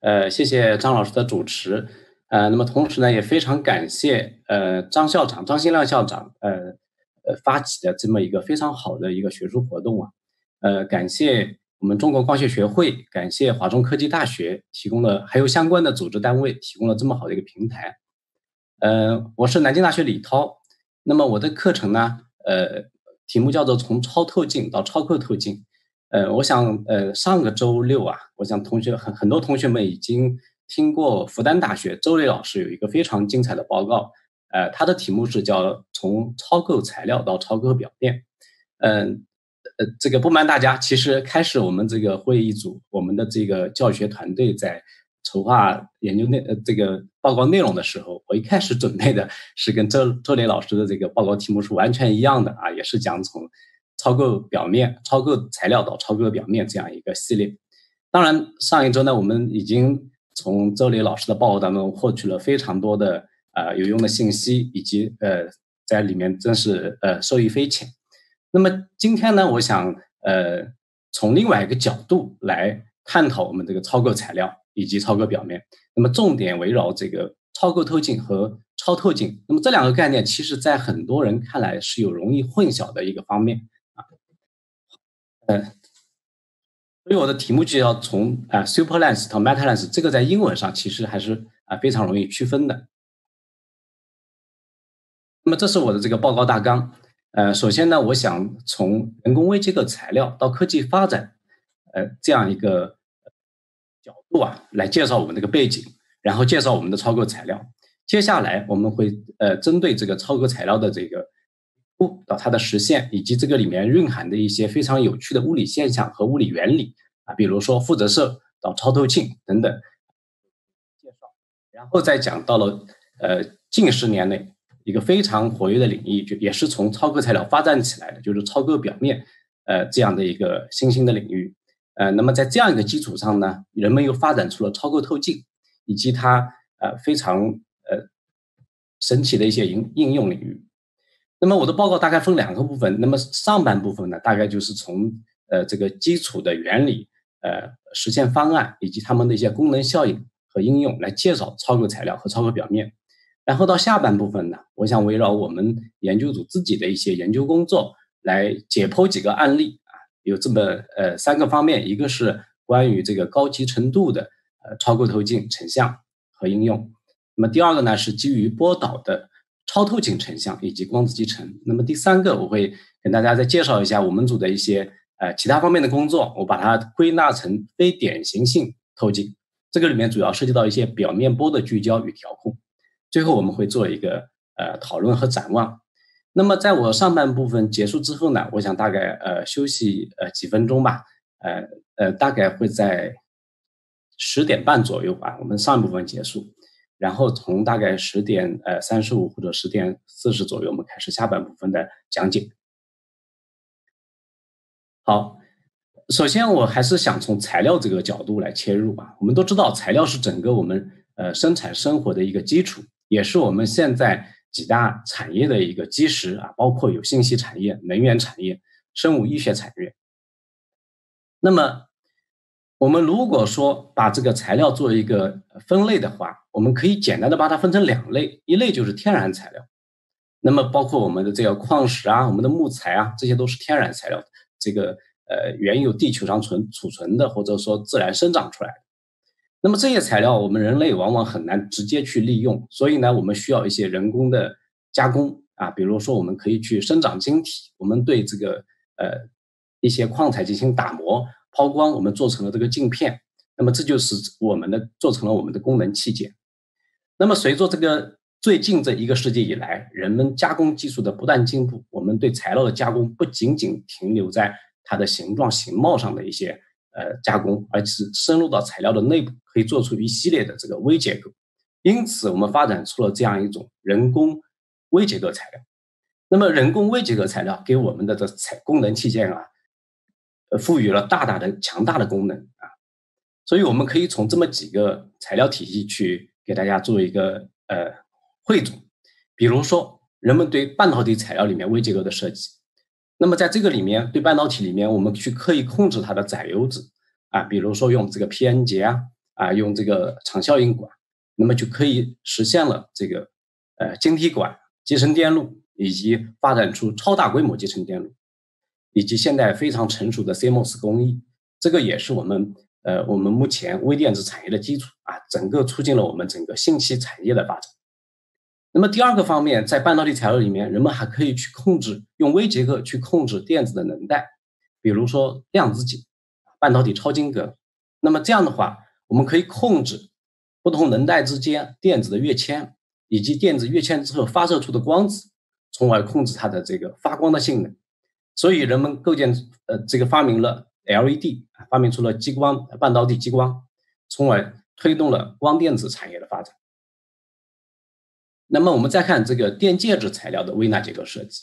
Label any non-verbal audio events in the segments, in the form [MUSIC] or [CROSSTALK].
呃，谢谢张老师的主持。呃，那么同时呢，也非常感谢呃张校长、张新亮校长呃呃发起的这么一个非常好的一个学术活动啊。呃，感谢我们中国光学学会，感谢华中科技大学提供了，还有相关的组织单位提供了这么好的一个平台。呃，我是南京大学李涛。那么我的课程呢，呃，题目叫做从超透镜到超扣透镜。呃，我想，呃，上个周六啊，我想同学很很多同学们已经听过复旦大学周磊老师有一个非常精彩的报告，呃，他的题目是叫从超构材料到超构表面。嗯，呃，这个不瞒大家，其实开始我们这个会议组，我们的这个教学团队在筹划研究内呃这个报告内容的时候，我一开始准备的是跟周周磊老师的这个报告题目是完全一样的啊，也是讲从。超构表面、超构材料到超构表面这样一个系列。当然，上一周呢，我们已经从周磊老师的报告当中获取了非常多的呃有用的信息，以及呃在里面真是呃受益匪浅。那么今天呢，我想呃从另外一个角度来探讨我们这个超构材料以及超构表面。那么重点围绕这个超构透镜和超透镜。那么这两个概念，其实在很多人看来是有容易混淆的一个方面。嗯，所以我的题目就要从啊，super lens 到 meta lens，这个在英文上其实还是啊非常容易区分的。那么这是我的这个报告大纲。呃，首先呢，我想从人工微结构材料到科技发展，呃，这样一个角度啊，来介绍我们这个背景，然后介绍我们的超构材料。接下来我们会呃，针对这个超构材料的这个。物到它的实现，以及这个里面蕴含的一些非常有趣的物理现象和物理原理啊，比如说负折射到超透镜等等介绍，然后再讲到了呃近十年内一个非常活跃的领域，就也是从超构材料发展起来的，就是超构表面呃这样的一个新兴的领域。呃，那么在这样一个基础上呢，人们又发展出了超构透镜，以及它呃非常呃神奇的一些应应用领域。那么我的报告大概分两个部分，那么上半部分呢，大概就是从呃这个基础的原理、呃实现方案以及它们的一些功能效应和应用来介绍超构材料和超构表面，然后到下半部分呢，我想围绕我们研究组自己的一些研究工作来解剖几个案例啊，有这么呃三个方面，一个是关于这个高级程度的呃超构透镜成像和应用，那么第二个呢是基于波导的。超透镜成像以及光子集成。那么第三个，我会跟大家再介绍一下我们组的一些呃其他方面的工作。我把它归纳成非典型性透镜，这个里面主要涉及到一些表面波的聚焦与调控。最后我们会做一个呃讨论和展望。那么在我上半部分结束之后呢，我想大概呃休息呃几分钟吧，呃呃大概会在十点半左右吧，我们上一部分结束。然后从大概十点呃三十五或者十点四十左右，我们开始下半部分的讲解。好，首先我还是想从材料这个角度来切入吧。我们都知道，材料是整个我们呃生产生活的一个基础，也是我们现在几大产业的一个基石啊，包括有信息产业、能源产业、生物医学产业。那么我们如果说把这个材料做一个分类的话，我们可以简单的把它分成两类，一类就是天然材料，那么包括我们的这个矿石啊、我们的木材啊，这些都是天然材料，这个呃原有地球上存储存的或者说自然生长出来的。那么这些材料我们人类往往很难直接去利用，所以呢，我们需要一些人工的加工啊，比如说我们可以去生长晶体，我们对这个呃一些矿材进行打磨。抛光，我们做成了这个镜片，那么这就是我们的做成了我们的功能器件。那么随着这个最近这一个世纪以来，人们加工技术的不断进步，我们对材料的加工不仅仅停留在它的形状形貌上的一些呃加工，而是深入到材料的内部，可以做出一系列的这个微结构。因此，我们发展出了这样一种人工微结构材料。那么，人工微结构材料给我们的这材功能器件啊。赋予了大大的强大的功能啊，所以我们可以从这么几个材料体系去给大家做一个呃汇总。比如说，人们对半导体材料里面微结构的设计，那么在这个里面，对半导体里面，我们去刻意控制它的载流子啊，比如说用这个 PN 结啊啊，用这个场效应管，那么就可以实现了这个呃晶体管集成电路，以及发展出超大规模集成电路，以及现在非常成熟的 CMOS 工艺，这个也是我们呃我们目前微电子产业的基础啊，整个促进了我们整个信息产业的发展。那么第二个方面，在半导体材料里面，人们还可以去控制，用微结构去控制电子的能带，比如说量子阱、半导体超晶格。那么这样的话，我们可以控制不同能带之间电子的跃迁，以及电子跃迁之后发射出的光子，从而控制它的这个发光的性能。所以人们构建呃这个发明了 LED，发明出了激光半导体激光，从而推动了光电子产业的发展。那么我们再看这个电介质材料的微纳结构设计。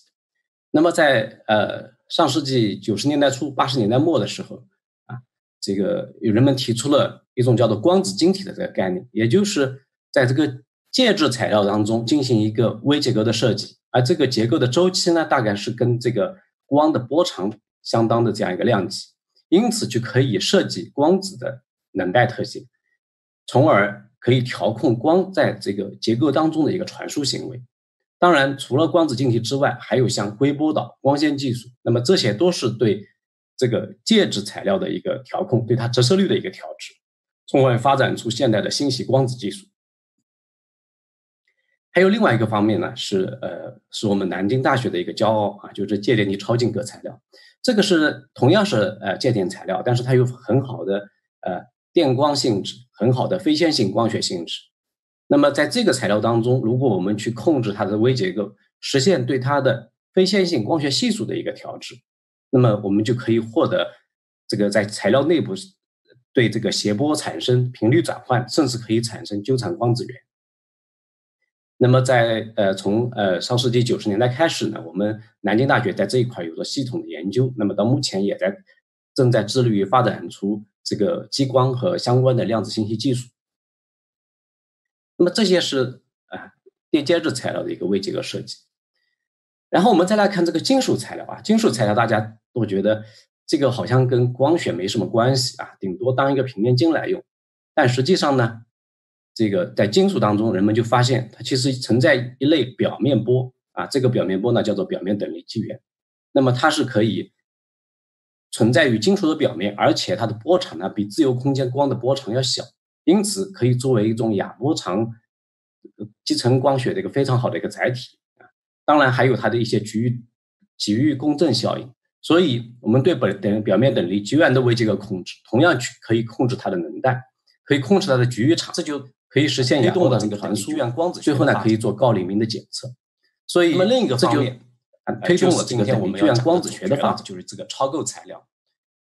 那么在呃上世纪九十年代初、八十年代末的时候啊，这个有人们提出了一种叫做光子晶体的这个概念，也就是在这个介质材料当中进行一个微结构的设计，而这个结构的周期呢，大概是跟这个光的波长相当的这样一个量级，因此就可以设计光子的能带特性，从而。可以调控光在这个结构当中的一个传输行为。当然，除了光子晶体之外，还有像硅波导、光纤技术。那么这些都是对这个介质材料的一个调控，对它折射率的一个调制，从而发展出现代的星系光子技术。还有另外一个方面呢，是呃，是我们南京大学的一个骄傲啊，就是介电极超晶格材料。这个是同样是呃介电材料，但是它有很好的呃电光性质。很好的非线性光学性质。那么在这个材料当中，如果我们去控制它的微结构，实现对它的非线性光学系数的一个调制，那么我们就可以获得这个在材料内部对这个谐波产生频率转换，甚至可以产生纠缠光子源。那么在呃从呃上世纪九十年代开始呢，我们南京大学在这一块有了系统的研究。那么到目前也在正在致力于发展出。这个激光和相关的量子信息技术，那么这些是啊电介质材料的一个微结构设计。然后我们再来看这个金属材料啊，金属材料大家都觉得这个好像跟光学没什么关系啊，顶多当一个平面镜来用。但实际上呢，这个在金属当中，人们就发现它其实存在一类表面波啊，这个表面波呢叫做表面等离基源，那么它是可以。存在于金属的表面，而且它的波长呢比自由空间光的波长要小，因此可以作为一种亚波长集成光学的一个非常好的一个载体啊。当然还有它的一些局域局域共振效应，所以我们对本等表面等离极源的微结构控制，同样去可以控制它的能带，可以控制它的局域场，这就可以实现移动的这个传输。最后呢，可以做高灵敏的检测。所以，那么另一个方面。推动了今天我们要光子学的发展，就是这个超构材料。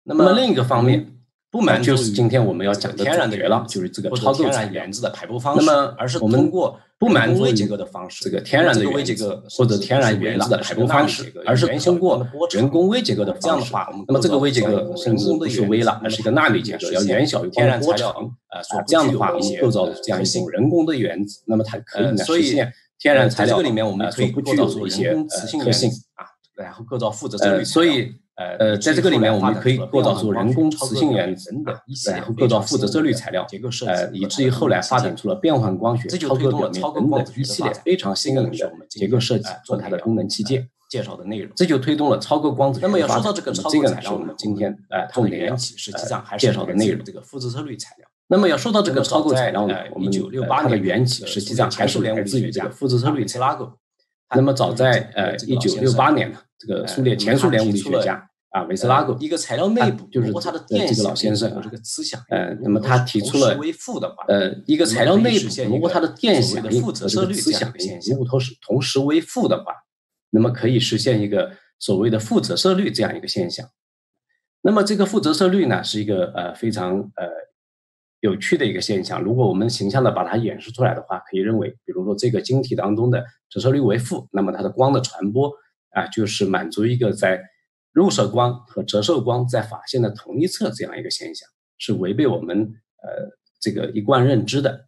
那么另一个方面，不满就是今天我们要讲的天然的了，就是这个超构然原子的排布方式。那么，而是我们通过不满足结构的方式，这个天然的微结构或者天然原子的排布方式，而是通过人工微结构的方式。那么这个微结构甚至不是微了，而是一个纳米结构，要远小于天然材料。呃，这样的话，我们构造这样一种人工的原子，那么它可以呢实现。天然材料，这个里面我们可以构造出一些呃特性啊，然后构造负责这个。所以呃呃，在这个里面我们可以构造出人工磁性原子等等，然后构造负责色率材料，呃，以至于后来发展出了变换光学、超构表面等等一系列非常新颖的结构设计做它的功能器件介绍的内容。这就推动了超构光子。那么要说到这个超个材料，我们今天呃重点要实际上介绍的内容，这个负折射率材料。那么要说到这个超构材料呢，我们它的缘起实际上还是来自于这个负折射率材料。那么早在呃一九六八年呢，这个苏联前苏联物理学家啊维斯拉格，一个材料内部就是他的这个老先生这个思想，呃，那么他提出了呃一个材料内部如果它的电响应和这个磁响应如果都是同时为负的话，那么可以实现一个所谓的负折射率这样一个现象。那么这个负折射率呢，是一个呃非常呃。有趣的一个现象，如果我们形象的把它演示出来的话，可以认为，比如说这个晶体当中的折射率为负，那么它的光的传播啊，就是满足一个在入射光和折射光在法线的同一侧这样一个现象，是违背我们呃这个一贯认知的。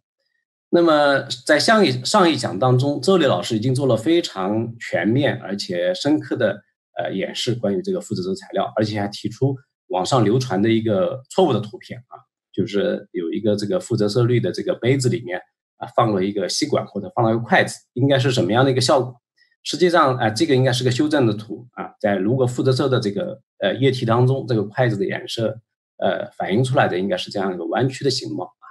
那么在上一上一讲当中，周磊老师已经做了非常全面而且深刻的呃演示，关于这个负折射材料，而且还提出网上流传的一个错误的图片啊。就是有一个这个负折射率的这个杯子里面啊放了一个吸管或者放了一个筷子，应该是什么样的一个效果？实际上啊，这个应该是个修正的图啊，在如果负折射的这个呃液体当中，这个筷子的颜色呃反映出来的应该是这样一个弯曲的形貌啊。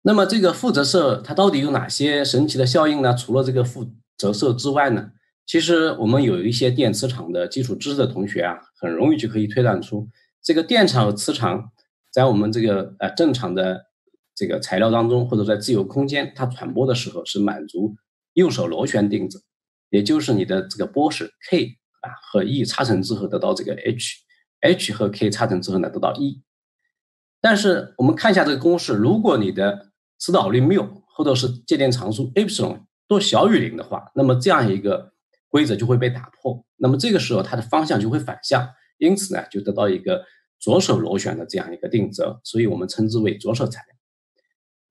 那么这个负折射它到底有哪些神奇的效应呢？除了这个负折射之外呢，其实我们有一些电磁场的基础知识的同学啊，很容易就可以推断出，这个电场和磁场在我们这个呃正常的这个材料当中，或者在自由空间它传播的时候是满足右手螺旋定则，也就是你的这个波是 k 啊和 E 差乘之后得到这个 h，h 和 k 差乘之后呢得到 E。但是我们看一下这个公式，如果你的磁导率缪或者是介电常数 epsilon 都小于零的话，那么这样一个规则就会被打破。那么这个时候它的方向就会反向，因此呢就得到一个左手螺旋的这样一个定则，所以我们称之为左手材料。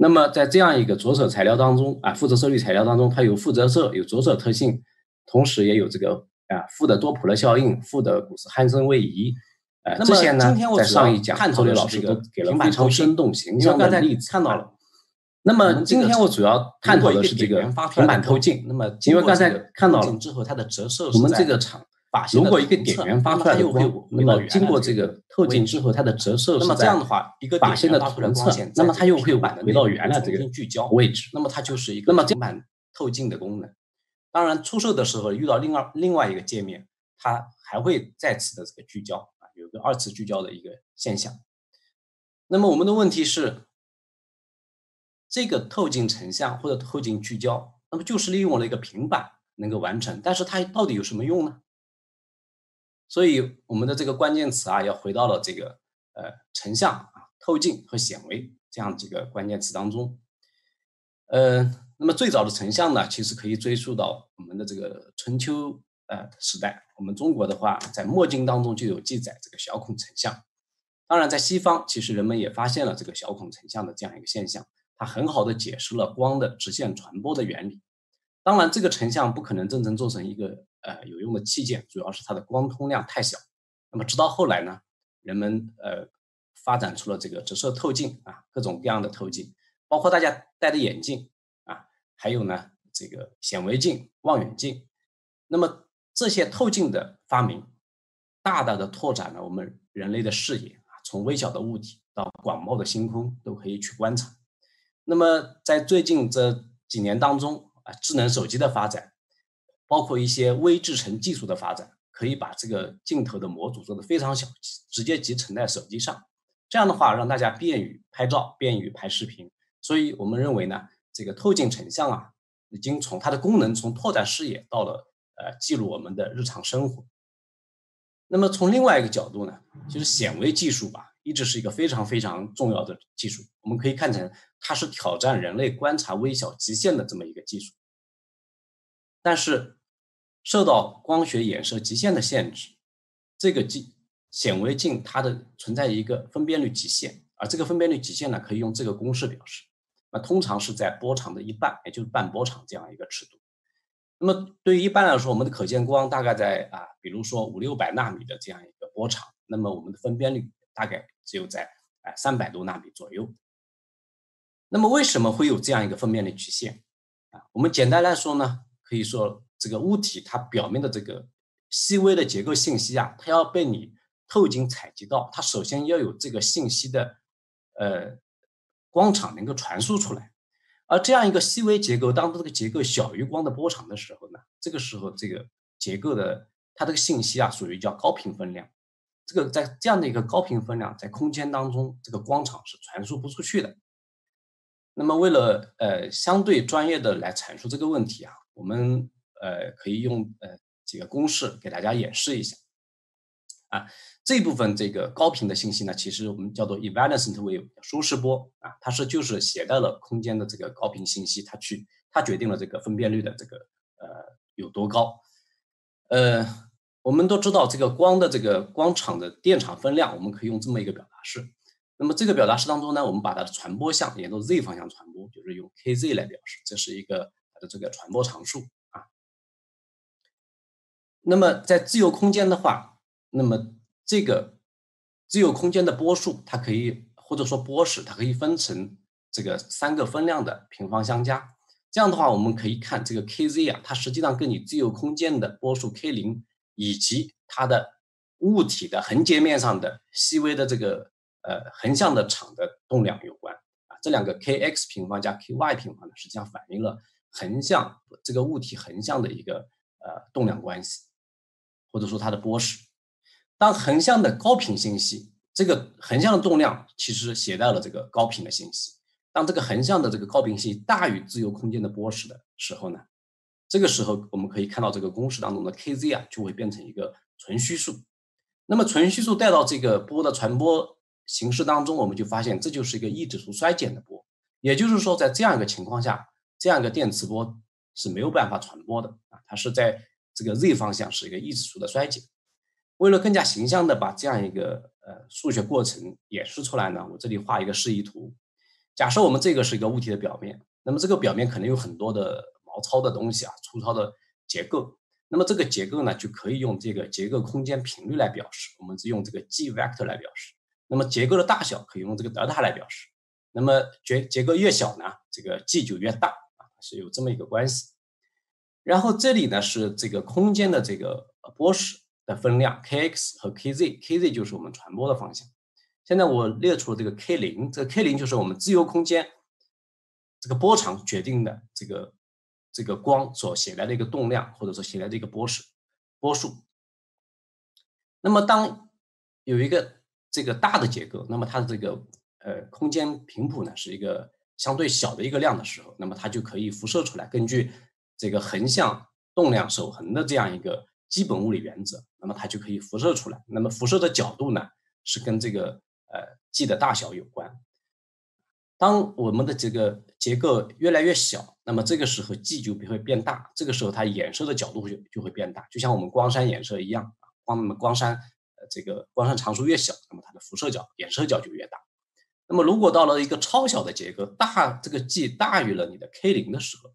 那么在这样一个着色材料当中啊，负折射率材料当中，它有负折射，有着色特性，同时也有这个啊负的多普勒效应、负的古斯汉森位移。呃，这些呢在上一讲周磊老师都给了非常生动形象的例子。看到了。那么今天我主要探讨的是这个平板透镜。那么因为刚才看到了之后，它的折射我们这个场如果一个点源发出来的光，那么经过这个透镜之后，它的折射那么这样的话，一个靶线的同侧，那么它又会回到原来这个聚焦位置。那么它就是一个平板透镜的功能。当然出售的时候遇到另外另外一个界面，它还会再次的这个聚焦啊，有个二次聚焦的一个现象。那么我们的问题是。这个透镜成像或者透镜聚焦，那么就是利用了一个平板能够完成，但是它到底有什么用呢？所以我们的这个关键词啊，要回到了这个呃成像啊、透镜和显微这样几个关键词当中。呃，那么最早的成像呢，其实可以追溯到我们的这个春秋呃时代。我们中国的话，在墨经当中就有记载这个小孔成像。当然，在西方，其实人们也发现了这个小孔成像的这样一个现象。它很好的解释了光的直线传播的原理。当然，这个成像不可能真正做成一个呃有用的器件，主要是它的光通量太小。那么直到后来呢，人们呃发展出了这个折射透镜啊，各种各样的透镜，包括大家戴的眼镜啊，还有呢这个显微镜、望远镜。那么这些透镜的发明，大大的拓展了我们人类的视野啊，从微小的物体到广袤的星空都可以去观察。那么在最近这几年当中啊，智能手机的发展，包括一些微制程技术的发展，可以把这个镜头的模组做得非常小，直接集成在手机上。这样的话，让大家便于拍照，便于拍视频。所以我们认为呢，这个透镜成像啊，已经从它的功能从拓展视野到了呃记录我们的日常生活。那么从另外一个角度呢，就是显微技术吧。一直是一个非常非常重要的技术，我们可以看成它是挑战人类观察微小极限的这么一个技术。但是受到光学衍射极限的限制，这个镜显微镜它的存在一个分辨率极限，而这个分辨率极限呢，可以用这个公式表示，那通常是在波长的一半，也就是半波长这样一个尺度。那么对于一般来说，我们的可见光大概在啊，比如说五六百纳米的这样一个波长，那么我们的分辨率大概。只有在哎三百多纳米左右。那么为什么会有这样一个分辨率曲线啊？我们简单来说呢，可以说这个物体它表面的这个细微的结构信息啊，它要被你透镜采集到，它首先要有这个信息的呃光场能够传输出来。而这样一个细微结构，当这个结构小于光的波长的时候呢，这个时候这个结构的它这个信息啊，属于叫高频分量。这个在这样的一个高频分量，在空间当中，这个光场是传输不出去的。那么，为了呃相对专业的来阐述这个问题啊，我们呃可以用呃几个公式给大家演示一下。啊，这部分这个高频的信息呢，其实我们叫做 evanescent wave 舒适波啊，它是就是携带了空间的这个高频信息，它去它决定了这个分辨率的这个呃有多高，呃。我们都知道这个光的这个光场的电场分量，我们可以用这么一个表达式。那么这个表达式当中呢，我们把它的传播项沿着 z 方向传播，就是用 kz 来表示，这是一个它的这个传播常数。那么在自由空间的话，那么这个自由空间的波数，它可以或者说波式，它可以分成这个三个分量的平方相加。这样的话，我们可以看这个 kz 啊，它实际上跟你自由空间的波数 k 零以及它的物体的横截面上的细微的这个呃横向的场的动量有关啊。这两个 kx 平方加 ky 平方呢，实际上反映了横向这个物体横向的一个呃动量关系，或者说它的波式。当横向的高频信息，这个横向的动量其实携带了这个高频的信息。当这个横向的这个高频信息大于自由空间的波式的时候呢，这个时候我们可以看到这个公式当中的 kz 啊就会变成一个纯虚数。那么纯虚数带到这个波的传播形式当中，我们就发现这就是一个一指数衰减的波。也就是说，在这样一个情况下，这样一个电磁波是没有办法传播的啊，它是在这个 z 方向是一个一指数的衰减。为了更加形象的把这样一个呃数学过程演示出来呢，我这里画一个示意图。假设我们这个是一个物体的表面，那么这个表面可能有很多的毛糙的东西啊，粗糙的结构。那么这个结构呢，就可以用这个结构空间频率来表示，我们是用这个 g vector 来表示。那么结构的大小可以用这个德尔塔来表示。那么结结构越小呢，这个 g 就越大啊，是有这么一个关系。然后这里呢是这个空间的这个波式的分量 kx 和 kz，kz 就是我们传播的方向。现在我列出了这个 k 零，这个 k 零就是我们自由空间这个波长决定的这个这个光所携来的一个动量，或者说携来的一个波式波数。那么当有一个这个大的结构，那么它的这个呃空间频谱呢是一个相对小的一个量的时候，那么它就可以辐射出来。根据这个横向动量守恒的这样一个基本物理原则，那么它就可以辐射出来。那么辐射的角度呢是跟这个呃，G 的大小有关。当我们的这个结构越来越小，那么这个时候 G 就会变大，这个时候它衍射的角度就就会变大，就像我们光栅衍射一样，光那么光栅呃这个光栅常数越小，那么它的辐射角衍射角就越大。那么如果到了一个超小的结构，大这个 G 大于了你的 K 零的时候，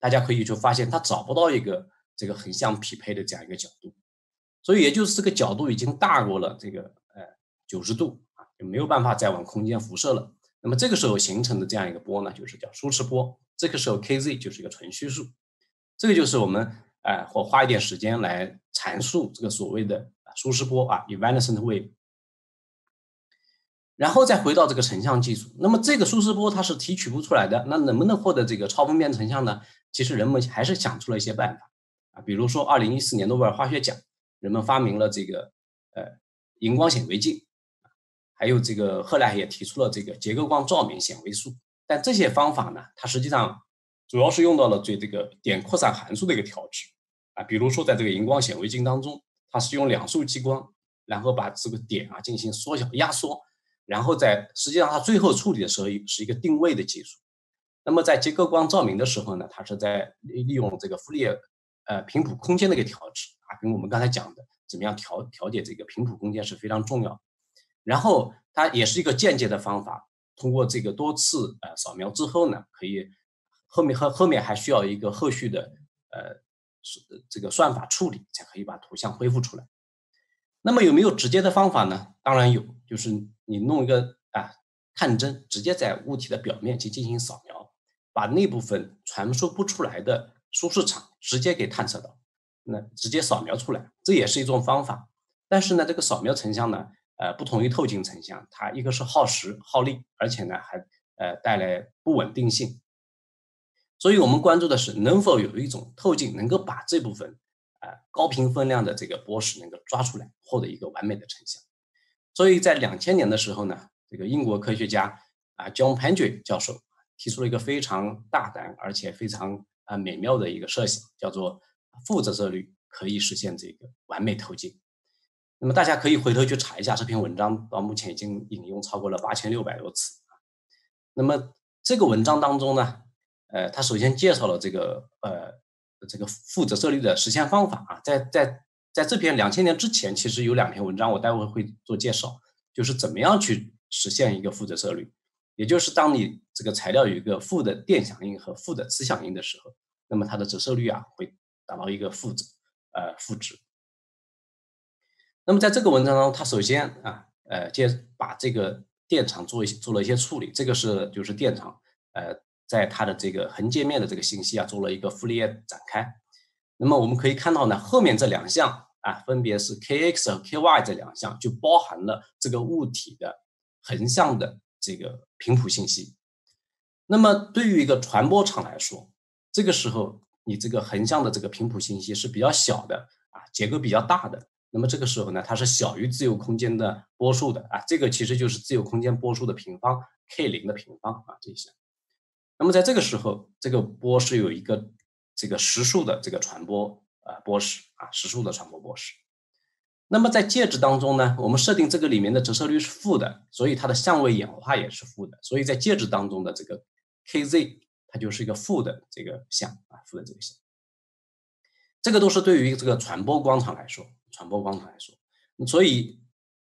大家可以就发现它找不到一个这个横向匹配的这样一个角度，所以也就是这个角度已经大过了这个呃九十度啊。就没有办法再往空间辐射了。那么这个时候形成的这样一个波呢，就是叫舒适波。这个时候 kz 就是一个纯虚数。这个就是我们哎，我花一点时间来阐述这个所谓的舒适波啊，evanescent wave。然后再回到这个成像技术。那么这个舒适波它是提取不出来的，那能不能获得这个超分辨成像呢？其实人们还是想出了一些办法啊，比如说二零一四年诺贝尔化学奖，人们发明了这个呃荧光显微镜。还有这个，后来也提出了这个结构光照明显微术，但这些方法呢，它实际上主要是用到了对这个点扩散函数的一个调制啊，比如说在这个荧光显微镜当中，它是用两束激光，然后把这个点啊进行缩小压缩，然后在实际上它最后处理的时候是一个定位的技术。那么在结构光照明的时候呢，它是在利利用这个傅里叶呃频谱空间的一个调制啊，跟我们刚才讲的怎么样调调节这个频谱空间是非常重要。然后它也是一个间接的方法，通过这个多次呃扫描之后呢，可以后面和后面还需要一个后续的呃这个算法处理，才可以把图像恢复出来。那么有没有直接的方法呢？当然有，就是你弄一个啊探针，直接在物体的表面去进行扫描，把那部分传输不出来的舒适场直接给探测到，那直接扫描出来，这也是一种方法。但是呢，这个扫描成像呢？呃，不同于透镜成像，它一个是耗时耗力，而且呢还呃带来不稳定性。所以我们关注的是能否有一种透镜能够把这部分呃高频分量的这个波式能够抓出来，获得一个完美的成像。所以在两千年的时候呢，这个英国科学家啊 John Pendry 教授提出了一个非常大胆而且非常啊美妙的一个设想，叫做负折射率可以实现这个完美透镜。那么大家可以回头去查一下这篇文章，到目前已经引用超过了八千六百多次。那么这个文章当中呢，呃，他首先介绍了这个呃这个负折射率的实现方法啊，在在在这篇两千年之前，其实有两篇文章，我待会会做介绍，就是怎么样去实现一个负折射率，也就是当你这个材料有一个负的电响应和负的磁响应的时候，那么它的折射率啊会达到一个负值呃负值。那么在这个文章中，他首先啊，呃，接把这个电场做一些做了一些处理。这个是就是电场，呃，在它的这个横界面的这个信息啊，做了一个傅里叶展开。那么我们可以看到呢，后面这两项啊，分别是 kx 和 ky 这两项，就包含了这个物体的横向的这个频谱信息。那么对于一个传播场来说，这个时候你这个横向的这个频谱信息是比较小的啊，结构比较大的。那么这个时候呢，它是小于自由空间的波数的啊，这个其实就是自由空间波数的平方 k 零的平方啊，这些。那么在这个时候，这个波是有一个这个实数的这个传播啊波时啊，实数的传播波时。那么在介质当中呢，我们设定这个里面的折射率是负的，所以它的相位演化也是负的，所以在介质当中的这个。kz 它就是一个负的这个项啊，负的这个项，这个都是对于这个传播光场来说，传播光场来说，所以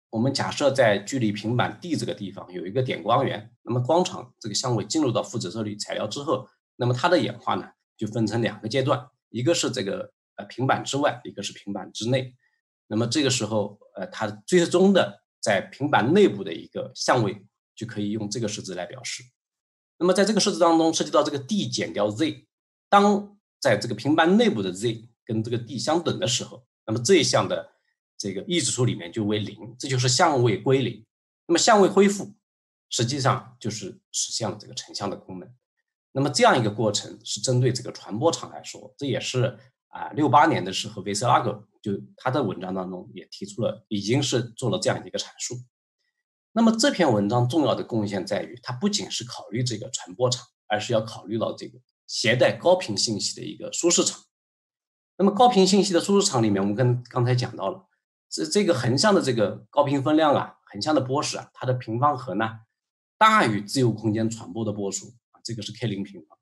我们假设在距离平板 D 这个地方有一个点光源，那么光场这个相位进入到负折射率材料之后，那么它的演化呢就分成两个阶段，一个是这个呃平板之外，一个是平板之内，那么这个时候呃它最终的在平板内部的一个相位就可以用这个式子来表示。那么在这个式子当中，涉及到这个 d 减掉 z，当在这个平板内部的 z 跟这个 d 相等的时候，那么这一项的这个 e 指数里面就为零，这就是相位归零。那么相位恢复，实际上就是实现了这个成像的功能。那么这样一个过程是针对这个传播场来说，这也是啊六八年的时候，维斯拉格就他的文章当中也提出了，已经是做了这样一个阐述。那么这篇文章重要的贡献在于，它不仅是考虑这个传播场，而是要考虑到这个携带高频信息的一个舒适场。那么高频信息的舒适场里面，我们跟刚才讲到了，这这个横向的这个高频分量啊，横向的波时啊，它的平方和呢大于自由空间传播的波数啊，这个是 k 零平方。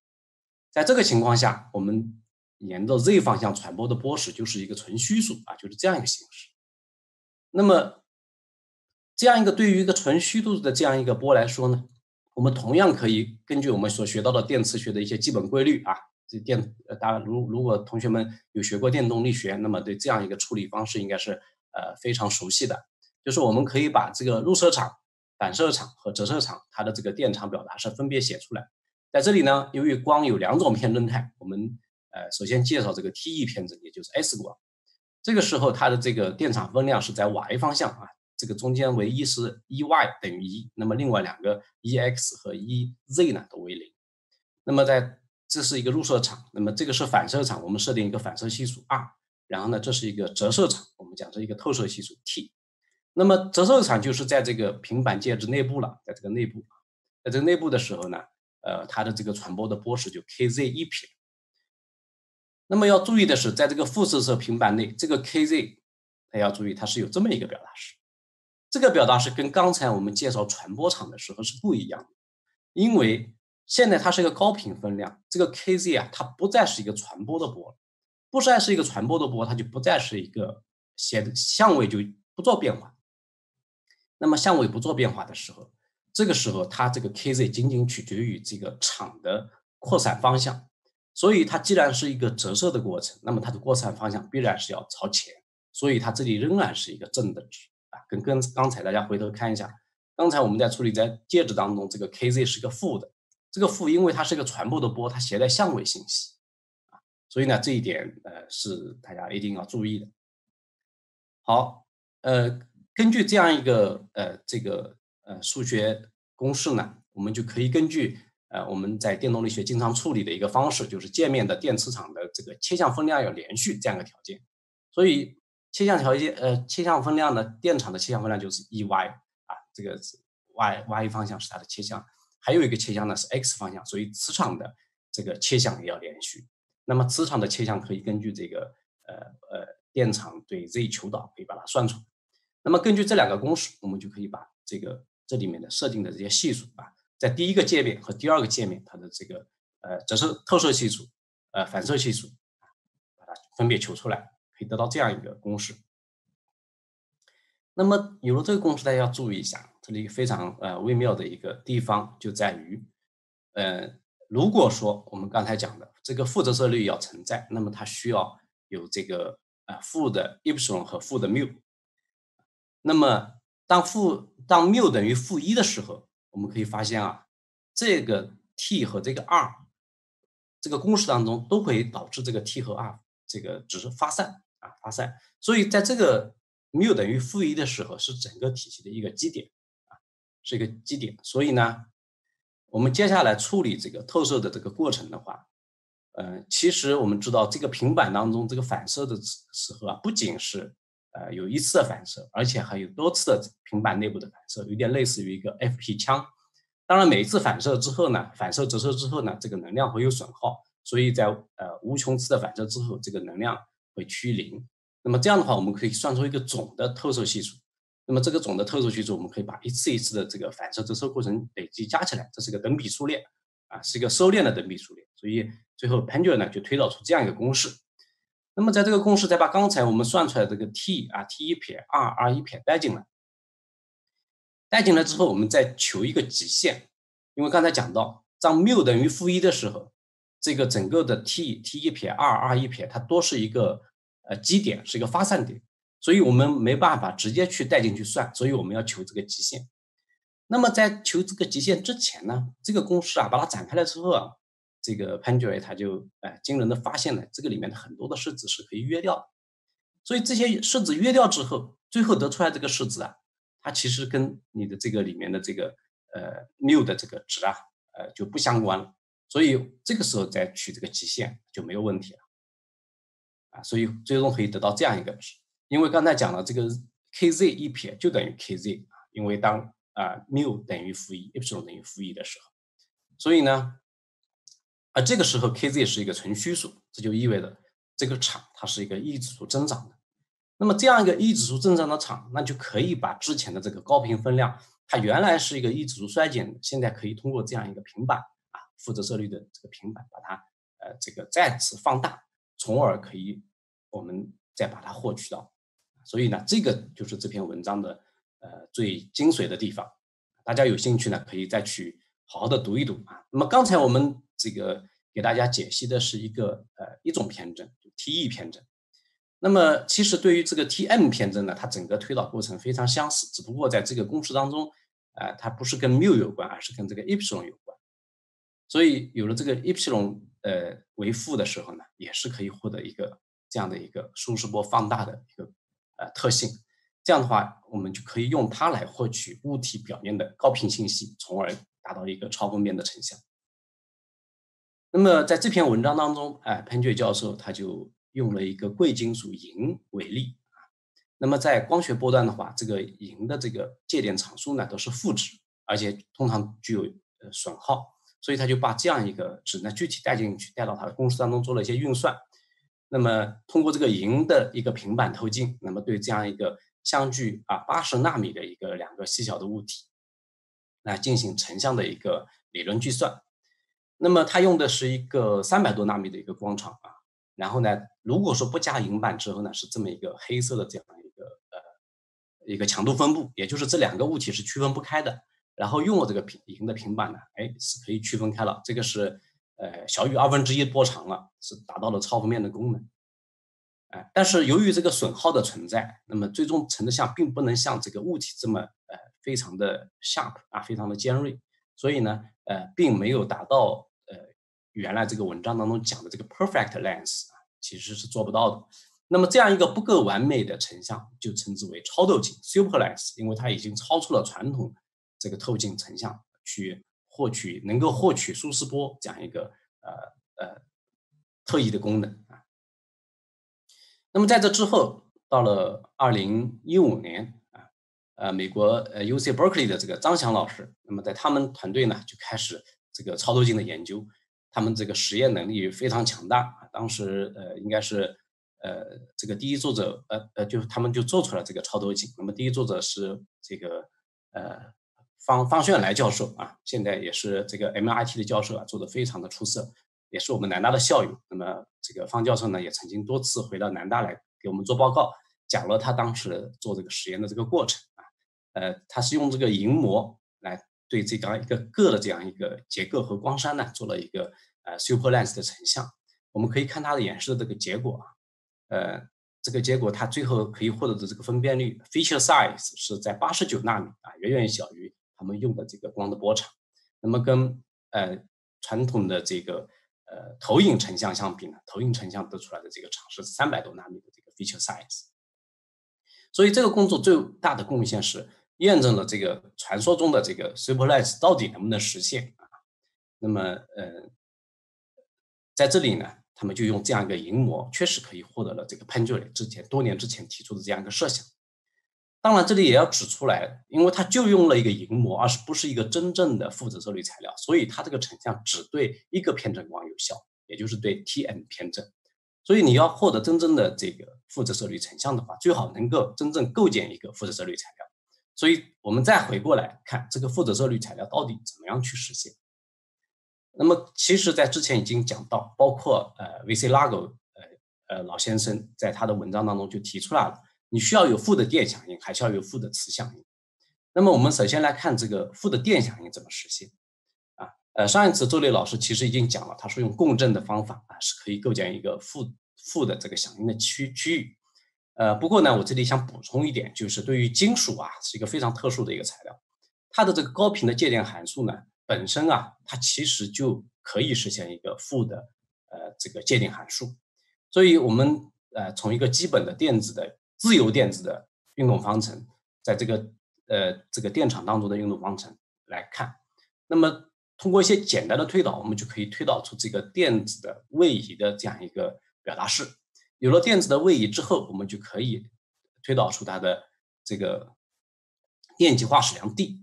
在这个情况下，我们沿着 z 方向传播的波时就是一个纯虚数啊，就是这样一个形式。那么这样一个对于一个纯虚度的这样一个波来说呢，我们同样可以根据我们所学到的电磁学的一些基本规律啊，这电呃，大家如如果同学们有学过电动力学，那么对这样一个处理方式应该是呃非常熟悉的，就是我们可以把这个入射场、反射场和折射场它的这个电场表达式分别写出来。在这里呢，由于光有两种偏振态，我们呃首先介绍这个 TE 片子，也就是 S 光，这个时候它的这个电场分量是在 Y 方向啊。这个中间为一是 E y 等于一，那么另外两个 E x 和 E z 呢都为零。那么在这是一个入射场，那么这个是反射场，我们设定一个反射系数 r。然后呢，这是一个折射场，我们讲是一个透射系数 t。那么折射场就是在这个平板介质内部了，在这个内部，在这个内部的时候呢，呃，它的这个传播的波时就 kz 一撇。那么要注意的是，在这个副射射平板内，这个 kz 它要注意，它是有这么一个表达式。这个表达式跟刚才我们介绍传播场的时候是不一样的，因为现在它是一个高频分量，这个 kz 啊，它不再是一个传播的波，不再是一个传播的波，它就不再是一个写的相位就不做变化。那么相位不做变化的时候，这个时候它这个 kz 仅仅取决于这个场的扩散方向，所以它既然是一个折射的过程，那么它的扩散方向必然是要朝前，所以它这里仍然是一个正的值啊。跟跟刚才大家回头看一下，刚才我们在处理在介质当中，这个 kz 是个负的，这个负因为它是一个传播的波，它携带相位信息啊，所以呢这一点呃是大家一定要注意的。好，呃，根据这样一个呃这个呃数学公式呢，我们就可以根据呃我们在电动力学经常处理的一个方式，就是界面的电磁场的这个切向分量要连续这样一个条件，所以。切向条件，呃，切向分量呢电场的切向分量就是 E y 啊，这个是 y y 方向是它的切向，还有一个切向呢是 x 方向，所以磁场的这个切向也要连续。那么磁场的切向可以根据这个呃呃电场对 z 求导，可以把它算出来。那么根据这两个公式，我们就可以把这个这里面的设定的这些系数啊，在第一个界面和第二个界面它的这个呃折射透射系数、呃反射系数，把它分别求出来。可以得到这样一个公式。那么有了这个公式，大家要注意一下，这里非常呃微妙的一个地方就在于，呃，如果说我们刚才讲的这个负折射率要存在，那么它需要有这个呃负的 epsilon 和负的 mu。那么当负当缪等于负一的时候，我们可以发现啊，这个 t 和这个 r 这个公式当中都会导致这个 t 和 r 这个值发散啊发散。所以在这个缪等于负一的时候，是整个体系的一个基点啊，是一个基点。所以呢，我们接下来处理这个透射的这个过程的话，嗯，其实我们知道这个平板当中这个反射的时时候啊，不仅是呃有一次的反射，而且还有多次的平板内部的反射，有点类似于一个 FP 枪。当然，每一次反射之后呢，反射折射之后呢，这个能量会有损耗，所以在呃无穷次的反射之后，这个能量会趋于零。那么这样的话，我们可以算出一个总的透射系数。那么这个总的透射系数，我们可以把一次一次的这个反射折射过程累计加起来，这是个等比数列啊，是一个收敛的等比数列。所以最后 Pendler 呢就推导出这样一个公式。那么在这个公式再把刚才我们算出来这个 t 啊 t 一撇 r r 一撇带进来，带进来之后，我们再求一个极限。因为刚才讲到，当缪等于负一的时候，这个整个的 t t 一撇 r r 一撇它都是一个呃基点，是一个发散点，所以我们没办法直接去带进去算，所以我们要求这个极限。那么在求这个极限之前呢，这个公式啊，把它展开了之后啊，这个潘觉他就哎惊人的发现了，这个里面的很多的式子是可以约掉的。所以这些式子约掉之后，最后得出来这个式子啊，它其实跟你的这个里面的这个呃缪的这个值啊，呃就不相关了。所以这个时候再取这个极限就没有问题了啊。所以最终可以得到这样一个值，因为刚才讲了这个 kz 一撇就等于 kz 啊，因为当啊缪等于负一，epsilon 等于负一的时候，所以呢，而这个时候 kz 是一个纯虚数，这就意味着这个场它是一个一指数增长的。那么这样一个一指数增长的场，那就可以把之前的这个高频分量，它原来是一个一指数衰减，现在可以通过这样一个平板啊负折射率的这个平板，把它呃这个再次放大，从而可以我们再把它获取到。所以呢，这个就是这篇文章的。呃，最精髓的地方，大家有兴趣呢，可以再去好好的读一读啊。那么刚才我们这个给大家解析的是一个呃一种偏振，T-E 偏振。那么其实对于这个 T-M 偏振呢，它整个推导过程非常相似，只不过在这个公式当中，呃，它不是跟缪有关，而是跟这个 epsilon 有关。所以有了这个 epsilon 呃为负的时候呢，也是可以获得一个这样的一个舒适波放大的一个呃特性。这样的话，我们就可以用它来获取物体表面的高频信息，从而达到一个超分辨的成像。那么在这篇文章当中，哎，潘爵教授他就用了一个贵金属银为例啊。那么在光学波段的话，这个银的这个介电场数呢都是负值，而且通常具有呃损耗，所以他就把这样一个值呢具体带进去，带到他的公式当中做了一些运算。那么通过这个银的一个平板透镜，那么对这样一个相距啊八十纳米的一个两个细小的物体，来进行成像的一个理论计算。那么它用的是一个三百多纳米的一个光场啊。然后呢，如果说不加银板之后呢，是这么一个黑色的这样一个呃一个强度分布，也就是这两个物体是区分不开的。然后用了这个平银的平板呢，哎是可以区分开了。这个是呃小于二分之一波长了，是达到了超分辨的功能。但是由于这个损耗的存在，那么最终成的像并不能像这个物体这么呃非常的 sharp 啊，非常的尖锐，所以呢，呃，并没有达到呃原来这个文章当中讲的这个 perfect lens 啊，其实是做不到的。那么这样一个不够完美的成像，就称之为超透镜 super lens，因为它已经超出了传统这个透镜成像去获取能够获取舒适波这样一个呃呃特异的功能啊。那么在这之后，到了二零一五年，呃，美国呃 U C Berkeley 的这个张翔老师，那么在他们团队呢就开始这个超透镜的研究，他们这个实验能力非常强大当时呃应该是呃这个第一作者呃呃就他们就做出了这个超透镜。那么第一作者是这个呃方方炫来教授啊，现在也是这个 MIT 的教授啊，做的非常的出色。也是我们南大的校友，那么这个方教授呢，也曾经多次回到南大来给我们做报告，讲了他当时做这个实验的这个过程，呃，他是用这个银膜来对这样一个铬的这样一个结构和光栅呢，做了一个呃 super lens 的成像，我们可以看他的演示的这个结果啊，呃，这个结果，它最后可以获得的这个分辨率 （feature size） 是在八十九纳米啊，远远小于他们用的这个光的波长。那么跟呃传统的这个呃投影成像相比呢，投影成像得出来的这个长是三百多纳米的这个 feature size。所以这个工作最大的贡献是验证了这个传说中的这个 super lens 到底能不能实现啊？那么呃，在这里呢？他们就用这样一个银膜，确实可以获得了这个潘爵雷之前多年之前提出的这样一个设想。当然，这里也要指出来，因为它就用了一个银膜，而是不是一个真正的负折射率材料，所以它这个成像只对一个偏振光有效，也就是对 TM 偏振。所以你要获得真正的这个负折射率成像的话，最好能够真正构建一个负折射率材料。所以我们再回过来看这个负折射率材料到底怎么样去实现。那么，其实，在之前已经讲到，包括呃，V.C. Lago，呃呃老先生在他的文章当中就提出来了，你需要有负的电响应，还需要有负的磁响应。那么，我们首先来看这个负的电响应怎么实现啊？呃，上一次周磊老师其实已经讲了，他说用共振的方法啊，是可以构建一个负负的这个响应的区区域。呃，不过呢，我这里想补充一点，就是对于金属啊，是一个非常特殊的一个材料，它的这个高频的介电函数呢。本身啊，它其实就可以实现一个负的呃这个界定函数，所以我们呃从一个基本的电子的自由电子的运动方程，在这个呃这个电场当中的运动方程来看，那么通过一些简单的推导，我们就可以推导出这个电子的位移的这样一个表达式。有了电子的位移之后，我们就可以推导出它的这个电极化矢量 d。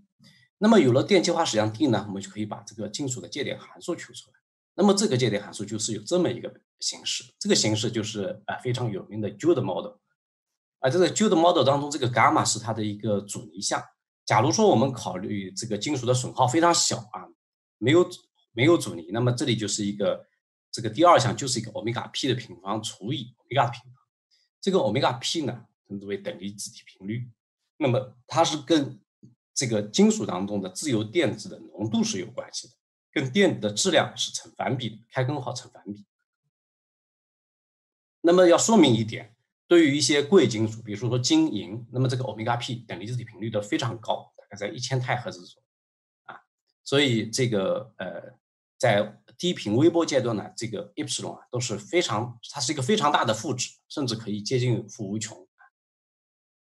那么有了电气化矢量 d 呢，我们就可以把这个金属的介电函数求出来。那么这个介电函数就是有这么一个形式，这个形式就是啊非常有名的 Joule model。啊，这个 Joule model 当中，这个伽马是它的一个阻尼项。假如说我们考虑这个金属的损耗非常小啊，没有没有阻尼，那么这里就是一个这个第二项就是一个欧米伽 p 的平方除以欧米伽的平方。这个欧米伽 p 呢称之为等离子体频率。那么它是跟这个金属当中的自由电子的浓度是有关系的，跟电子的质量是成反比的，开根号成反比。那么要说明一点，对于一些贵金属，比如说金银，那么这个欧米伽 p 等离子体频率都非常高，大概在一千太赫兹左右啊。所以这个呃，在低频微波阶段呢，这个 epsilon 啊都是非常，它是一个非常大的负值，甚至可以接近负无穷。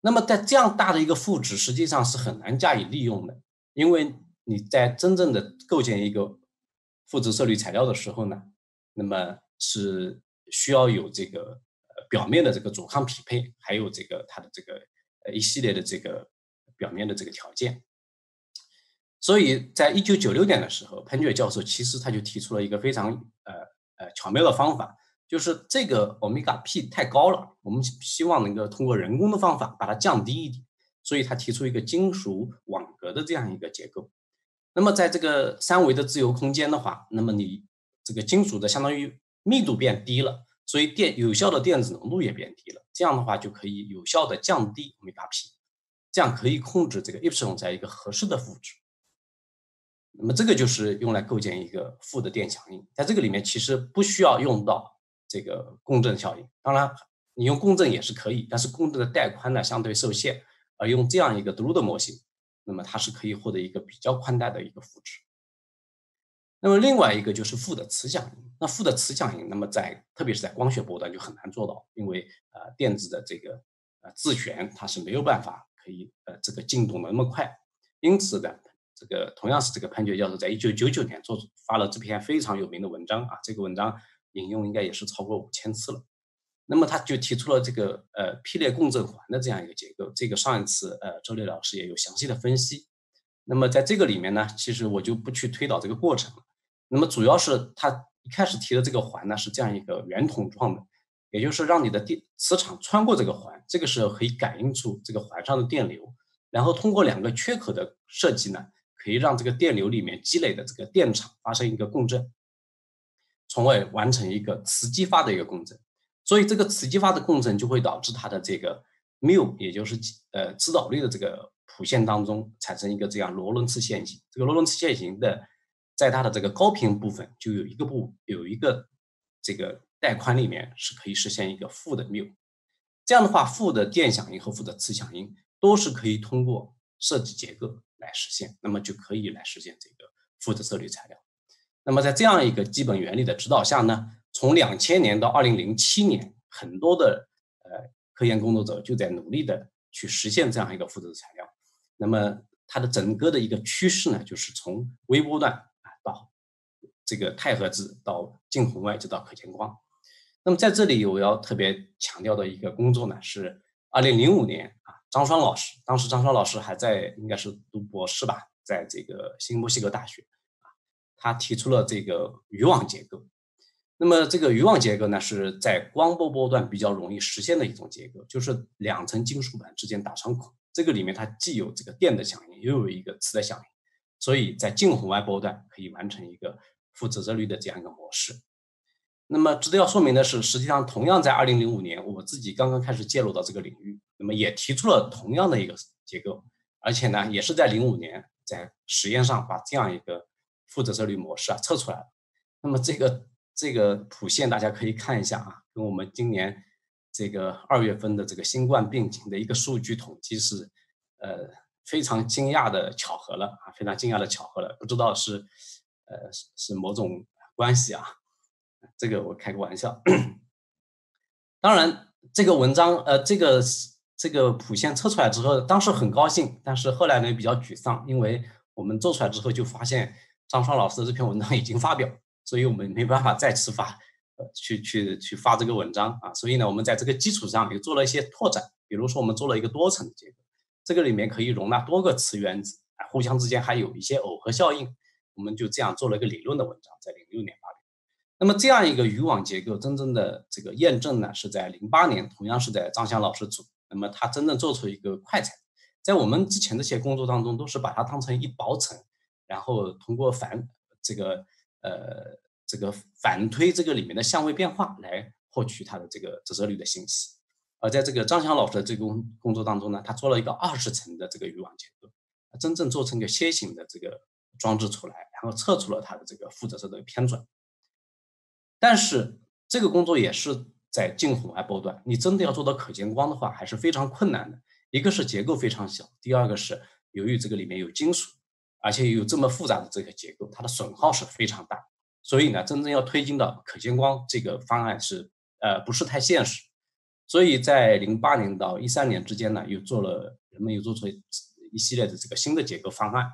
那么在这样大的一个负值，实际上是很难加以利用的，因为你在真正的构建一个负折射率材料的时候呢，那么是需要有这个表面的这个阻抗匹配，还有这个它的这个呃一系列的这个表面的这个条件。所以在一九九六年的时候，潘爵教授其实他就提出了一个非常呃呃巧妙的方法。就是这个欧米伽 p 太高了，我们希望能够通过人工的方法把它降低一点，所以他提出一个金属网格的这样一个结构。那么在这个三维的自由空间的话，那么你这个金属的相当于密度变低了，所以电有效的电子浓度也变低了，这样的话就可以有效的降低欧米伽 p，这样可以控制这个 epsilon 在一个合适的负值。那么这个就是用来构建一个负的电响应，在这个里面其实不需要用到。这个共振效应，当然你用共振也是可以，但是共振的带宽呢相对受限，而用这样一个 d r u 的模型，那么它是可以获得一个比较宽带的一个负值。那么另外一个就是负的磁响应，那负的磁响应，那么在特别是在光学波段就很难做到，因为呃电子的这个呃自旋它是没有办法可以呃这个进动的那么快，因此呢，这个同样是这个潘觉教授在一九九九年做发了这篇非常有名的文章啊，这个文章。引用应该也是超过五千次了，那么他就提出了这个呃 P 类共振环的这样一个结构，这个上一次呃周烈老师也有详细的分析。那么在这个里面呢，其实我就不去推导这个过程了。那么主要是他一开始提的这个环呢是这样一个圆筒状的，也就是让你的电磁场穿过这个环，这个时候可以感应出这个环上的电流，然后通过两个缺口的设计呢，可以让这个电流里面积累的这个电场发生一个共振。从而完成一个磁激发的一个共振，所以这个磁激发的共振就会导致它的这个缪，也就是呃指导率的这个谱线当中产生一个这样罗伦茨线型。这个罗伦茨线型的，在它的这个高频部分就有一个部有一个这个带宽里面是可以实现一个负的缪。这样的话，负的电响应和负的磁响应都是可以通过设计结构来实现，那么就可以来实现这个负折射率材料。那么在这样一个基本原理的指导下呢，从两千年到二零零七年，很多的呃科研工作者就在努力的去实现这样一个负折材料。那么它的整个的一个趋势呢，就是从微波段啊到这个钛合质，到近红外，直到可见光。那么在这里我要特别强调的一个工作呢，是二零零五年啊，张双老师，当时张双老师还在应该是读博士吧，在这个新墨西哥大学啊，他提出了这个渔网结构。那么这个渔网结构呢，是在光波波段比较容易实现的一种结构，就是两层金属板之间打穿孔。这个里面它既有这个电的响应，又有一个磁的响应，所以在近红外波段可以完成一个负折射率的这样一个模式。那么值得要说明的是，实际上同样在二零零五年，我自己刚刚开始介入到这个领域，那么也提出了同样的一个结构，而且呢，也是在零五年在实验上把这样一个负折射率模式啊测出来了。那么这个这个谱线大家可以看一下啊，跟我们今年。这个二月份的这个新冠病情的一个数据统计是，呃，非常惊讶的巧合了啊，非常惊讶的巧合了，不知道是，呃，是是某种关系啊，这个我开个玩笑。当然，这个文章，呃，这个这个谱线测出来之后，当时很高兴，但是后来呢比较沮丧，因为我们做出来之后就发现张双老师的这篇文章已经发表，所以我们没办法再次发。去去去发这个文章啊，所以呢，我们在这个基础上也做了一些拓展，比如说我们做了一个多层的结构，这个里面可以容纳多个磁原子啊，互相之间还有一些耦合效应，我们就这样做了一个理论的文章，在零六年吧。那么这样一个渔网结构真正的这个验证呢，是在零八年，同样是在张翔老师组，那么他真正做出一个快材，在我们之前这些工作当中，都是把它当成一薄层，然后通过反这个呃。这个反推这个里面的相位变化来获取它的这个折射率的信息，而在这个张翔老师的这个工工作当中呢，他做了一个二十层的这个渔网结构，真正做成一个楔形的这个装置出来，然后测出了它的这个负折射的偏转。但是这个工作也是在近红外波段，你真的要做到可见光的话，还是非常困难的。一个是结构非常小，第二个是由于这个里面有金属，而且有这么复杂的这个结构，它的损耗是非常大。所以呢，真正要推进到可见光这个方案是呃不是太现实，所以在零八年到一三年之间呢，又做了人们又做出一系列的这个新的结构方案，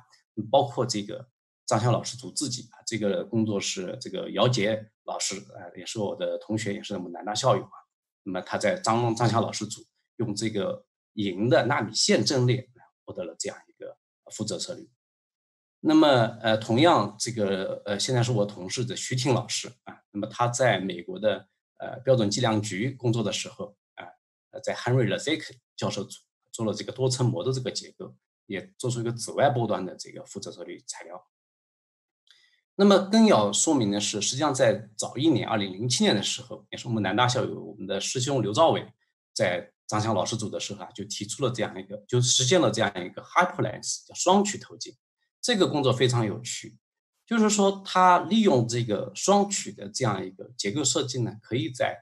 包括这个张强老师组自己啊，这个工作是这个姚杰老师啊，也是我的同学，也是我们南大校友啊。那么他在张张强老师组用这个银的纳米线阵列获得了这样一个负折射率。那么，呃，同样，这个，呃，现在是我同事的徐婷老师啊。那么他在美国的呃标准计量局工作的时候啊，在 Henry Lazek 教授组做了这个多层膜的这个结构，也做出一个紫外波段的这个负折射率材料。那么更要说明的是，实际上在早一年，二零零七年的时候，也是我们南大校友我们的师兄刘兆伟在张翔老师组的时候啊，就提出了这样一个，就实现了这样一个 Hyperlens 叫双曲透镜。这个工作非常有趣，就是说，它利用这个双曲的这样一个结构设计呢，可以在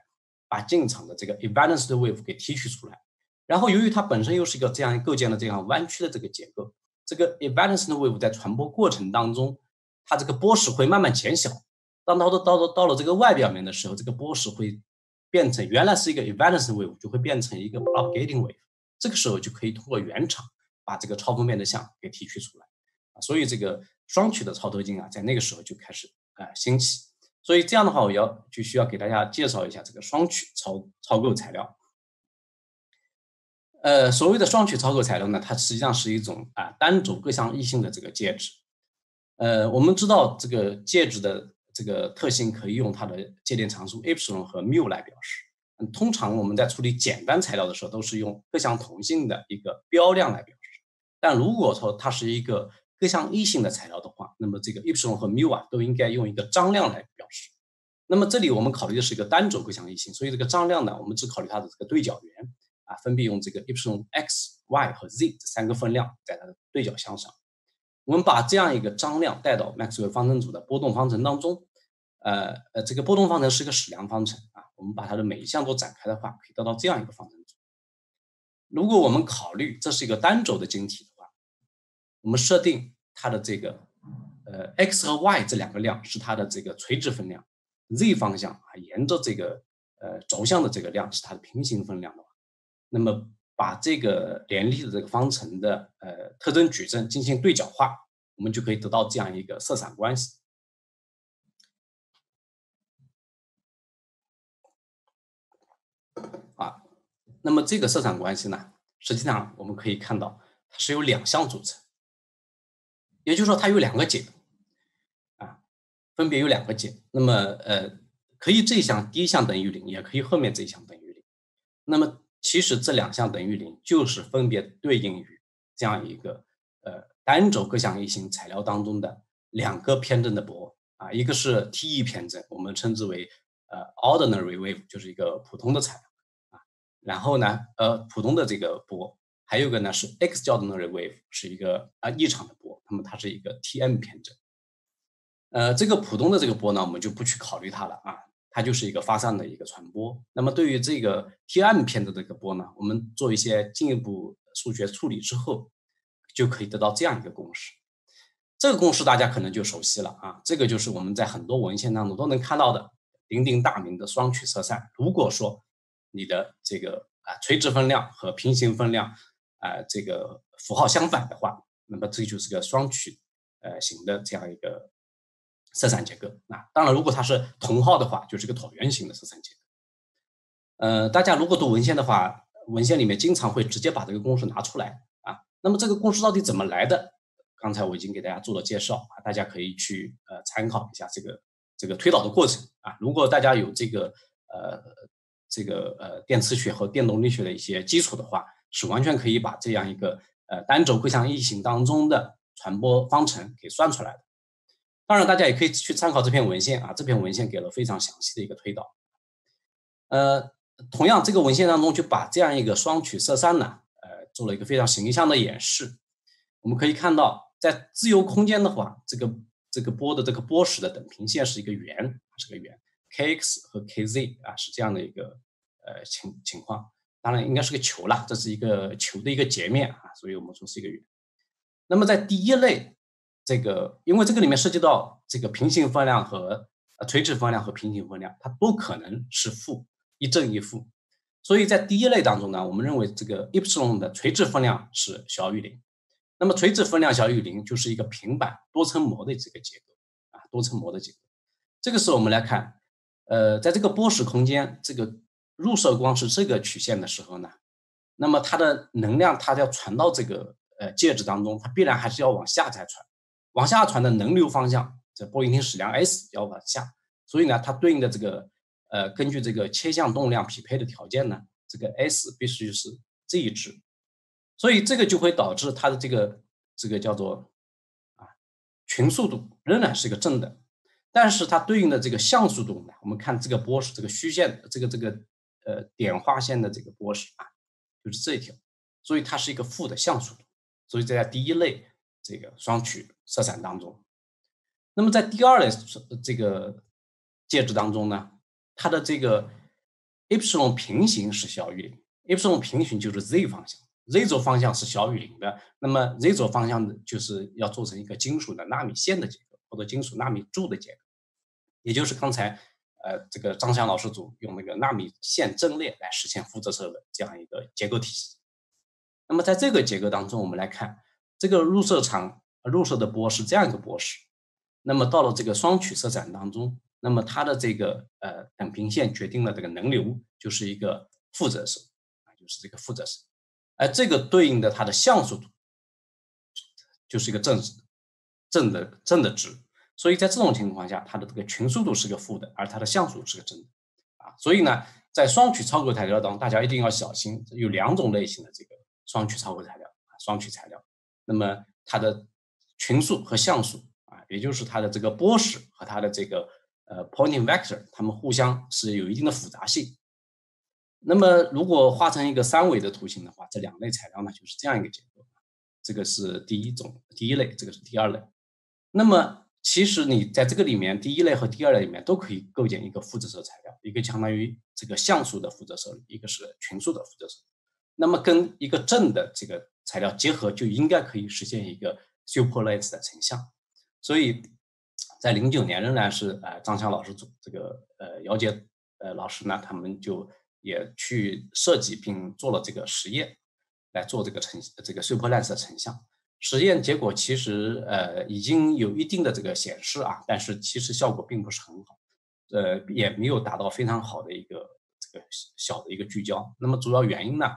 把进场的这个 evanescent wave 给提取出来。然后，由于它本身又是一个这样构建了这样弯曲的这个结构，这个 evanescent wave 在传播过程当中，它这个波势会慢慢减小。当它到到了到了这个外表面的时候，这个波势会变成原来是一个 evanescent wave，就会变成一个 propagating wave。这个时候就可以通过原场把这个超分辨的像给提取出来。啊，所以这个双曲的超透镜啊，在那个时候就开始啊兴起。所以这样的话，我要就需要给大家介绍一下这个双曲超超构材料。呃，所谓的双曲超构材料呢，它实际上是一种啊单轴各项异性的这个介质。呃，我们知道这个介质的这个特性可以用它的介电常数 epsilon 和 mu 来表示。通常我们在处理简单材料的时候，都是用各项同性的一个标量来表示。但如果说它是一个各项异性的材料的话，那么这个 epsilon 和 mu 啊都应该用一个张量来表示。那么这里我们考虑的是一个单轴各项异性，所以这个张量呢，我们只考虑它的这个对角圆啊，分别用这个 epsilon x、y 和 z 这三个分量在它的对角项上。我们把这样一个张量带到麦克斯韦方程组的波动方程当中，呃呃，这个波动方程是一个矢量方程啊，我们把它的每一项都展开的话，可以得到这样一个方程组。如果我们考虑这是一个单轴的晶体的话，我们设定它的这个呃 x 和 y 这两个量是它的这个垂直分量，z 方向啊沿着这个呃轴向的这个量是它的平行分量的话，那么把这个联立的这个方程的呃特征矩阵进行对角化，我们就可以得到这样一个色散关系啊。那么这个色散关系呢，实际上我们可以看到它是由两项组成，也就是说它有两个解，啊，分别有两个解。那么呃，可以这一项第一项等于零，也可以后面这一项等于零。那么其实这两项等于零，就是分别对应于这样一个呃单轴各项异型材料当中的两个偏振的波啊，一个是 TE 偏振，我们称之为呃 ordinary wave，就是一个普通的材料。然后呢，呃，普通的这个波，还有一个呢是 x 角的 r wave，是一个啊异常的波，那么它是一个 T_m 偏振。呃，这个普通的这个波呢，我们就不去考虑它了啊，它就是一个发散的一个传播。那么对于这个 T_m 片的这个波呢，我们做一些进一步数学处理之后，就可以得到这样一个公式。这个公式大家可能就熟悉了啊，这个就是我们在很多文献当中都能看到的鼎鼎大名的双曲色散。如果说你的这个啊垂直分量和平行分量啊这个符号相反的话，那么这就是个双曲呃型的这样一个色散结构啊。当然，如果它是同号的话，就是个椭圆形的色散结构。呃，大家如果读文献的话，文献里面经常会直接把这个公式拿出来啊。那么这个公式到底怎么来的？刚才我已经给大家做了介绍啊，大家可以去呃参考一下这个这个推导的过程啊。如果大家有这个呃。这个呃电磁学和电动力学的一些基础的话，是完全可以把这样一个呃单轴各项异形当中的传播方程给算出来的。当然，大家也可以去参考这篇文献啊，这篇文献给了非常详细的一个推导。呃，同样这个文献当中就把这样一个双曲色散呢，呃，做了一个非常形象的演示。我们可以看到，在自由空间的话，这个这个波的这个波矢的等平线是一个圆，是个圆。kx 和 kz 啊是这样的一个呃情情况，当然应该是个球啦，这是一个球的一个截面啊，所以我们说是一个圆。那么在第一类这个，因为这个里面涉及到这个平行分量和呃垂直分量和平行分量，它不可能是负一正一负，所以在第一类当中呢，我们认为这个 epsilon 的垂直分量是小于零，那么垂直分量小于零就是一个平板多层膜的这个结构啊，多层膜的结构。这个时候我们来看。呃，在这个波矢空间，这个入射光是这个曲线的时候呢，那么它的能量它要传到这个呃介质当中，它必然还是要往下再传，往下传的能流方向，这波形矢量 S 要往下，所以呢，它对应的这个呃根据这个切向动量匹配的条件呢，这个 S 必须是这一值，所以这个就会导致它的这个这个叫做啊群速度仍然是一个正的。但是它对应的这个像速度呢？我们看这个波矢，这个虚线，这个这个呃点画线的这个波矢啊，就是这一条，所以它是一个负的像速度。所以这在第一类这个双曲色散当中，那么在第二类这个介质当中呢，它的这个 epsilon 平行是小于零，epsilon 平行就是 z 方向，z 轴方向是小于零的。那么 z 轴方向就是要做成一个金属的纳米线的结构，或者金属纳米柱的结构。也就是刚才，呃，这个张翔老师组用那个纳米线阵列来实现负折射的这样一个结构体系。那么在这个结构当中，我们来看这个入射场入射的波是这样一个波矢。那么到了这个双曲色散当中，那么它的这个呃等平线决定了这个能流就是一个负折射啊，就是这个负折射。而这个对应的它的像速度就是一个正正的正的值。所以在这种情况下，它的这个群速度是个负的，而它的像素是个正的，啊，所以呢，在双曲超构材料当中，大家一定要小心，有两种类型的这个双曲超构材料啊，双曲材料，那么它的群数和像素啊，也就是它的这个波矢和它的这个呃 pointing vector，它们互相是有一定的复杂性。那么如果画成一个三维的图形的话，这两类材料呢就是这样一个结构，这个是第一种第一类，这个是第二类，那么。其实你在这个里面，第一类和第二类里面都可以构建一个负折射材料，一个相当于这个像素的负折射，一个是群数的负折射。那么跟一个正的这个材料结合，就应该可以实现一个 super lens 的成像。所以在零九年仍然是呃张强老师组这个呃姚杰呃老师呢，他们就也去设计并做了这个实验，来做这个成这个 super lens 的成像。实验结果其实呃已经有一定的这个显示啊，但是其实效果并不是很好，呃也没有达到非常好的一个这个小的一个聚焦。那么主要原因呢，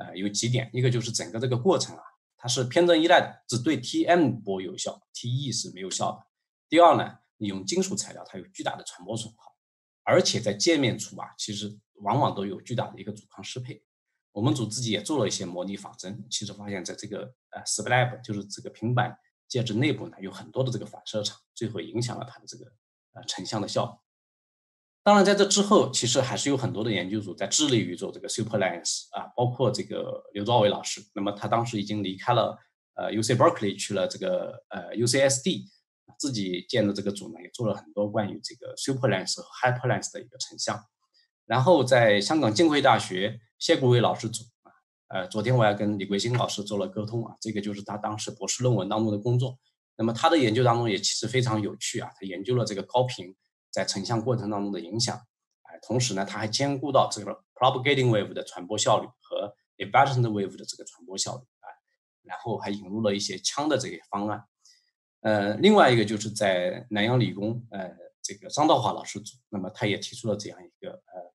呃有几点，一个就是整个这个过程啊，它是偏振依赖的，只对 Tm 波有效，Te 是没有效的。第二呢，你用金属材料，它有巨大的传播损耗，而且在界面处啊，其实往往都有巨大的一个阻抗适配。我们组自己也做了一些模拟仿真，其实发现，在这个呃 SPLAB 就是这个平板介质内部呢，有很多的这个反射场，最后影响了它的这个呃成像的效果。当然，在这之后，其实还是有很多的研究组在致力于做这个 Super Lens 啊，包括这个刘兆伟老师。那么他当时已经离开了呃 UC Berkeley 去了这个呃 UCSD，自己建的这个组呢，也做了很多关于这个 Super Lens 和 Hyper Lens 的一个成像。然后在香港浸会大学。谢国伟老师组啊，呃，昨天我还跟李桂新老师做了沟通啊，这个就是他当时博士论文当中的工作。那么他的研究当中也其实非常有趣啊，他研究了这个高频在成像过程当中的影响，哎，同时呢，它还兼顾到这个 propagating wave 的传播效率和 evanescent wave 的这个传播效率啊，然后还引入了一些枪的这个方案。呃，另外一个就是在南洋理工，呃，这个张道华老师组，那么他也提出了这样一个呃。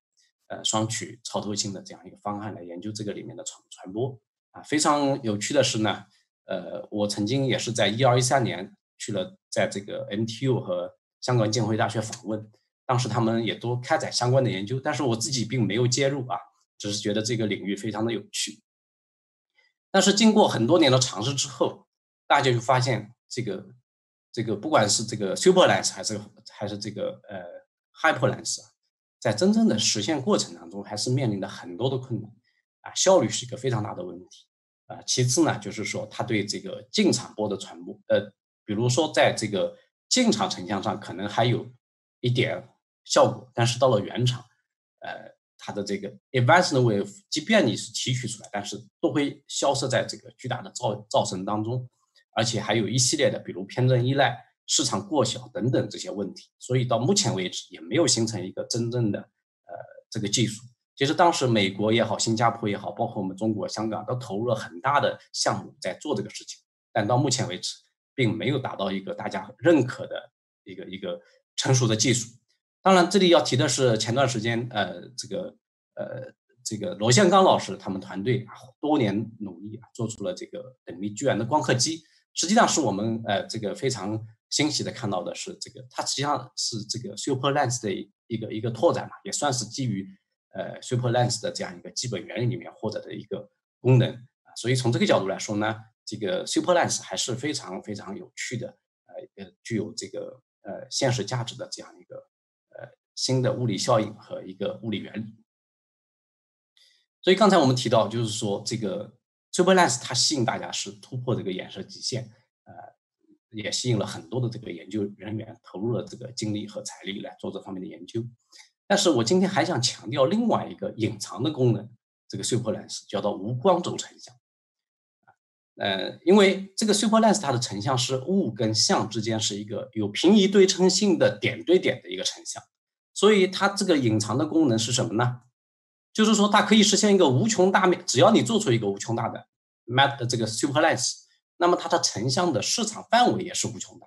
呃，双曲超透镜的这样一个方案来研究这个里面的传传播啊，非常有趣的是呢，呃，我曾经也是在一二一三年去了在这个 NTU 和香港浸会大学访问，当时他们也都开展相关的研究，但是我自己并没有介入啊，只是觉得这个领域非常的有趣。但是经过很多年的尝试之后，大家就发现这个这个不管是这个 super lens 还是还是这个呃 hyper lens。在真正的实现过程当中，还是面临着很多的困难，啊，效率是一个非常大的问题，啊，其次呢，就是说它对这个近场波的传播，呃，比如说在这个近场成像上可能还有一点效果，但是到了远场，呃，它的这个 evanescent wave，即便你是提取出来，但是都会消失在这个巨大的噪噪声当中，而且还有一系列的，比如偏振依赖。市场过小等等这些问题，所以到目前为止也没有形成一个真正的呃这个技术。其实当时美国也好，新加坡也好，包括我们中国香港都投入了很大的项目在做这个事情，但到目前为止并没有达到一个大家认可的一个一个成熟的技术。当然，这里要提的是前段时间呃这个呃这个罗宪刚老师他们团队啊多年努力啊做出了这个等离居然的光刻机，实际上是我们呃这个非常。欣喜的看到的是，这个它实际上是这个 Super Lens 的一个一个拓展嘛，也算是基于呃 Super Lens 的这样一个基本原理里面获得的一个功能。所以从这个角度来说呢，这个 Super Lens 还是非常非常有趣的，呃呃，具有这个呃现实价值的这样一个呃新的物理效应和一个物理原理。所以刚才我们提到，就是说这个 Super Lens 它吸引大家是突破这个衍射极限，呃。也吸引了很多的这个研究人员投入了这个精力和财力来做这方面的研究，但是我今天还想强调另外一个隐藏的功能，这个 super lens 叫做无光轴成像，呃，因为这个 super lens 它的成像是物跟像之间是一个有平移对称性的点对点的一个成像，所以它这个隐藏的功能是什么呢？就是说它可以实现一个无穷大面，只要你做出一个无穷大的 mat 的这个 super lens。那么它的成像的市场范围也是无穷的，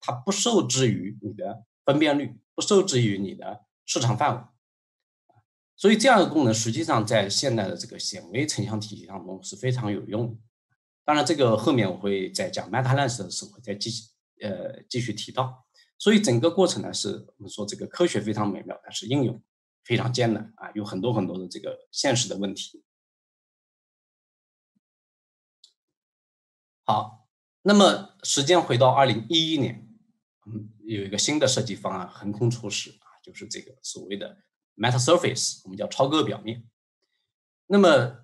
它不受制于你的分辨率，不受制于你的市场范围，所以这样的功能实际上在现在的这个显微成像体系当中是非常有用的。当然，这个后面我会在讲 meta lens 的时候再继呃继续提到。所以整个过程呢，是我们说这个科学非常美妙，但是应用非常艰难啊，有很多很多的这个现实的问题。好，那么时间回到二零一一年，嗯，有一个新的设计方案横空出世啊，就是这个所谓的 meta surface，我们叫超哥表面。那么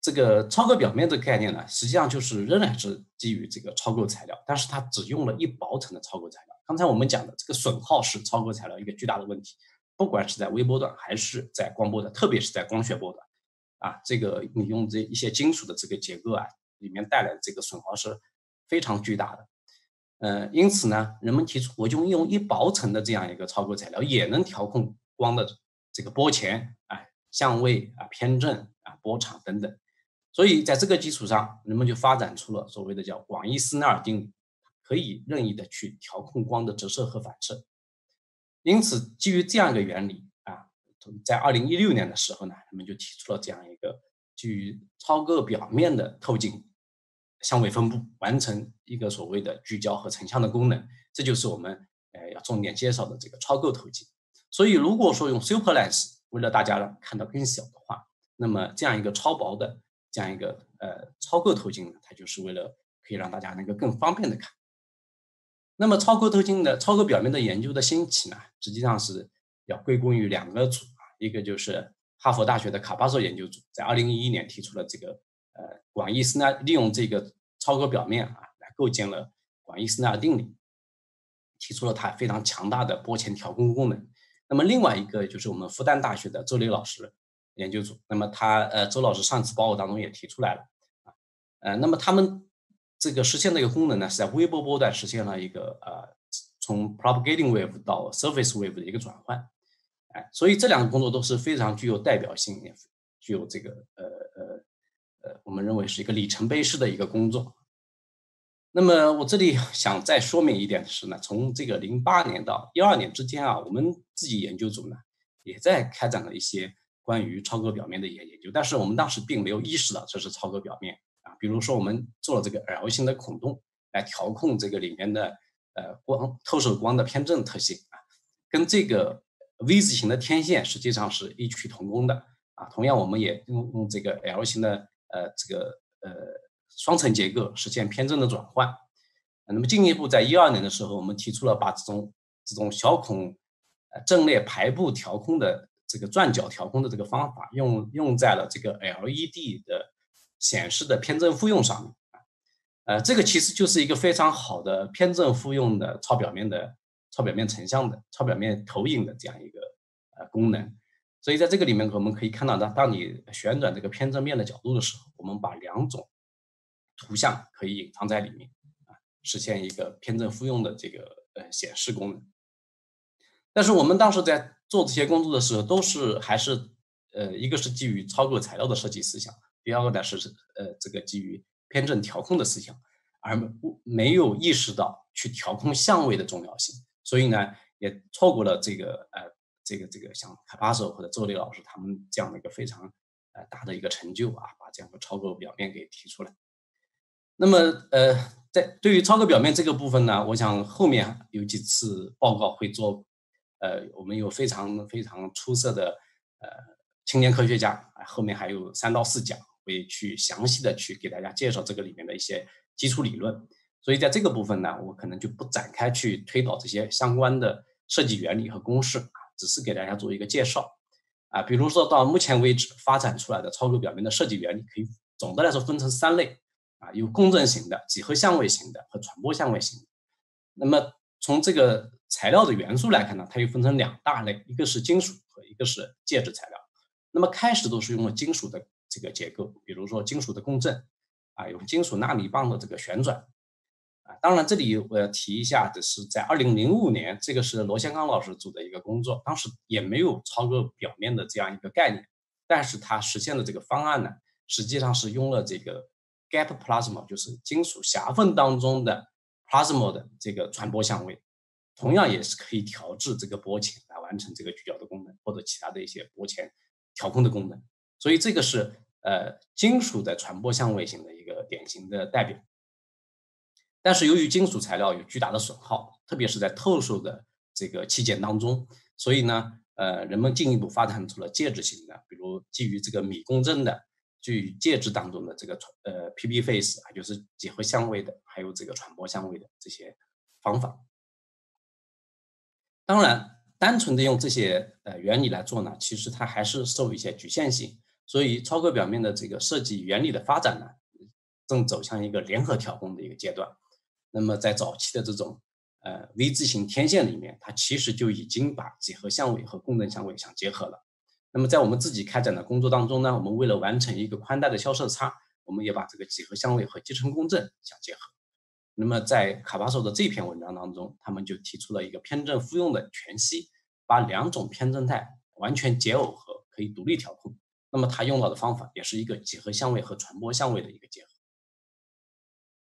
这个超铬表面的概念呢，实际上就是仍然是基于这个超构材料，但是它只用了一薄层的超构材料。刚才我们讲的这个损耗是超构材料一个巨大的问题，不管是在微波段还是在光波段，特别是在光学波段，啊，这个你用这一些金属的这个结构啊，里面带来的这个损耗是非常巨大的。呃，因此呢，人们提出我就用一薄层的这样一个超构材料，也能调控光的这个波前啊、相位啊、偏振啊、波长等等。所以在这个基础上，人们就发展出了所谓的叫广义斯奈尔定律，可以任意的去调控光的折射和反射。因此，基于这样一个原理啊，在二零一六年的时候呢，人们就提出了这样一个基于超构表面的透镜相位分布，完成一个所谓的聚焦和成像的功能。这就是我们呃要重点介绍的这个超构透镜。所以，如果说用 super lens 为了大家看到更小的话，那么这样一个超薄的这样一个呃超构透镜呢，它就是为了可以让大家能够更方便的看。那么超构透镜的超构表面的研究的兴起呢，实际上是要归功于两个组啊，一个就是哈佛大学的卡巴索研究组，在二零一一年提出了这个呃广义斯奈利用这个超构表面啊来构建了广义斯奈尔定理，提出了它非常强大的波前调控功能。那么另外一个就是我们复旦大学的周磊老师研究组，那么他呃周老师上次报告当中也提出来了啊，呃那么他们。这个实现的一个功能呢，是在微波波段实现了一个呃从 propagating wave 到 surface wave 的一个转换，哎，所以这两个工作都是非常具有代表性，也具有这个呃呃呃，我们认为是一个里程碑式的一个工作。那么我这里 [LAUGHS] 想再说明一点的是呢，从这个零八年到一二年之间啊，我们自己研究组呢也在开展了一些关于超哥表面的一些研究，但是我们当时并没有意识到这是超哥表面啊。比如说，我们做了这个 L 型的孔洞来调控这个里面的呃光透射光的偏振特性啊，跟这个 V 字形的天线实际上是异曲同工的啊。同样，我们也用用这个 L 型的呃这个呃双层结构实现偏振的转换。那么进一步，在一二年的时候，我们提出了把这种这种小孔呃阵列排布调控的这个转角调控的这个方法用用在了这个 LED 的。显示的偏振复用上面啊，呃，这个其实就是一个非常好的偏振复用的超表面的超表面成像的超表面投影的这样一个呃功能。所以在这个里面，我们可以看到，当当你旋转这个偏振面的角度的时候，我们把两种图像可以隐藏在里面啊，实现一个偏振复用的这个呃显示功能。但是我们当时在做这些工作的时候，都是还是呃，一个是基于超构材料的设计思想。第二个呢是呃这个基于偏振调控的思想，而没有意识到去调控相位的重要性，所以呢也错过了这个呃这个这个像卡巴索或者周磊老师他们这样的一个非常呃大的一个成就啊，把这样的超构表面给提出来。那么呃在对于超构表面这个部分呢，我想后面有几次报告会做，呃我们有非常非常出色的呃青年科学家啊，后面还有三到四讲。会去详细的去给大家介绍这个里面的一些基础理论，所以在这个部分呢，我可能就不展开去推导这些相关的设计原理和公式啊，只是给大家做一个介绍啊。比如说到目前为止发展出来的超构表面的设计原理，可以总的来说分成三类啊，有共振型的、几何相位型的和传播相位型。那么从这个材料的元素来看呢，它又分成两大类，一个是金属和一个是介质材料。那么开始都是用了金属的。这个结构，比如说金属的共振，啊，用金属纳米棒的这个旋转，啊，当然这里我要提一下的是，在二零零五年，这个是罗先刚老师做的一个工作，当时也没有超过表面的这样一个概念，但是他实现的这个方案呢，实际上是用了这个 gap plasma，就是金属狭缝当中的 plasma 的这个传播相位，同样也是可以调制这个波前来完成这个聚焦的功能，或者其他的一些波前调控的功能。所以这个是呃金属的传播相位型的一个典型的代表，但是由于金属材料有巨大的损耗，特别是在透射的这个器件当中，所以呢，呃，人们进一步发展出了介质型的，比如基于这个米共振的，基于介质当中的这个呃 PP phase 啊，就是几何相位的，还有这个传播相位的这些方法。当然，单纯的用这些呃原理来做呢，其实它还是受一些局限性。所以，超构表面的这个设计原理的发展呢，正走向一个联合调控的一个阶段。那么，在早期的这种呃 V 字形天线里面，它其实就已经把几何相位和共振相位相结合了。那么在我们自己开展的工作当中呢，我们为了完成一个宽带的消色差，我们也把这个几何相位和集成共振相结合。那么在卡巴索的这篇文章当中，他们就提出了一个偏振复用的全息，把两种偏振态完全解耦合，可以独立调控。那么他用到的方法也是一个几何相位和传播相位的一个结合。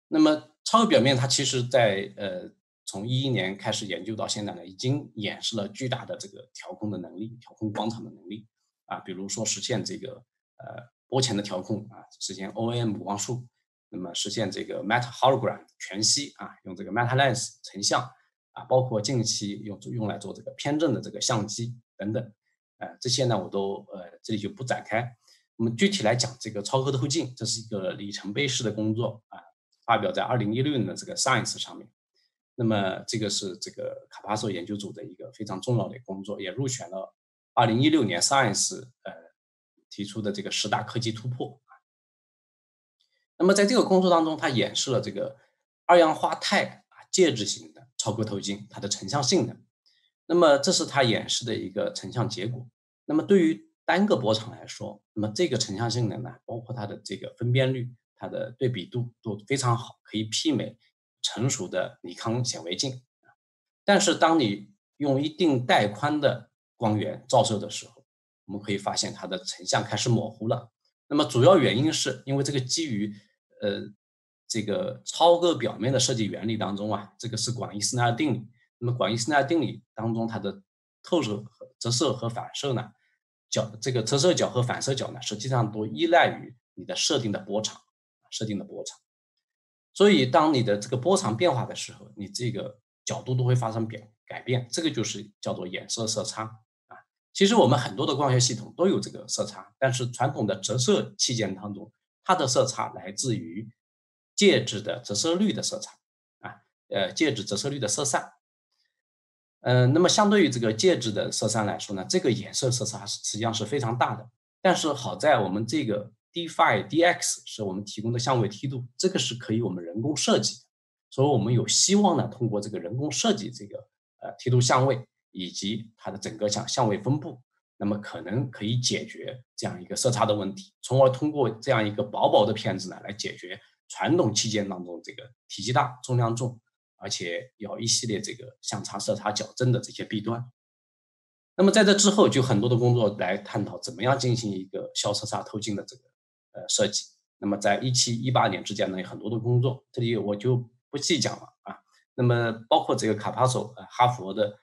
那么超表面，它其实在呃。从一一年开始研究到现在呢，已经演示了巨大的这个调控的能力，调控光场的能力啊，比如说实现这个呃波前的调控啊，实现 OAM 光束，那么实现这个 Meta Hologram 全息啊，用这个 Meta Lens 成像啊，包括近期用用来做这个偏振的这个相机等等，呃，这些呢我都呃这里就不展开。我们具体来讲这个超高透镜，这是一个里程碑式的工作啊，发表在二零一六年的这个 Science 上面。那么这个是这个卡巴索研究组的一个非常重要的工作，也入选了二零一六年 Science 呃提出的这个十大科技突破。那么在这个工作当中，他演示了这个二氧化钛啊介质型的超高透镜它的成像性能。那么这是他演示的一个成像结果。那么对于单个波长来说，那么这个成像性能呢，包括它的这个分辨率、它的对比度都非常好，可以媲美。成熟的尼康显微镜，但是当你用一定带宽的光源照射的时候，我们可以发现它的成像开始模糊了。那么主要原因是因为这个基于呃这个超个表面的设计原理当中啊，这个是广义斯奈尔定理。那么广义斯奈尔定理当中，它的透射、折射和反射呢，角这个折射角和反射角呢，实际上都依赖于你的设定的波长，设定的波长。所以，当你的这个波长变化的时候，你这个角度都会发生变改变，这个就是叫做衍射色差。其实我们很多的光学系统都有这个色差，但是传统的折射器件当中，它的色差来自于介质的折射率的色差啊，呃，介质折射率的色散。嗯，那么相对于这个介质的色散来说呢，这个衍射色差实际上是非常大的。但是好在我们这个。d phi dx 是我们提供的相位梯度，这个是可以我们人工设计的，所以我们有希望呢，通过这个人工设计这个呃梯度相位以及它的整个像相位分布，那么可能可以解决这样一个色差的问题，从而通过这样一个薄薄的片子呢，来解决传统器件当中这个体积大、重量重，而且要一系列这个相差色差矫正的这些弊端。那么在这之后，就很多的工作来探讨怎么样进行一个消色差透镜的这个。呃，设计。那么，在一七一八年之间呢，有很多的工作，这里我就不细讲了啊。那么，包括这个卡帕索、哈佛的、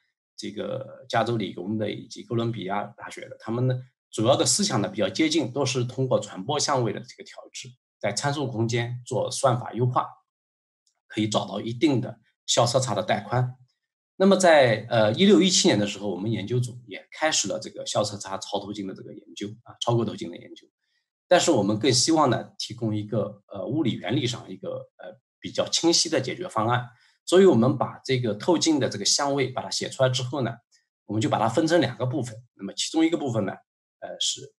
这个加州理工的以及哥伦比亚大学的，他们呢，主要的思想呢比较接近，都是通过传播相位的这个调制，在参数空间做算法优化，可以找到一定的消色差的带宽。那么，在呃一六一七年的时候，我们研究组也开始了这个消色差超透镜的这个研究啊，超过透镜的研究。但是我们更希望呢，提供一个呃物理原理上一个呃比较清晰的解决方案。所以，我们把这个透镜的这个相位把它写出来之后呢，我们就把它分成两个部分。那么，其中一个部分呢，呃是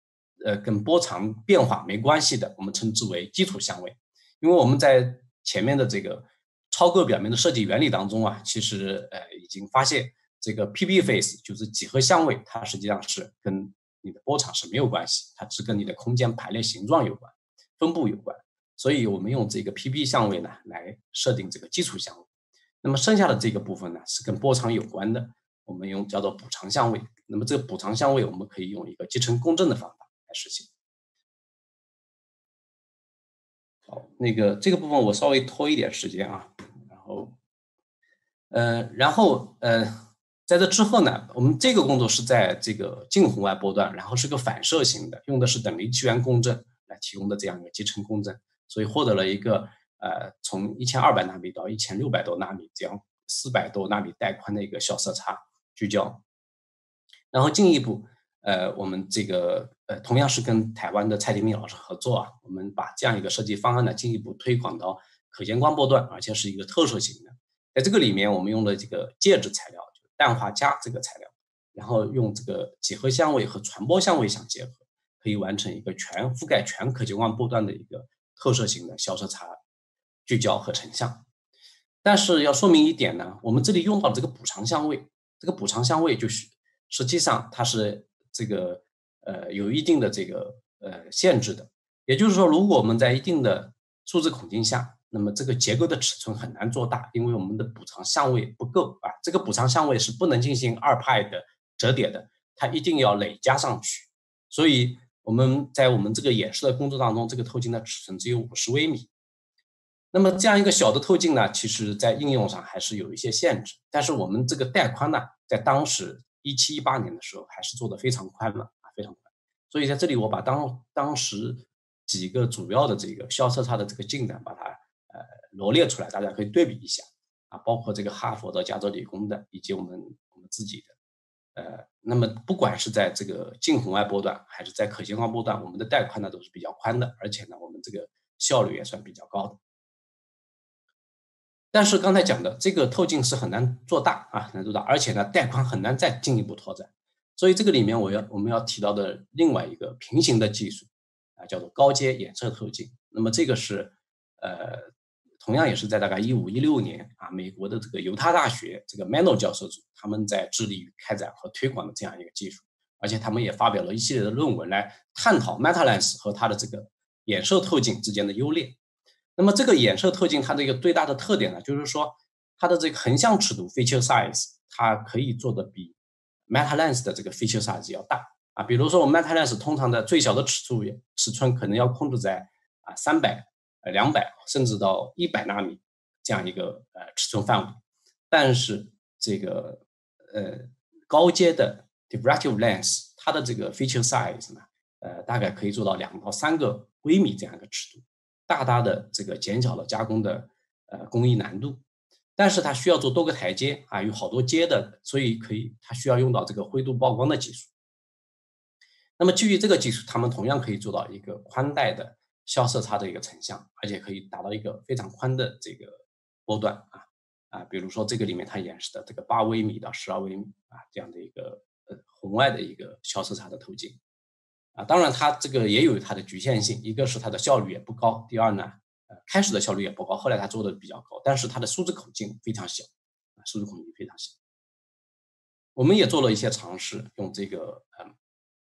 呃跟波长变化没关系的，我们称之为基础相位。因为我们在前面的这个超个表面的设计原理当中啊，其实呃已经发现这个 P-P phase 就是几何相位，它实际上是跟你的波长是没有关系，它只跟你的空间排列形状有关，分布有关。所以我们用这个 P-P 相位呢来设定这个基础相位。那么剩下的这个部分呢是跟波长有关的，我们用叫做补偿相位。那么这个补偿相位我们可以用一个集成共振的方法来实现。好，那个这个部分我稍微拖一点时间啊，然后，呃，然后呃。在这之后呢，我们这个工作是在这个近红外波段，然后是个反射型的，用的是等离气源共振来提供的这样一个集成共振，所以获得了一个呃从一千二百纳米到一千六百多纳米这样四百多纳米带宽的一个小色差聚焦。然后进一步，呃，我们这个呃同样是跟台湾的蔡天明老师合作啊，我们把这样一个设计方案呢进一步推广到可见光波段，而且是一个特色型的。在这个里面，我们用的这个介质材料。就氮化镓这个材料，然后用这个几何相位和传播相位相结合，可以完成一个全覆盖全可见光波段的一个透射型的消色差聚焦和成像。但是要说明一点呢，我们这里用到的这个补偿相位，这个补偿相位就是实际上它是这个呃有一定的这个呃限制的。也就是说，如果我们在一定的数字孔径下，那么这个结构的尺寸很难做大，因为我们的补偿相位不够啊。这个补偿相位是不能进行二派的折叠的，它一定要累加上去。所以我们在我们这个演示的工作当中，这个透镜的尺寸只有五十微米。那么这样一个小的透镜呢，其实在应用上还是有一些限制。但是我们这个带宽呢，在当时一七一八年的时候还是做的非常宽了啊，非常宽。所以在这里我把当当时几个主要的这个消色差的这个进展，把它呃罗列出来，大家可以对比一下啊，包括这个哈佛的、加州理工的，以及我们我们自己的，呃，那么不管是在这个近红外波段还是在可见光波段，我们的带宽呢都是比较宽的，而且呢，我们这个效率也算比较高的。但是刚才讲的这个透镜是很难做大啊，很难做大，而且呢带宽很难再进一步拓展，所以这个里面我要我们要提到的另外一个平行的技术啊，叫做高阶衍射透镜。那么这个是呃，同样也是在大概一五一六年啊，美国的这个犹他大学这个 Mano 教授组他们在致力于开展和推广的这样一个技术，而且他们也发表了一系列的论文来探讨 Metalens 和它的这个衍射透镜之间的优劣。那么这个衍射透镜它的一个最大的特点呢，就是说它的这个横向尺度 feature size 它可以做的比 Metalens 的这个 feature size 要大啊。比如说我们 Metalens 通常的最小的尺寸尺寸可能要控制在啊三百呃两百甚至到一百纳米这样一个呃尺寸范围，但是这个呃高阶的 diffractive lens 它的这个 feature size 呢，呃大概可以做到两到三个微米这样一个尺度。大大的这个减小了加工的呃工艺难度，但是它需要做多个台阶啊，有好多阶的，所以可以它需要用到这个灰度曝光的技术。那么基于这个技术，他们同样可以做到一个宽带的消色差的一个成像，而且可以达到一个非常宽的这个波段啊啊，比如说这个里面它演示的这个八微米到十二微米啊这样的一个呃红外的一个消色差的透镜。啊，当然它这个也有它的局限性，一个是它的效率也不高，第二呢，呃，开始的效率也不高，后来它做的比较高，但是它的数字口径非常小，数字孔径非常小。我们也做了一些尝试，用这个嗯，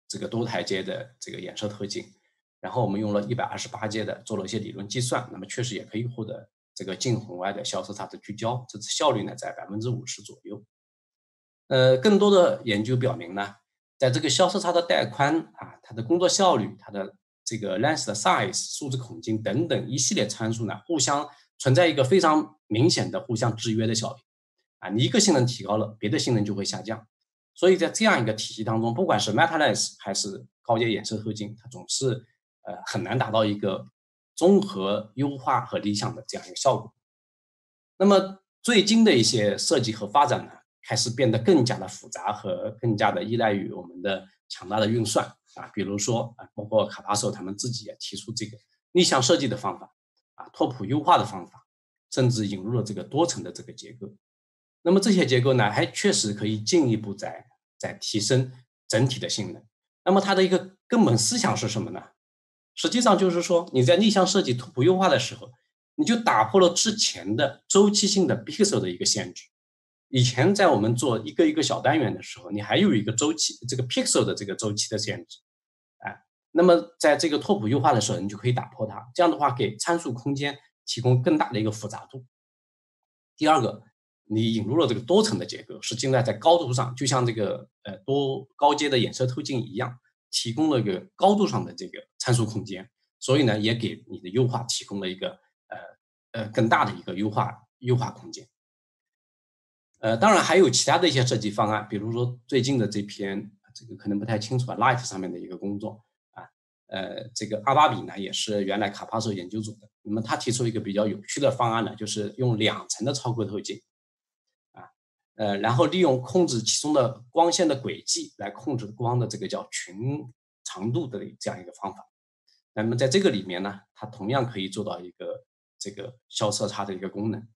这个多台阶的这个衍射透镜，然后我们用了一百二十八阶的做了一些理论计算，那么确实也可以获得这个近红外的消失差的聚焦，这次效率呢在百分之五十左右。呃，更多的研究表明呢。在这个消色差的带宽啊，它的工作效率，它的这个 lens 的 size 数字孔径等等一系列参数呢，互相存在一个非常明显的互相制约的效应啊。你一个性能提高了，别的性能就会下降。所以在这样一个体系当中，不管是 meta lens 还是高阶衍射透镜，它总是呃很难达到一个综合优化和理想的这样一个效果。那么最近的一些设计和发展呢？开始变得更加的复杂和更加的依赖于我们的强大的运算啊，比如说啊，包括卡帕索他们自己也提出这个逆向设计的方法啊，拓扑优化的方法，甚至引入了这个多层的这个结构。那么这些结构呢，还确实可以进一步在在提升整体的性能。那么它的一个根本思想是什么呢？实际上就是说你在逆向设计拓扑优化的时候，你就打破了之前的周期性的 pixel 的一个限制。以前在我们做一个一个小单元的时候，你还有一个周期，这个 pixel 的这个周期的限制，哎，那么在这个拓扑优化的时候，你就可以打破它。这样的话，给参数空间提供更大的一个复杂度。第二个，你引入了这个多层的结构，是尽量在高度上，就像这个呃多高阶的衍射透镜一样，提供了一个高度上的这个参数空间，所以呢，也给你的优化提供了一个呃呃更大的一个优化优化空间。呃，当然还有其他的一些设计方案，比如说最近的这篇，这个可能不太清楚啊，Light 上面的一个工作啊，呃，这个阿巴比呢也是原来卡帕索研究组的，那么他提出一个比较有趣的方案呢，就是用两层的超光透镜，啊，呃，然后利用控制其中的光线的轨迹来控制光的这个叫群长度的这样一个方法，那么在这个里面呢，它同样可以做到一个这个消色差的一个功能。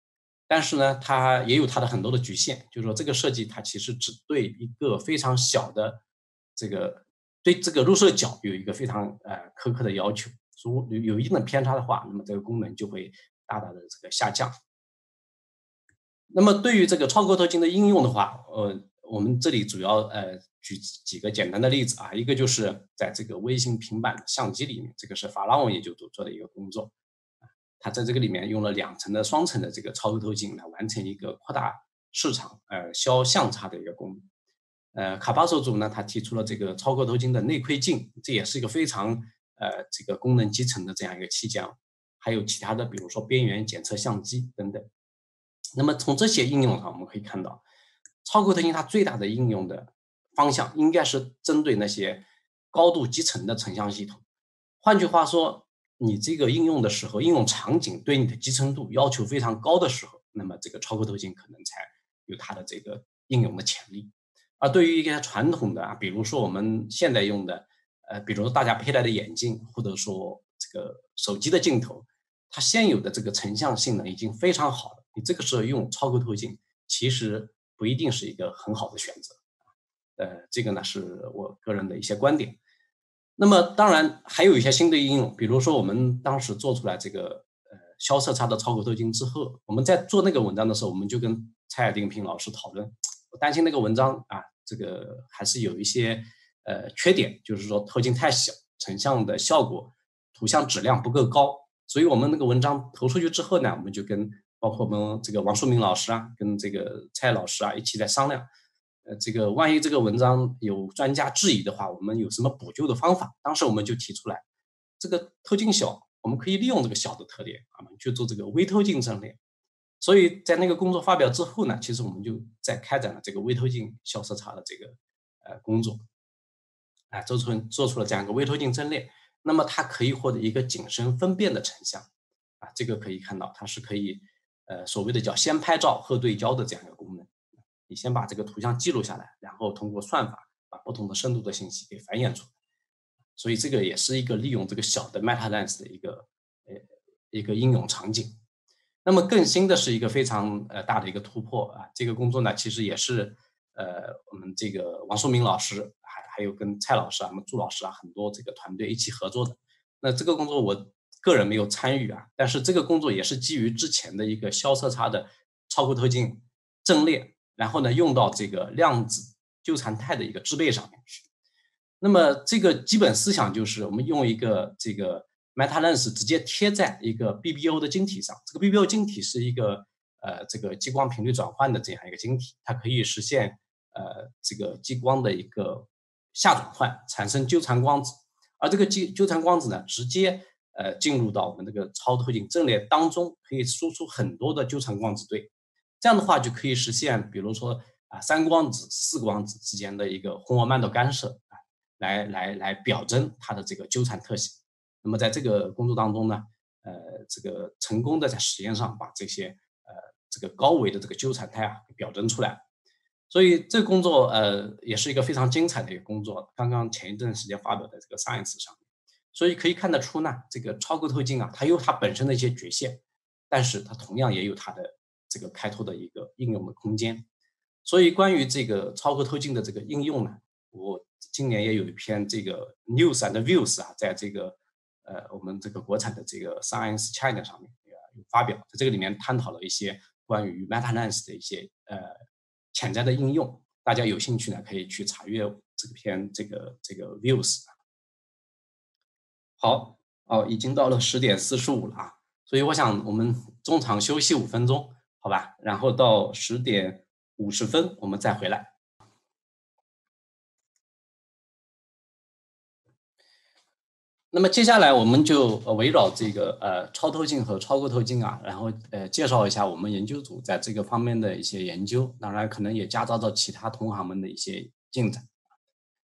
但是呢，它也有它的很多的局限，就是说这个设计它其实只对一个非常小的这个对这个入射角有一个非常呃苛刻的要求，如果有有一定的偏差的话，那么这个功能就会大大的这个下降。那么对于这个超高透镜的应用的话，呃，我们这里主要呃举几个简单的例子啊，一个就是在这个微型平板相机里面，这个是法拉翁研究组做的一个工作，他在这个里面用了两层的双层的这个超透镜来完成一个扩大市场呃消相差的一个功能。呃，卡巴索组呢，他提出了这个超过头镜的内窥镜，这也是一个非常呃这个功能集成的这样一个器件，还有其他的，比如说边缘检测相机等等。那么从这些应用上，我们可以看到，超过头镜它最大的应用的方向应该是针对那些高度集成的成像系统。换句话说，你这个应用的时候，应用场景对你的集成度要求非常高的时候，那么这个超过头镜可能才有它的这个应用的潜力。而对于一些传统的啊，比如说我们现在用的，呃，比如说大家佩戴的眼镜，或者说这个手机的镜头，它现有的这个成像性能已经非常好了。你这个时候用超高透镜，其实不一定是一个很好的选择。呃，这个呢是我个人的一些观点。那么当然还有一些新的应用，比如说我们当时做出来这个呃消色差的超高透镜之后，我们在做那个文章的时候，我们就跟蔡尔定平老师讨论，我担心那个文章啊。这个还是有一些呃缺点，就是说透镜太小，成像的效果、图像质量不够高。所以我们那个文章投出去之后呢，我们就跟包括我们这个王树明老师啊，跟这个蔡老师啊一起在商量。这个万一这个文章有专家质疑的话，我们有什么补救的方法？当时我们就提出来，这个透镜小，我们可以利用这个小的特点啊，去做这个微透镜阵列。所以在那个工作发表之后呢，其实我们就在开展了这个微透镜消色差的这个呃工作，啊，做出做出了这样一个微透镜阵列，那么它可以获得一个景深分辨的成像，啊，这个可以看到它是可以呃所谓的叫先拍照后对焦的这样一个功能，你先把这个图像记录下来，然后通过算法把不同的深度的信息给繁衍出来，所以这个也是一个利用这个小的 meta lens 的一个呃一个应用场景。那么更新的是一个非常呃大的一个突破啊！这个工作呢，其实也是呃我们这个王树明老师还还有跟蔡老师啊、我们朱老师啊很多这个团队一起合作的。那这个工作我个人没有参与啊，但是这个工作也是基于之前的一个消色差的超过透镜阵列，然后呢用到这个量子纠缠态的一个制备上面去。那么这个基本思想就是我们用一个这个。MetaLens 直接贴在一个 BBO 的晶体上，这个 BBO 晶体是一个呃这个激光频率转换的这样一个晶体，它可以实现呃这个激光的一个下转换，产生纠缠光子，而这个纠纠缠光子呢，直接呃进入到我们这个超透镜阵列当中，可以输出很多的纠缠光子对，这样的话就可以实现，比如说啊三光子、四光子之间的一个红外曼朵干涉啊，来来来表征它的这个纠缠特性。那么在这个工作当中呢，呃，这个成功的在实验上把这些呃这个高维的这个纠缠态啊表征出来，所以这个工作呃也是一个非常精彩的一个工作。刚刚前一段时间发表在这个 Science 上，所以可以看得出呢，这个超高透镜啊，它有它本身的一些局限，但是它同样也有它的这个开拓的一个应用的空间。所以关于这个超高透镜的这个应用呢，我今年也有一篇这个 News and Views 啊，在这个。呃，我们这个国产的这个 Science China 上面有发表，在这个里面探讨了一些关于 Meta Lens 的一些呃潜在的应用，大家有兴趣呢可以去查阅这篇这个这个 Views。好，哦，已经到了十点四十五了啊，所以我想我们中场休息五分钟，好吧，然后到十点五十分我们再回来。那么接下来我们就围绕这个呃超透镜和超过透镜啊，然后呃介绍一下我们研究组在这个方面的一些研究，当然可能也夹杂着其他同行们的一些进展。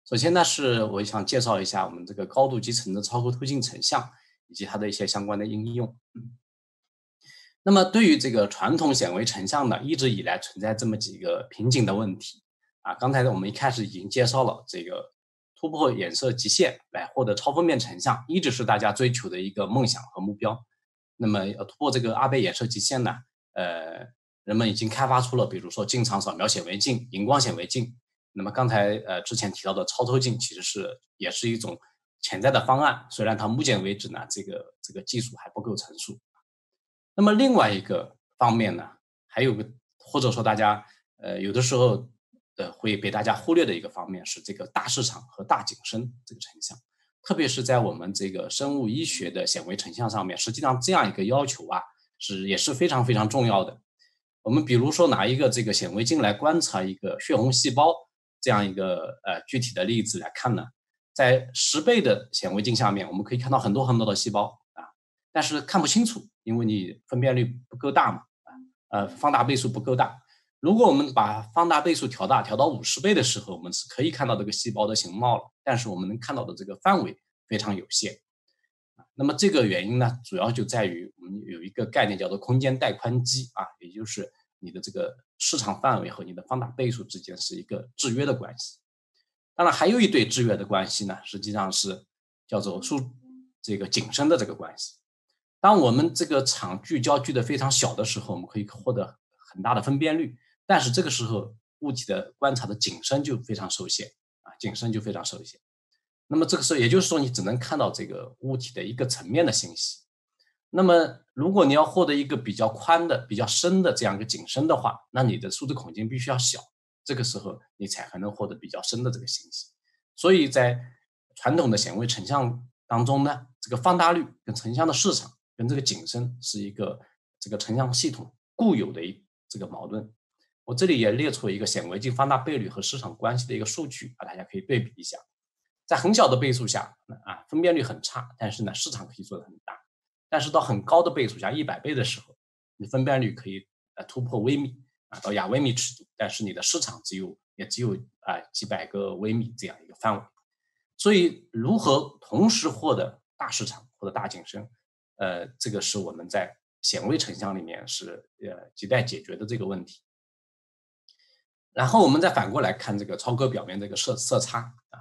首先呢是我想介绍一下我们这个高度集成的超过透镜成像以及它的一些相关的应用。那么对于这个传统显微成像呢，一直以来存在这么几个瓶颈的问题啊，刚才我们一开始已经介绍了这个。突破颜色极限来获得超分辨成像，一直是大家追求的一个梦想和目标。那么要突破这个阿贝颜色极限呢？呃，人们已经开发出了，比如说近场扫描显微镜、荧光显微镜。那么刚才呃之前提到的超透镜，其实是也是一种潜在的方案。虽然它目前为止呢，这个这个技术还不够成熟。那么另外一个方面呢，还有个或者说大家呃有的时候呃会被大家忽略的一个方面是这个大市场和大景深这个成像，特别是在我们这个生物医学的显微成像上面，实际上这样一个要求啊是也是非常非常重要的。我们比如说拿一个这个显微镜来观察一个血红细胞这样一个呃具体的例子来看呢，在十倍的显微镜下面，我们可以看到很多很多的细胞，但是看不清楚，因为你分辨率不够大嘛。呃，放大倍数不够大。如果我们把放大倍数调大，调到五十倍的时候，我们是可以看到这个细胞的形貌了。但是我们能看到的这个范围非常有限。那么这个原因呢，主要就在于我们有一个概念叫做空间带宽机啊，也就是你的这个市场范围和你的放大倍数之间是一个制约的关系。当然，还有一对制约的关系呢，实际上是叫做数这个景深的这个关系。当我们这个场聚焦聚的非常小的时候，我们可以获得很大的分辨率，但是这个时候物体的观察的景深就非常受限啊，景深就非常受限。那么这个时候，也就是说你只能看到这个物体的一个层面的信息。那么如果你要获得一个比较宽的、比较深的这样一个景深的话，那你的数字孔径必须要小，这个时候你才还能获得比较深的这个信息。所以在传统的显微成像当中呢，这个放大率跟成像的市场。跟这个景深是一个这个成像系统固有的一这个矛盾。我这里也列出一个显微镜放大倍率和市场关系的一个数据啊，大家可以对比一下。在很小的倍数下，啊，分辨率很差，但是呢，市场可以做得很大。但是到很高的倍数下，一百倍的时候，你分辨率可以呃突破微米啊，到亚微米尺度，但是你的市场只有也只有啊几百个微米这样一个范围。所以，如何同时获得大市场或者大景深？呃，这个是我们在显微成像里面是呃亟待解决的这个问题。然后我们再反过来看这个超割表面这个色色差啊，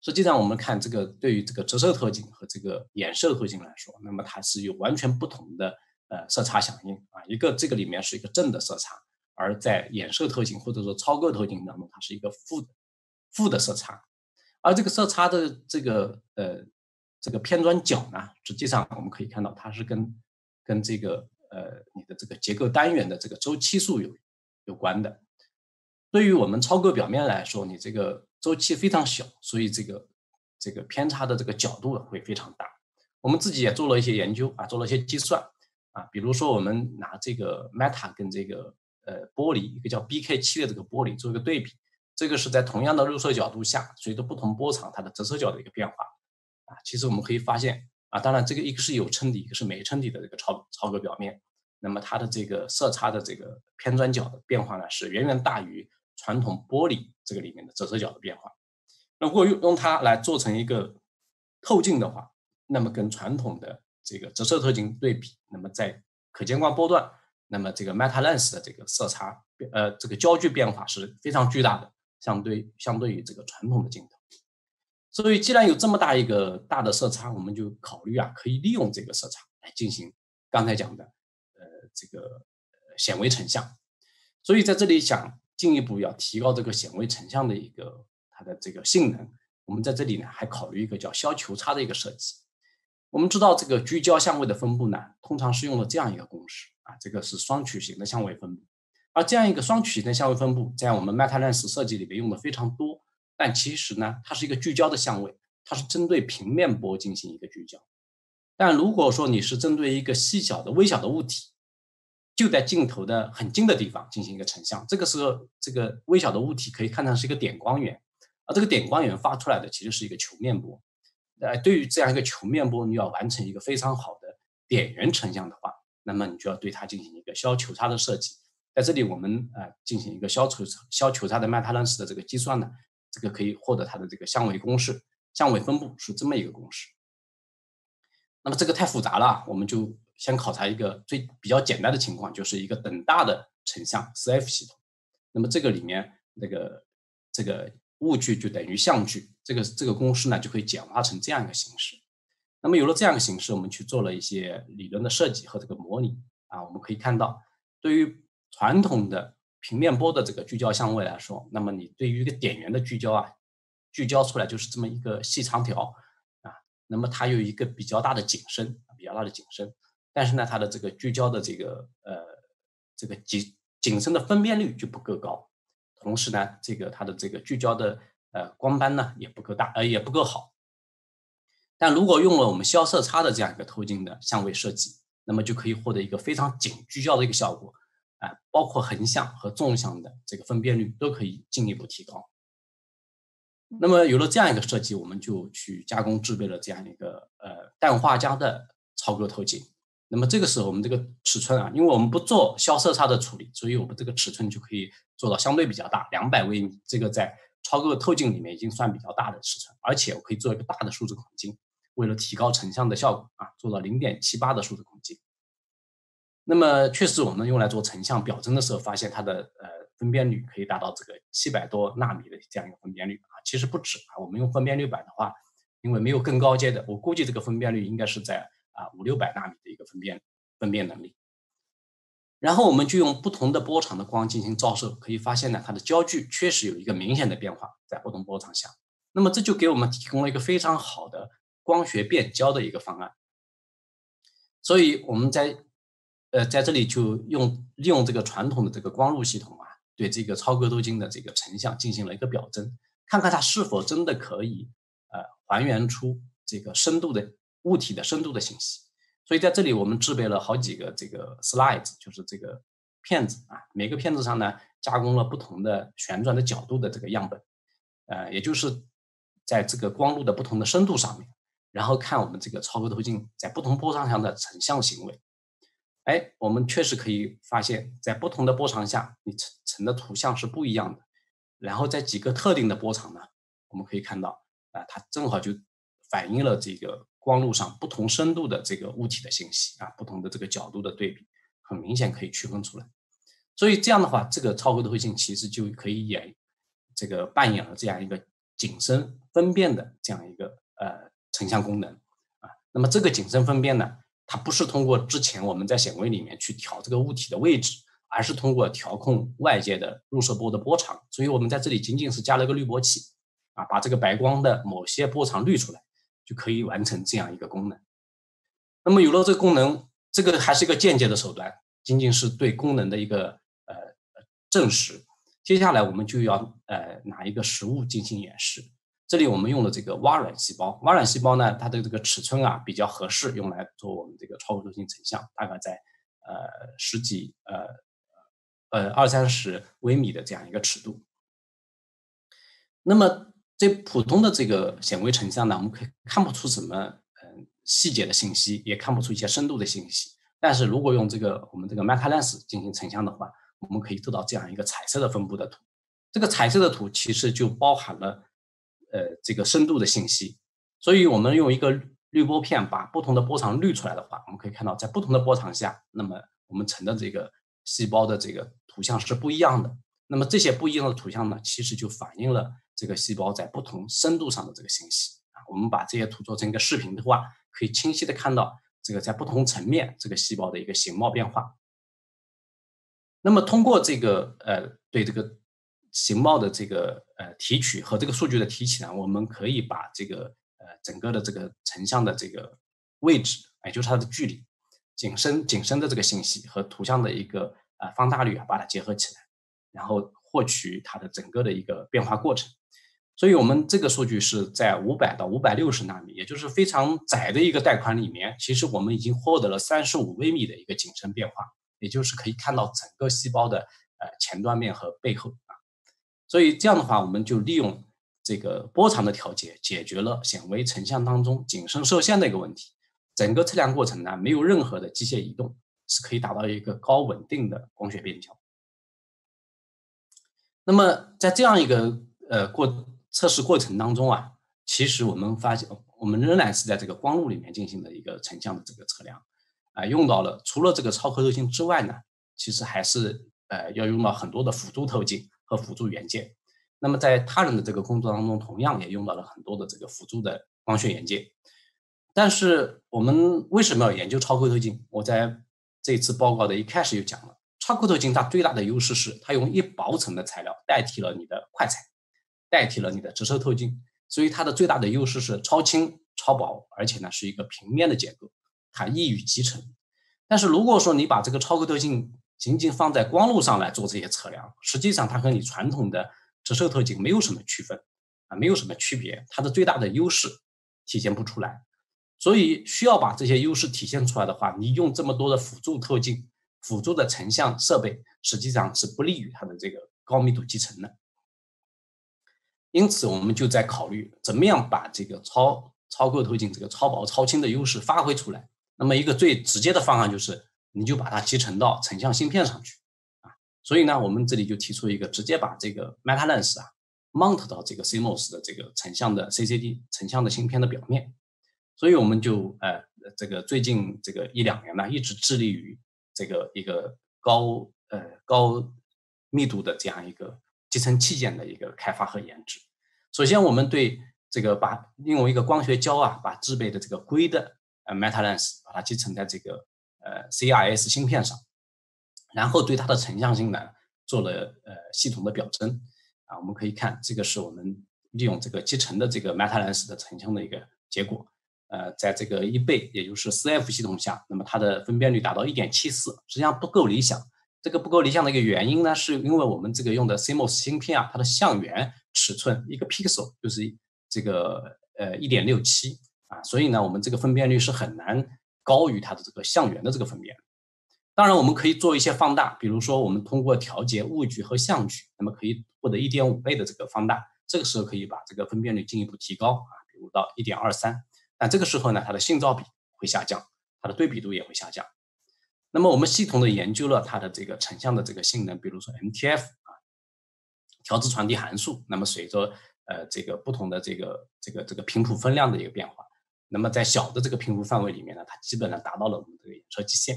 实际上我们看这个对于这个折射透镜和这个衍射透镜来说，那么它是有完全不同的呃色差响应啊。一个这个里面是一个正的色差，而在衍射透镜或者说超割透镜当中，它是一个负负的色差，而这个色差的这个呃。这个偏转角呢，实际上我们可以看到，它是跟跟这个呃你的这个结构单元的这个周期数有有关的。对于我们超割表面来说，你这个周期非常小，所以这个这个偏差的这个角度会非常大。我们自己也做了一些研究啊，做了一些计算啊，比如说我们拿这个 Meta 跟这个呃玻璃一个叫 BK 七的这个玻璃做一个对比，这个是在同样的入射角度下，随着不同波长它的折射角的一个变化。其实我们可以发现啊，当然这个一个是有衬底，一个是没衬底的这个超超割表面，那么它的这个色差的这个偏转角的变化呢，是远远大于传统玻璃这个里面的折射角的变化。如果用用它来做成一个透镜的话，那么跟传统的这个折射透镜对比，那么在可见光波段，那么这个 meta lens 的这个色差呃这个焦距变化是非常巨大的，相对相对于这个传统的镜头。所以，既然有这么大一个大的色差，我们就考虑啊，可以利用这个色差来进行刚才讲的，呃，这个显微成像。所以在这里想进一步要提高这个显微成像的一个它的这个性能，我们在这里呢还考虑一个叫消球差的一个设计。我们知道这个聚焦相位的分布呢，通常是用了这样一个公式啊，这个是双曲型的相位分布。而这样一个双曲型的相位分布，在我们 Meta Lens 设计里面用的非常多。但其实呢，它是一个聚焦的相位，它是针对平面波进行一个聚焦。但如果说你是针对一个细小的、微小的物体，就在镜头的很近的地方进行一个成像，这个时候这个微小的物体可以看成是一个点光源，而这个点光源发出来的其实是一个球面波。呃，对于这样一个球面波，你要完成一个非常好的点源成像的话，那么你就要对它进行一个消球差的设计。在这里，我们呃进行一个消球消球差的 Meta Lens 的这个计算呢。这个可以获得它的这个相位公式，相位分布是这么一个公式。那么这个太复杂了，我们就先考察一个最比较简单的情况，就是一个等大的成像四 F 系统。那么这个里面那个这个物距就等于相距，这个这个公式呢就可以简化成这样一个形式。那么有了这样的形式，我们去做了一些理论的设计和这个模拟啊，我们可以看到，对于传统的平面波的这个聚焦相位来说，那么你对于一个点源的聚焦啊，聚焦出来就是这么一个细长条啊，那么它有一个比较大的景深，比较大的景深，但是呢，它的这个聚焦的这个呃这个景景深的分辨率就不够高。同时呢，这个它的这个聚焦的呃光斑呢也不够大，呃也不够好。但如果用了我们消色差的这样一个透镜的相位设计，那么就可以获得一个非常紧聚焦的一个效果，啊，包括横向和纵向的这个分辨率都可以进一步提高。那么有了这样一个设计，我们就去加工制备了这样一个呃氮化镓的超铬透镜。那么这个时候我们这个尺寸啊，因为我们不做消色差的处理，所以我们这个尺寸就可以做到相对比较大，两百微米。这个在超铬透镜里面已经算比较大的尺寸，而且我可以做一个大的数字孔径。为了提高成像的效果啊，做到零点七八的数字孔径。那么确实，我们用来做成像表征的时候，发现它的呃分辨率可以达到这个七百多纳米的这样一个分辨率啊，其实不止啊。我们用分辨率板的话，因为没有更高阶的，我估计这个分辨率应该是在啊五六百纳米的一个分辨分辨能力。然后我们就用不同的波长的光进行照射，可以发现呢，它的焦距确实有一个明显的变化，在不同波长下。那么这就给我们提供了一个非常好的。光学变焦的一个方案，所以我们在呃在这里就用利用这个传统的这个光路系统啊，对这个超铬透镜的这个成像进行了一个表征，看看它是否真的可以呃还原出这个深度的物体的深度的信息。所以在这里我们制备了好几个这个 slides，就是这个片子啊，每个片子上呢加工了不同的旋转的角度的这个样本，呃，也就是在这个光路的不同的深度上面。然后看我们这个超铬透镜在不同波长上的成像行为，哎，我们确实可以发现，在不同的波长下，你成成的图像是不一样的。然后在几个特定的波长呢，我们可以看到，啊，它正好就反映了这个光路上不同深度的这个物体的信息啊，不同的这个角度的对比，很明显可以区分出来。所以这样的话，这个超铬透镜其实就可以演这个扮演了这样一个景深分辨的这样一个呃。成像功能啊，那么这个景深分辨呢，它不是通过之前我们在显微里面去调这个物体的位置，而是通过调控外界的入射波的波长。所以我们在这里仅仅是加了个滤波器啊，把这个白光的某些波长滤出来，就可以完成这样一个功能。那么有了这个功能，这个还是一个间接的手段，仅仅是对功能的一个呃证实。接下来我们就要呃拿一个实物进行演示。这里我们用的这个蛙卵细胞，蛙卵细胞呢，它的这个尺寸啊比较合适，用来做我们这个超微中心成像，大概在呃十几呃呃二三十微米的这样一个尺度。那么这普通的这个显微成像呢，我们可以看不出什么嗯细节的信息，也看不出一些深度的信息。但是如果用这个我们这个 meta lens 进行成像的话，我们可以得到这样一个彩色的分布的图。这个彩色的图其实就包含了。呃，这个深度的信息，所以我们用一个滤波片把不同的波长滤出来的话，我们可以看到，在不同的波长下，那么我们成的这个细胞的这个图像是不一样的。那么这些不一样的图像呢，其实就反映了这个细胞在不同深度上的这个信息啊。我们把这些图做成一个视频的话，可以清晰的看到这个在不同层面这个细胞的一个形貌变化。那么通过这个呃，对这个。形貌的这个呃提取和这个数据的提取呢，我们可以把这个呃整个的这个成像的这个位置，也就是它的距离、景深、景深的这个信息和图像的一个呃放大率啊，把它结合起来，然后获取它的整个的一个变化过程。所以，我们这个数据是在五百到五百六十纳米，也就是非常窄的一个带宽里面，其实我们已经获得了三十五微米的一个景深变化，也就是可以看到整个细胞的呃前端面和背后。所以这样的话，我们就利用这个波长的调节，解决了显微成像当中景深受限的一个问题。整个测量过程呢，没有任何的机械移动，是可以达到一个高稳定的光学变焦。那么在这样一个呃过测试过程当中啊，其实我们发现，我们仍然是在这个光路里面进行的一个成像的这个测量，啊，用到了除了这个超铬透镜之外呢，其实还是呃要用到很多的辅助透镜。和辅助元件，那么在他人的这个工作当中，同样也用到了很多的这个辅助的光学元件。但是我们为什么要研究超铬透镜？我在这次报告的一开始就讲了，超铬透镜它最大的优势是它用一薄层的材料代替了你的快彩，代替了你的直射透镜，所以它的最大的优势是超轻、超薄，而且呢是一个平面的结构，它易于集成。但是如果说你把这个超铬透镜仅仅放在光路上来做这些测量，实际上它和你传统的折射透镜没有什么区分啊，没有什么区别，它的最大的优势体现不出来。所以需要把这些优势体现出来的话，你用这么多的辅助透镜、辅助的成像设备，实际上是不利于它的这个高密度集成的。因此，我们就在考虑怎么样把这个超超构透镜这个超薄超轻的优势发挥出来。那么，一个最直接的方案就是，你就把它集成到成像芯片上去啊。所以呢，我们这里就提出一个，直接把这个 Meta Lens 啊 mount 到这个 CMOS 的这个成像的 CCD 成像的芯片的表面。所以我们就呃，这个最近这个一两年呢，一直致力于这个一个高呃高密度的这样一个集成器件的一个开发和研制。首先，我们对这个把用一个光学胶啊，把制备的这个硅的呃 Meta Lens 把它集成在这个呃 CRS 芯片上，然后对它的成像性呢做了呃系统的表征啊，我们可以看这个是我们利用这个集成的这个 Meta Lens 的成像的一个结果。呃，在这个一倍，也就是四 F 系统下，那么它的分辨率达到一点七四，实际上不够理想。这个不够理想的一个原因呢，是因为我们这个用的 CMOS 芯片啊，它的像源尺寸一个 pixel 就是这个呃一点六七啊，所以呢，我们这个分辨率是很难高于它的这个像源的这个分辨率。当然，我们可以做一些放大，比如说我们通过调节物距和相距，那么可以获得一点五倍的这个放大，这个时候可以把这个分辨率进一步提高啊，比如到一点二三。但这个时候呢，它的信噪比会下降，它的对比度也会下降。那么我们系统的研究了它的这个成像的这个性能，比如说 MTF 啊，调制传递函数。那么随着呃这个不同的这个这个这个频谱分量的一个变化，那么在小的这个频谱范围里面呢，它基本上达到了我们这个衍射极限。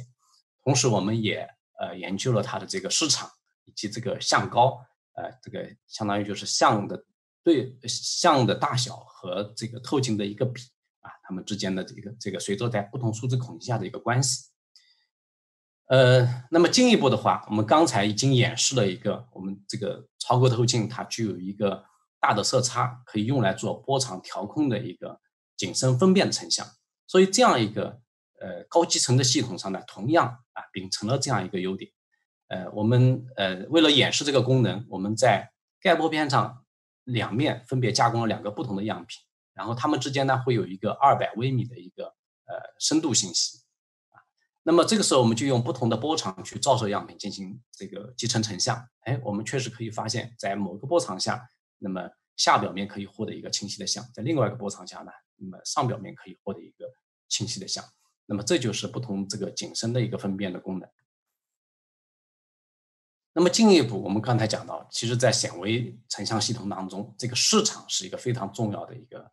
同时，我们也呃研究了它的这个市场以及这个像高，呃这个相当于就是像的对像的大小和这个透镜的一个比。啊，它们之间的这个这个随着在不同数字孔径下的一个关系，呃，那么进一步的话，我们刚才已经演示了一个，我们这个超高透镜它具有一个大的色差，可以用来做波长调控的一个景深分辨成像，所以这样一个呃高集成的系统上呢，同样啊秉承了这样一个优点，呃，我们呃为了演示这个功能，我们在盖玻片上两面分别加工了两个不同的样品。然后它们之间呢会有一个二百微米的一个呃深度信息啊，那么这个时候我们就用不同的波长去照射样品进行这个集成成像，哎，我们确实可以发现，在某个波长下，那么下表面可以获得一个清晰的像，在另外一个波长下呢，那么上表面可以获得一个清晰的像，那么这就是不同这个景深的一个分辨的功能。那么进一步，我们刚才讲到，其实在显微成像系统当中，这个市场是一个非常重要的一个。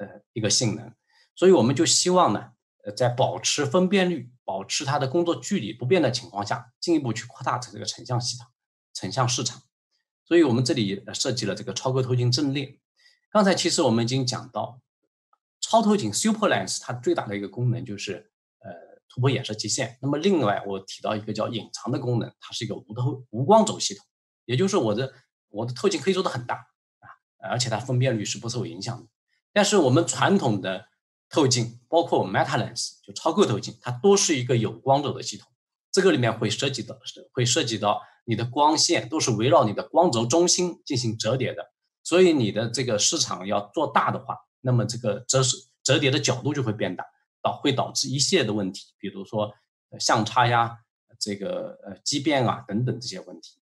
呃呃，一个性能，所以我们就希望呢，呃，在保持分辨率、保持它的工作距离不变的情况下，进一步去扩大这个成像系统、成像市场。所以我们这里设计了这个超高透镜阵列。刚才其实我们已经讲到，超透镜 Super Lens 它最大的一个功能就是呃突破衍射极限。那么另外我提到一个叫隐藏的功能，它是一个无透无光轴系统，也就是我的我的透镜可以做的很大啊，而且它分辨率是不受影响的。但是我们传统的透镜，包括我们 Meta Lens 就超构透镜，它都是一个有光轴的系统。这个里面会涉及到，会涉及到你的光线都是围绕你的光轴中心进行折叠的。所以你的这个市场要做大的话，那么这个折是折叠的角度就会变大，导会导致一系列的问题，比如说相差呀、这个呃畸变啊等等这些问题，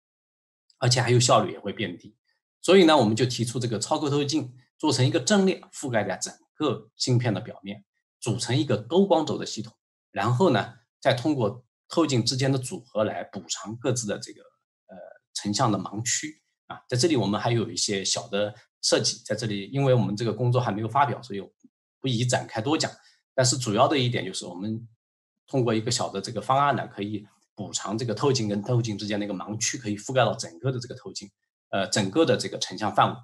而且还有效率也会变低。所以呢，我们就提出这个超构透镜。做成一个阵列，覆盖在整个芯片的表面，组成一个多光轴的系统。然后呢，再通过透镜之间的组合来补偿各自的这个呃成像的盲区啊。在这里我们还有一些小的设计，在这里因为我们这个工作还没有发表，所以不宜展开多讲。但是主要的一点就是，我们通过一个小的这个方案呢，可以补偿这个透镜跟透镜之间的一个盲区，可以覆盖到整个的这个透镜，呃，整个的这个成像范围。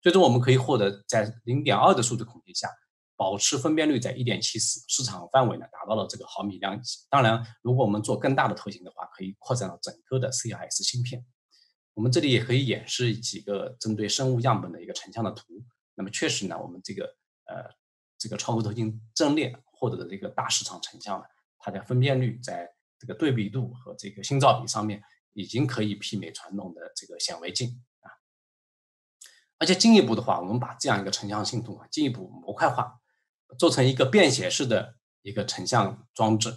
最终我们可以获得在零点二的数字孔径下，保持分辨率在一点七四，市场范围呢达到了这个毫米量级。当然，如果我们做更大的透镜的话，可以扩展到整个的 CIS 芯片。我们这里也可以演示几个针对生物样本的一个成像的图。那么确实呢，我们这个呃这个超高透镜阵列获得的这个大市场成像呢，它的分辨率在这个对比度和这个星照比上面，已经可以媲美传统的这个显微镜啊。而且进一步的话，我们把这样一个成像系统啊进一步模块化，做成一个便携式的一个成像装置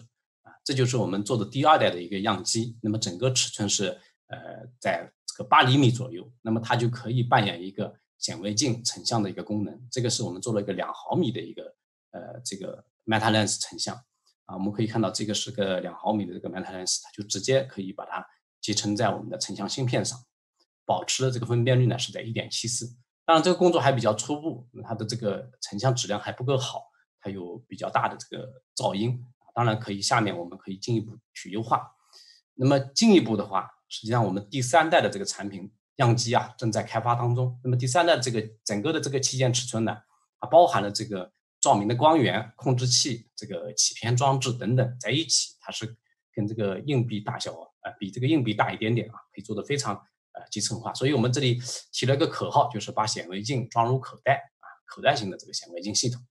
啊，这就是我们做的第二代的一个样机。那么整个尺寸是呃在这个八厘米左右，那么它就可以扮演一个显微镜成像的一个功能。这个是我们做了一个两毫米的一个呃这个 meta lens 成像啊，我们可以看到这个是个两毫米的这个 meta lens，它就直接可以把它集成在我们的成像芯片上。保持的这个分辨率呢是在一点七四，当然这个工作还比较初步，它的这个成像质量还不够好，它有比较大的这个噪音，当然可以下面我们可以进一步去优化。那么进一步的话，实际上我们第三代的这个产品样机啊正在开发当中。那么第三代这个整个的这个器件尺寸呢，它包含了这个照明的光源控制器、这个起片装置等等在一起，它是跟这个硬币大小啊比这个硬币大一点点啊，可以做的非常。呃，集成化，所以我们这里提了一个口号，就是把显微镜装入口袋啊，口袋型的这个显微镜系统。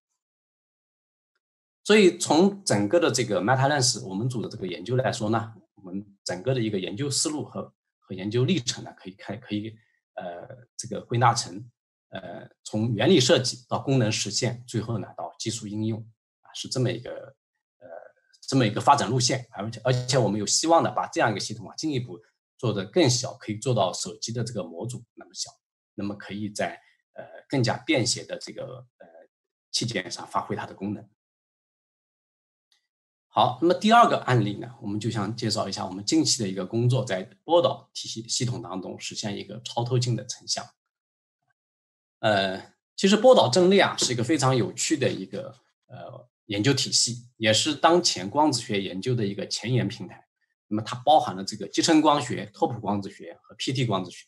所以从整个的这个 Meta Lens 我们组的这个研究来说呢，我们整个的一个研究思路和和研究历程呢，可以开可以呃这个归纳成呃从原理设计到功能实现，最后呢到技术应用啊，是这么一个呃这么一个发展路线，而且而且我们有希望的把这样一个系统啊进一步。做的更小，可以做到手机的这个模组那么小，那么可以在呃更加便携的这个呃器件上发挥它的功能。好，那么第二个案例呢，我们就想介绍一下我们近期的一个工作，在波导体系系统当中实现一个超透镜的成像。呃，其实波导阵列啊是一个非常有趣的一个呃研究体系，也是当前光子学研究的一个前沿平台。那么它包含了这个集成光学、拓扑光子学和 PT 光子学。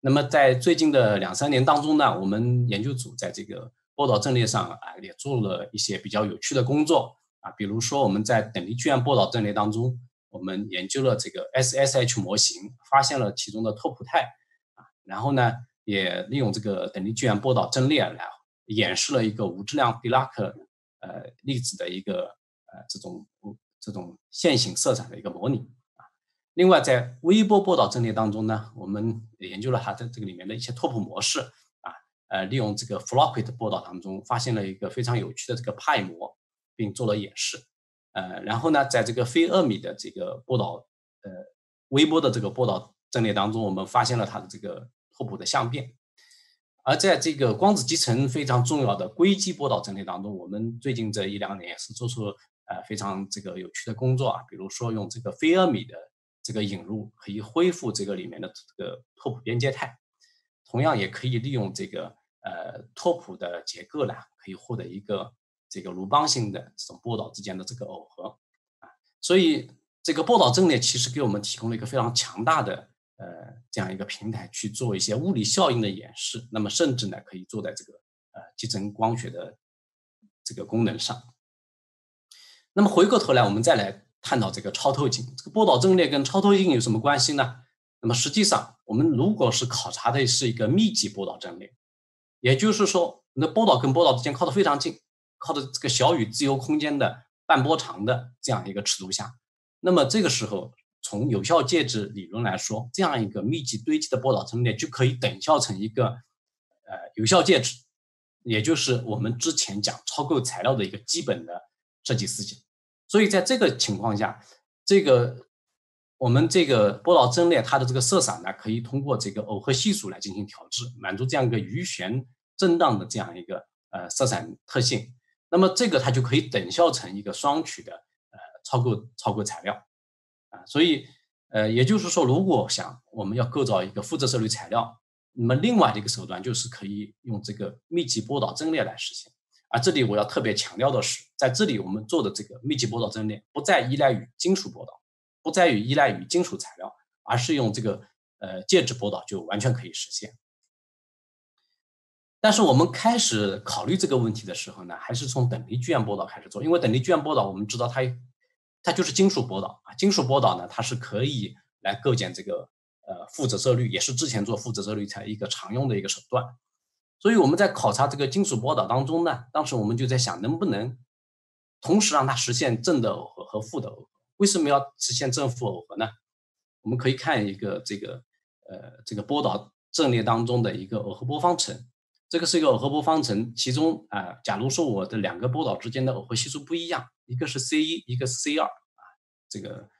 那么在最近的两三年当中呢，我们研究组在这个波导阵列上啊，也做了一些比较有趣的工作啊。比如说我们在等离聚源波导阵列当中，我们研究了这个 SSH 模型，发现了其中的拓扑态啊。然后呢，也利用这个等离聚源波导阵列来演示了一个无质量狄拉克呃粒子的一个呃这种。这种线性色彩的一个模拟。啊，另外在微波波导阵列当中呢，我们研究了它的这个里面的一些拓扑模式。啊，呃，利用这个 Floquet 波导当中发现了一个非常有趣的这个派模，并做了演示，呃，然后呢，在这个非二米的这个波导呃微波的这个波导阵列当中，我们发现了它的这个拓扑的相变，而在这个光子集成非常重要的硅基波导阵列当中，我们最近这一两年也是做出。呃，非常这个有趣的工作啊，比如说用这个非二米的这个引入，可以恢复这个里面的这个拓扑边界态，同样也可以利用这个呃拓扑的结构呢，可以获得一个这个鲁邦性的这种波导之间的这个耦合啊，所以这个波导阵列其实给我们提供了一个非常强大的呃这样一个平台去做一些物理效应的演示，那么甚至呢可以做在这个呃集成光学的这个功能上。那么回过头来，我们再来探讨这个超透镜。这个波导阵列跟超透镜有什么关系呢？那么实际上，我们如果是考察的是一个密集波导阵列，也就是说，那波导跟波导之间靠得非常近，靠的这个小于自由空间的半波长的这样一个尺度下，那么这个时候，从有效介质理论来说，这样一个密集堆积的波导阵列就可以等效成一个呃有效介质，也就是我们之前讲超构材料的一个基本的设计思想。所以在这个情况下，这个我们这个波导阵列它的这个色散呢，可以通过这个耦合系数来进行调制，满足这样一个余弦震荡的这样一个呃色散特性。那么这个它就可以等效成一个双曲的呃超构超构材料啊。所以呃也就是说，如果想我们要构造一个负折射率材料，那么另外的一个手段就是可以用这个密集波导阵列来实现。而这里我要特别强调的是，在这里我们做的这个密集波导阵列，不再依赖于金属波导，不再于依赖于金属材料，而是用这个呃介质波导就完全可以实现。但是我们开始考虑这个问题的时候呢，还是从等离聚源波导开始做，因为等离聚源波导我们知道它它就是金属波导啊，金属波导呢它是可以来构建这个呃负折射率，也是之前做负折射率才一个常用的一个手段。所以我们在考察这个金属波导当中呢，当时我们就在想，能不能同时让它实现正的耦合和负的耦合？为什么要实现正负耦合呢？我们可以看一个这个呃这个波导阵列当中的一个耦合波方程，这个是一个耦合波方程，其中啊，假如说我的两个波导之间的耦合系数不一样，一个是 C 一，一个是 C 二啊，这个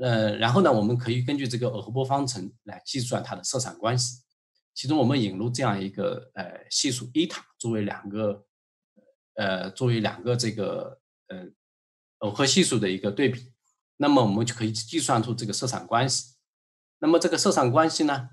呃，然后呢，我们可以根据这个耦合波方程来计算它的色散关系，其中我们引入这样一个呃系数伊塔作为两个呃作为两个这个呃耦合系数的一个对比。那么我们就可以计算出这个色散关系。那么这个色散关系呢，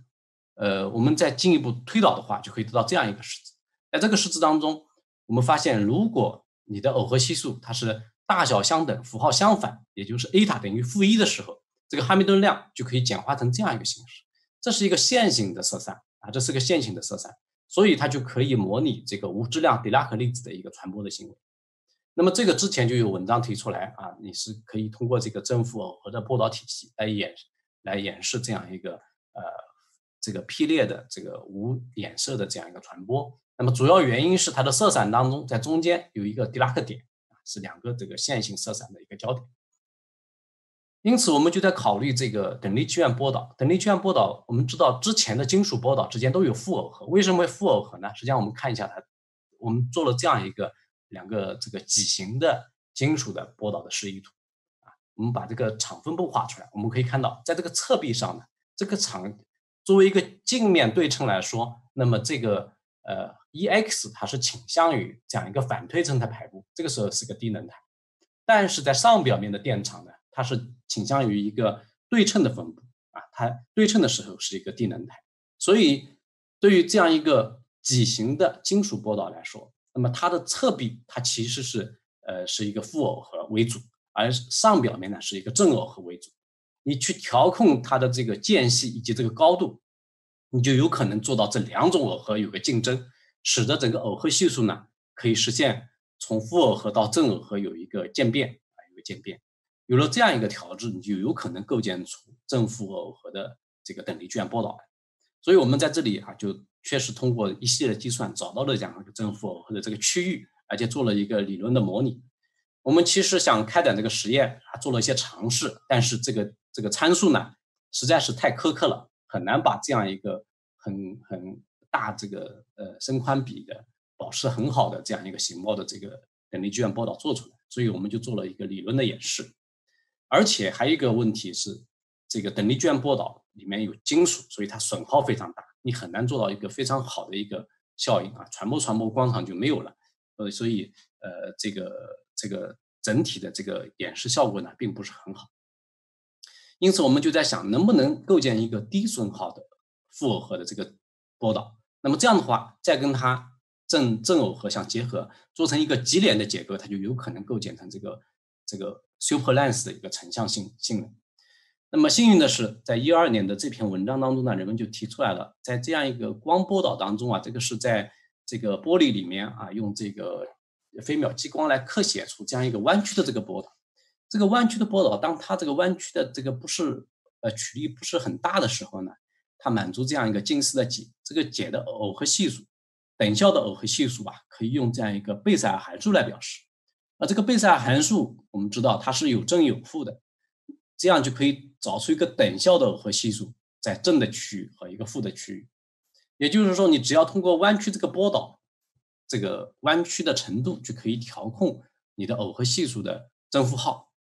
呃，我们再进一步推导的话，就可以得到这样一个式子。在这个式子当中，我们发现，如果你的耦合系数它是大小相等、符号相反，也就是 a 塔等于负一的时候，这个哈密顿量就可以简化成这样一个形式。这是一个线性的色散啊，这是个线性的色散，所以它就可以模拟这个无质量狄拉克粒子的一个传播的行为。那么这个之前就有文章提出来啊，你是可以通过这个正负耦合的波导体系来演来演示这样一个呃这个劈裂的这个无衍射的这样一个传播。那么主要原因是它的色散当中在中间有一个狄拉克点，是两个这个线性色散的一个交点。因此我们就在考虑这个等离曲线波导。等离曲线波导，我们知道之前的金属波导之间都有负耦合，为什么会负耦合呢？实际上我们看一下它，我们做了这样一个。两个这个矩形的金属的波导的示意图啊，我们把这个场分布画出来，我们可以看到，在这个侧壁上呢，这个场作为一个镜面对称来说，那么这个呃 E X 它是倾向于这样一个反对称的排布，这个时候是个低能态，但是在上表面的电场呢，它是倾向于一个对称的分布啊，它对称的时候是一个低能态，所以对于这样一个矩形的金属波导来说。那么它的侧壁，它其实是呃是一个负耦合为主，而上表面呢是一个正耦合为主。你去调控它的这个间隙以及这个高度，你就有可能做到这两种耦合有个竞争，使得整个耦合系数呢可以实现从负耦合到正耦合有一个渐变啊，一个渐变。有了这样一个调制，你就有可能构建出正负耦合的这个等离卷波导。所以我们在这里啊就。确实通过一系列计算找到了这样一个正负耦合的这个区域，而且做了一个理论的模拟。我们其实想开展这个实验，还做了一些尝试，但是这个这个参数呢实在是太苛刻了，很难把这样一个很很大这个呃深宽比的保持很好的这样一个形貌的这个等离矩线波导做出来。所以我们就做了一个理论的演示。而且还有一个问题是，这个等离矩线波导里面有金属，所以它损耗非常大。你很难做到一个非常好的一个效应啊，传播传播光场就没有了，呃，所以呃，这个这个整体的这个演示效果呢，并不是很好。因此，我们就在想，能不能构建一个低损耗的负耦合的这个波导？那么这样的话，再跟它正正耦合相结合，做成一个极联的结构，它就有可能构建成这个这个 super lens 的一个成像性性能。那么幸运的是，在一二年的这篇文章当中呢，人们就提出来了，在这样一个光波导当中啊，这个是在这个玻璃里面啊，用这个飞秒激光来刻写出这样一个弯曲的这个波导。这个弯曲的波导，当它这个弯曲的这个不是呃曲率不是很大的时候呢，它满足这样一个近似的解，这个解的耦合系数，等效的耦合系数啊，可以用这样一个贝塞尔函数来表示。那这个贝塞尔函数，我们知道它是有正有负的。这样就可以找出一个等效的耦合系数在正的区域和一个负的区域，也就是说，你只要通过弯曲这个波导，这个弯曲的程度就可以调控你的耦合系数的正负号。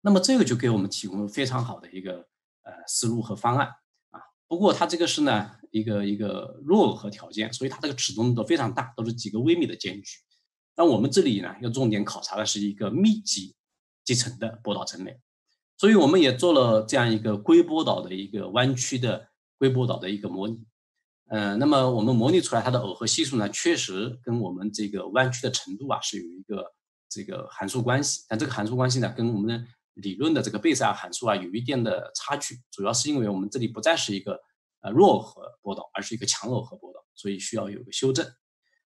那么这个就给我们提供了非常好的一个呃思路和方案啊。不过它这个是呢一个一个弱耦合条件，所以它这个尺度都非常大，都是几个微米的间距。那我们这里呢要重点考察的是一个密集集成的波导阵列。所以我们也做了这样一个硅波导的一个弯曲的硅波导的一个模拟，嗯，那么我们模拟出来它的耦合系数呢，确实跟我们这个弯曲的程度啊是有一个这个函数关系，但这个函数关系呢，跟我们的理论的这个贝塞尔函数啊有一定的差距，主要是因为我们这里不再是一个呃弱耦合波导，而是一个强耦合波导，所以需要有个修正。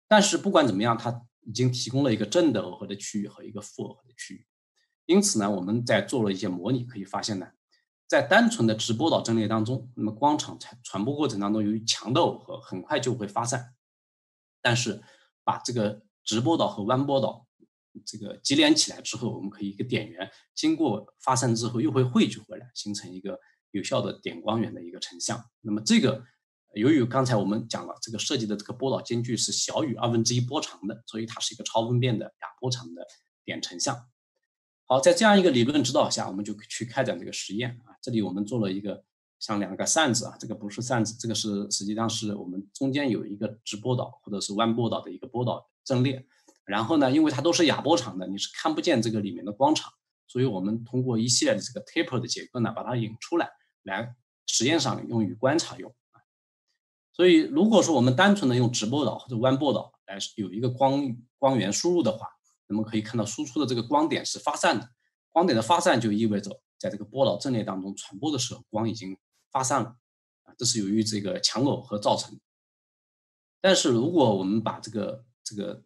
但是不管怎么样，它已经提供了一个正的耦合的区域和一个负耦合的区域。因此呢，我们在做了一些模拟，可以发现呢，在单纯的直波导阵列当中，那么光场传传播过程当中，由于强的耦合，很快就会发散。但是把这个直波导和弯波导这个接连起来之后，我们可以一个点源经过发散之后又会汇聚回来，形成一个有效的点光源的一个成像。那么这个由于刚才我们讲了，这个设计的这个波导间距是小于二分之一波长的，所以它是一个超分辨的亚波长的点成像。好，在这样一个理论指导下，我们就去开展这个实验啊。这里我们做了一个像两个扇子啊，这个不是扇子，这个是实际上是我们中间有一个直波导或者是弯波导的一个波导阵列。然后呢，因为它都是亚波长的，你是看不见这个里面的光场，所以我们通过一系列的这个 taper 的结构呢，把它引出来，来实验上用于观察用。所以如果说我们单纯的用直波导或者弯波导来有一个光光源输入的话，那么可以看到输出的这个光点是发散的，光点的发散就意味着在这个波导阵列当中传播的时候，光已经发散了啊，这是由于这个强耦合造成。但是如果我们把这个这个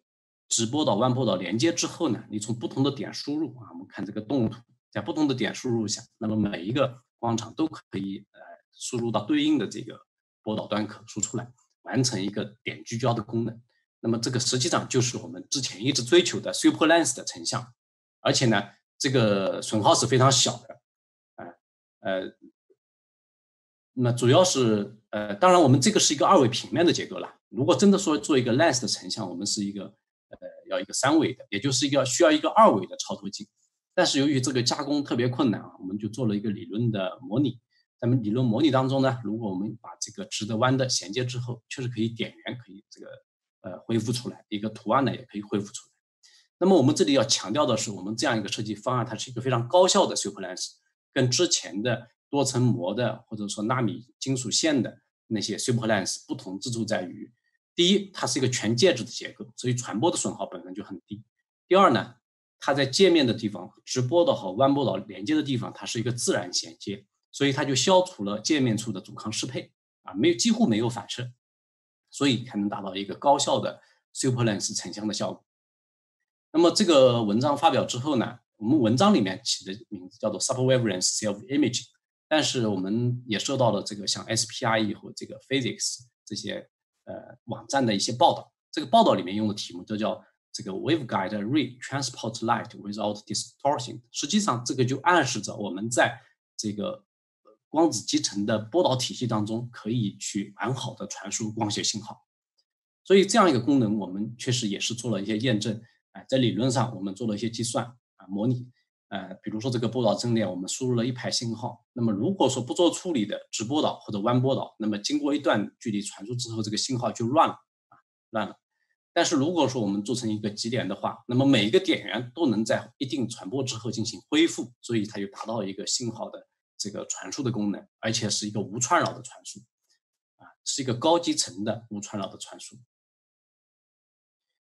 直波导、弯波导连接之后呢，你从不同的点输入啊，我们看这个动图，在不同的点输入下，那么每一个光场都可以呃输入到对应的这个波导端口输出来，完成一个点聚焦的功能。那么这个实际上就是我们之前一直追求的 super lens 的成像，而且呢，这个损耗是非常小的，啊呃，那主要是呃，当然我们这个是一个二维平面的结构了。如果真的说做一个 lens 的成像，我们是一个呃要一个三维的，也就是一个需要一个二维的超透镜。但是由于这个加工特别困难啊，我们就做了一个理论的模拟。咱们理论模拟当中呢，如果我们把这个直的弯的衔接之后，确实可以点源，可以这个。呃，恢复出来一个图案呢，也可以恢复出来。那么我们这里要强调的是，我们这样一个设计方案，它是一个非常高效的 super lens，跟之前的多层膜的或者说纳米金属线的那些 super lens 不同之处在于，第一，它是一个全介质的结构，所以传播的损耗本身就很低。第二呢，它在界面的地方，直波导和弯波导连接的地方，它是一个自然衔接，所以它就消除了界面处的阻抗适配啊，没有几乎没有反射。所以才能达到一个高效的 super lens 成像的效果。那么这个文章发表之后呢，我们文章里面起的名字叫做 super wavelength self imaging，但是我们也受到了这个像 SPIE 和这个 Physics 这些呃网站的一些报道。这个报道里面用的题目就叫这个 waveguide ray transport light without distortion。实际上这个就暗示着我们在这个光子集成的波导体系当中，可以去完好的传输光学信号，所以这样一个功能，我们确实也是做了一些验证。哎，在理论上，我们做了一些计算啊，模拟。呃，比如说这个波导阵列，我们输入了一排信号。那么如果说不做处理的直波导或者弯波导，那么经过一段距离传输之后，这个信号就乱了啊，乱了。但是如果说我们做成一个极点的话，那么每一个点源都能在一定传播之后进行恢复，所以它就达到一个信号的。这个传输的功能，而且是一个无串扰的传输，啊，是一个高集成的无串扰的传输。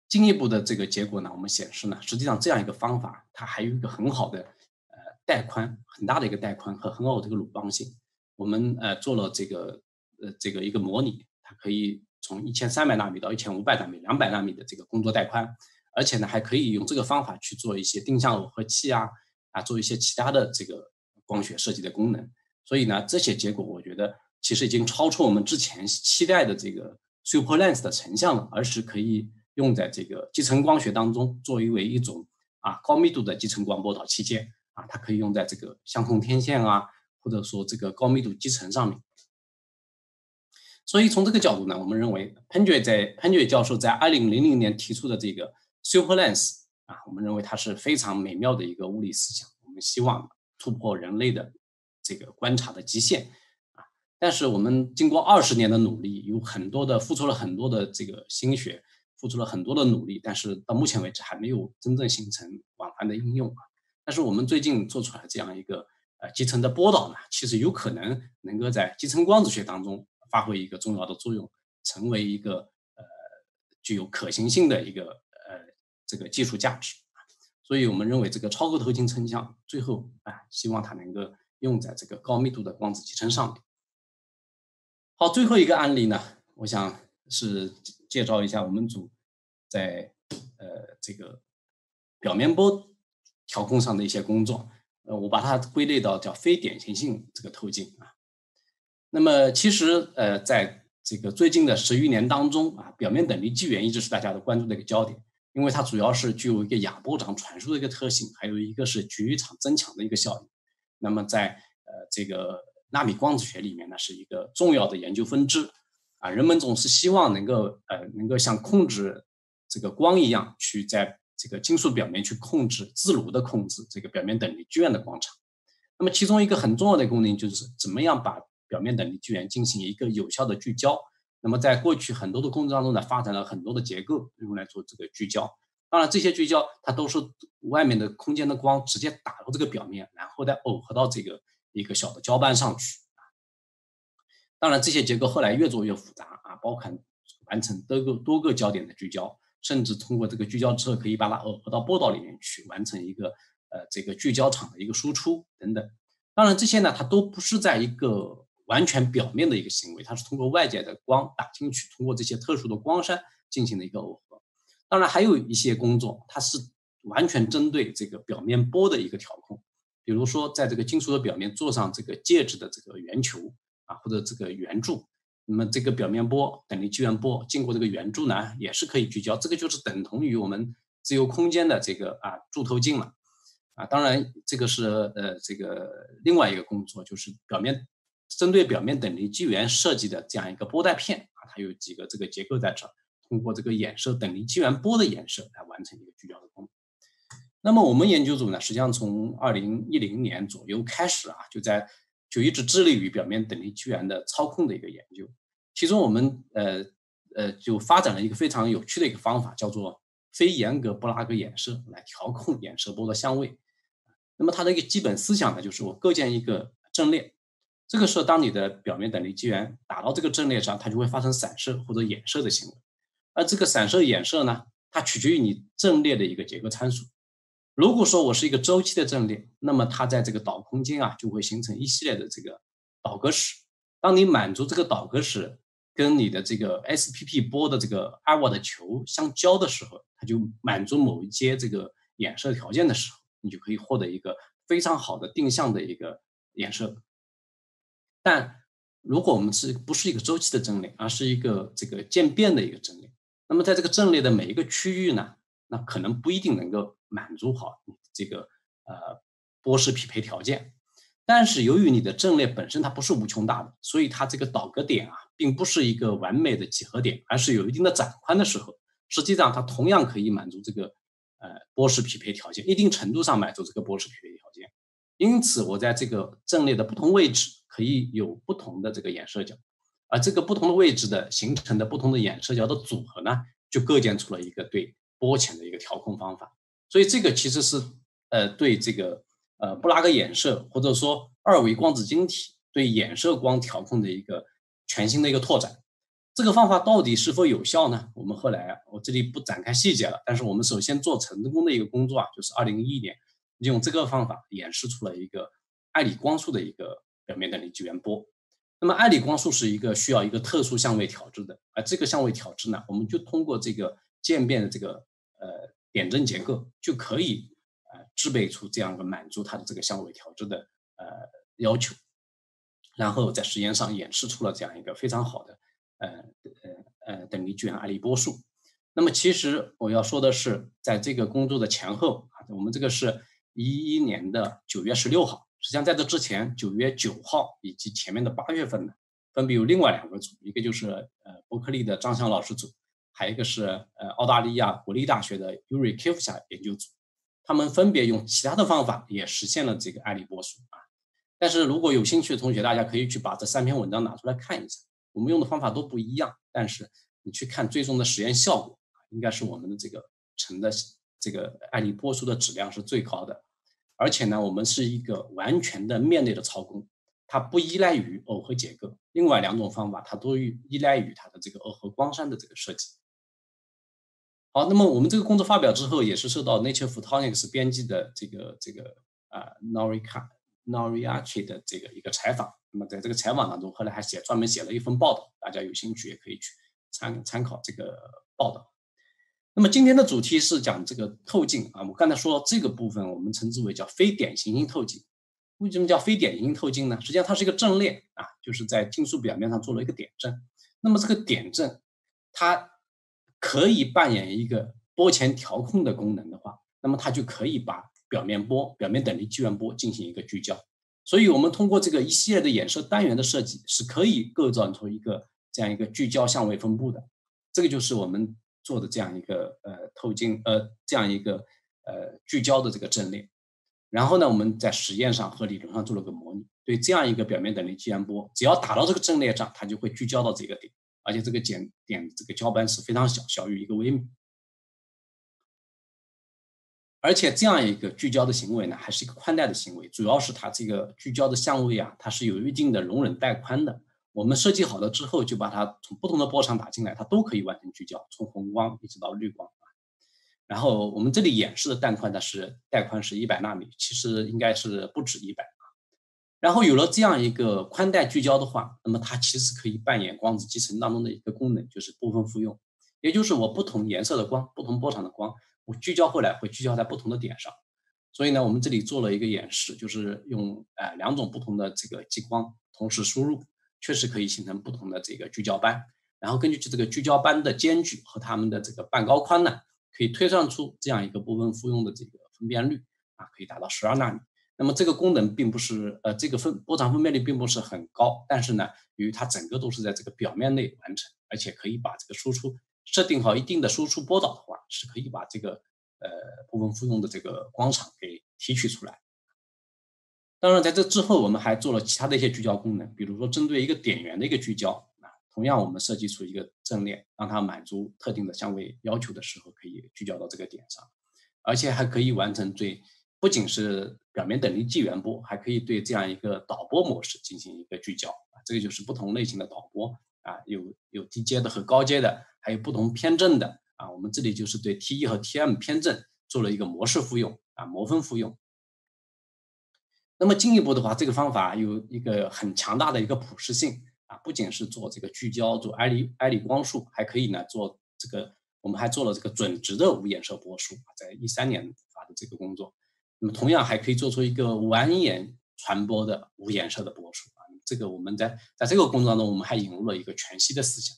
进一步的这个结果呢，我们显示呢，实际上这样一个方法，它还有一个很好的呃带宽，很大的一个带宽和很好的一个鲁棒性。我们呃做了这个呃这个一个模拟，它可以从一千三百纳米到一千五百纳米、两百纳米的这个工作带宽，而且呢还可以用这个方法去做一些定向耦合器啊啊，做一些其他的这个。光学设计的功能，所以呢，这些结果我觉得其实已经超出我们之前期待的这个 super lens 的成像了，而是可以用在这个集成光学当中，作为一种啊高密度的集成光波导器件啊，它可以用在这个相控天线啊，或者说这个高密度集成上面。所以从这个角度呢，我们认为潘爵在潘爵教授在二零零零年提出的这个 super lens 啊，我们认为它是非常美妙的一个物理思想，我们希望。突破人类的这个观察的极限啊！但是我们经过二十年的努力，有很多的付出了很多的这个心血，付出了很多的努力，但是到目前为止还没有真正形成广泛的应用啊！但是我们最近做出来这样一个呃集成的波导呢，其实有可能能够在集成光子学当中发挥一个重要的作用，成为一个呃具有可行性的一个呃这个技术价值。所以我们认为这个超高透镜成像最后啊，希望它能够用在这个高密度的光子集成上面。好，最后一个案例呢，我想是介绍一下我们组在呃这个表面波调控上的一些工作。呃，我把它归类到叫非典型性这个透镜啊。那么其实呃，在这个最近的十余年当中啊，表面等离纪元一直是大家都关注的一个焦点。因为它主要是具有一个亚波长传输的一个特性，还有一个是局域场增强的一个效应。那么在呃这个纳米光子学里面呢，是一个重要的研究分支啊。人们总是希望能够呃能够像控制这个光一样，去在这个金属表面去控制自如的控制这个表面等离聚源的光场。那么其中一个很重要的功能就是怎么样把表面等离聚源进行一个有效的聚焦。那么在过去很多的工作当中呢，发展了很多的结构用来做这个聚焦。当然，这些聚焦它都是外面的空间的光直接打入这个表面，然后再耦合到这个一个小的胶板上去。当然，这些结构后来越做越复杂啊，包含完成多个多个焦点的聚焦。甚至通过这个聚焦之后，可以把它耦合到波导里面去，完成一个呃这个聚焦场的一个输出等等。当然，这些呢，它都不是在一个完全表面的一个行为，它是通过外界的光打进去，通过这些特殊的光栅进行的一个耦合。当然，还有一些工作，它是完全针对这个表面波的一个调控，比如说在这个金属的表面做上这个介质的这个圆球啊，或者这个圆柱。那么这个表面波等离聚源波经过这个圆柱呢，也是可以聚焦，这个就是等同于我们自由空间的这个啊柱透镜了，啊，当然这个是呃这个另外一个工作，就是表面针对表面等离聚源设计的这样一个波带片啊，它有几个这个结构在这，通过这个衍射等离机源波的衍射来完成一个聚焦的功能。那么我们研究组呢，实际上从二零一零年左右开始啊，就在就一直致力于表面等离机源的操控的一个研究。其中我们呃呃就发展了一个非常有趣的一个方法，叫做非严格布拉格衍射来调控衍射波的相位。那么它的一个基本思想呢，就是我构建一个阵列，这个时候当你的表面等离基源打到这个阵列上，它就会发生散射或者衍射的行为。而这个散射衍射呢，它取决于你阵列的一个结构参数。如果说我是一个周期的阵列，那么它在这个导空间啊就会形成一系列的这个导格式。当你满足这个导格式跟你的这个 SPP 波的这个二瓦的球相交的时候，它就满足某一些这个衍射条件的时候，你就可以获得一个非常好的定向的一个衍射。但如果我们是不是一个周期的阵列，而是一个这个渐变的一个阵列，那么在这个阵列的每一个区域呢，那可能不一定能够满足好这个呃波式匹配条件。但是由于你的阵列本身它不是无穷大的，所以它这个导格点啊，并不是一个完美的几何点，而是有一定的展宽的时候，实际上它同样可以满足这个呃波式匹配条件，一定程度上满足这个波式匹配条件。因此，我在这个阵列的不同位置可以有不同的这个衍射角，而这个不同的位置的形成的不同的衍射角的组合呢，就构建出了一个对波潜的一个调控方法。所以这个其实是呃对这个。呃，布拉格衍射或者说二维光子晶体对衍射光调控的一个全新的一个拓展，这个方法到底是否有效呢？我们后来我这里不展开细节了，但是我们首先做成功的一个工作啊，就是二零一一年用这个方法演示出了一个艾里光束的一个表面等离聚源波。那么艾里光束是一个需要一个特殊相位调制的，而这个相位调制呢，我们就通过这个渐变的这个呃点阵结构就可以。呃，制备出这样一个满足它的这个相位调制的呃要求，然后在实验上演示出了这样一个非常好的呃呃呃等离聚源艾里波束。那么其实我要说的是，在这个工作的前后啊，我们这个是一一年的九月十六号，实际上在这之前九月九号以及前面的八月份呢，分别有另外两个组，一个就是呃伯克利的张翔老师组，还有一个是呃澳大利亚国立大学的 Uri Kifsa 研究组。他们分别用其他的方法也实现了这个案例波数啊，但是如果有兴趣的同学，大家可以去把这三篇文章拿出来看一下。我们用的方法都不一样，但是你去看最终的实验效果应该是我们的这个成的这个艾利波束的质量是最高的，而且呢，我们是一个完全的面内的操控，它不依赖于耦合结构。另外两种方法，它都依赖于它的这个耦合光栅的这个设计。好，那么我们这个工作发表之后，也是受到 Nature Photonics 编辑的这个这个啊 Norika Noriachi 的这个一个采访。那么在这个采访当中，后来还写专门写了一份报道，大家有兴趣也可以去参参考这个报道。那么今天的主题是讲这个透镜啊，我刚才说这个部分我们称之为叫非典型性透镜。为什么叫非典型性透镜呢？实际上它是一个阵列啊，就是在金属表面上做了一个点阵。那么这个点阵它可以扮演一个波前调控的功能的话，那么它就可以把表面波、表面等离激源波进行一个聚焦。所以，我们通过这个一系列的衍射单元的设计，是可以构造出一个这样一个聚焦相位分布的。这个就是我们做的这样一个呃透镜呃这样一个呃聚焦的这个阵列。然后呢，我们在实验上和理论上做了个模拟，对这样一个表面等离激源波，只要打到这个阵列上，它就会聚焦到这个点，而且这个点点这个焦斑是非常小，小于一个微米。而且这样一个聚焦的行为呢，还是一个宽带的行为，主要是它这个聚焦的相位啊，它是有一定的容忍带宽的。我们设计好了之后，就把它从不同的波长打进来，它都可以完成聚焦，从红光一直到绿光啊。然后我们这里演示的带宽呢是带宽是一百纳米，其实应该是不止一百啊。然后有了这样一个宽带聚焦的话，那么它其实可以扮演光子集成当中的一个功能，就是波分复用，也就是我不同颜色的光、不同波长的光。我聚焦过来会聚焦在不同的点上，所以呢，我们这里做了一个演示，就是用呃两种不同的这个激光同时输入，确实可以形成不同的这个聚焦斑。然后根据这个聚焦斑的间距和它们的这个半高宽呢，可以推算出这样一个部分复用的这个分辨率啊，可以达到十二纳米。那么这个功能并不是呃这个分波长分辨率并不是很高，但是呢，由于它整个都是在这个表面内完成，而且可以把这个输出。设定好一定的输出波导的话，是可以把这个呃部分复用的这个光场给提取出来。当然，在这之后，我们还做了其他的一些聚焦功能，比如说针对一个点源的一个聚焦啊，同样我们设计出一个阵列，让它满足特定的相位要求的时候，可以聚焦到这个点上，而且还可以完成对不仅是表面等离继元波，还可以对这样一个导波模式进行一个聚焦啊，这个就是不同类型的导波啊，有有低阶的和高阶的。还有不同偏振的啊，我们这里就是对 T1 和 Tm 偏振做了一个模式复用啊，模分复用。那么进一步的话，这个方法有一个很强大的一个普适性啊，不仅是做这个聚焦、做埃里埃里光束，还可以呢做这个，我们还做了这个准直的无衍射波束，在一三年发的这个工作。那么同样还可以做出一个完颜传播的无衍射的波束啊，这个我们在在这个工作当中，我们还引入了一个全息的思想。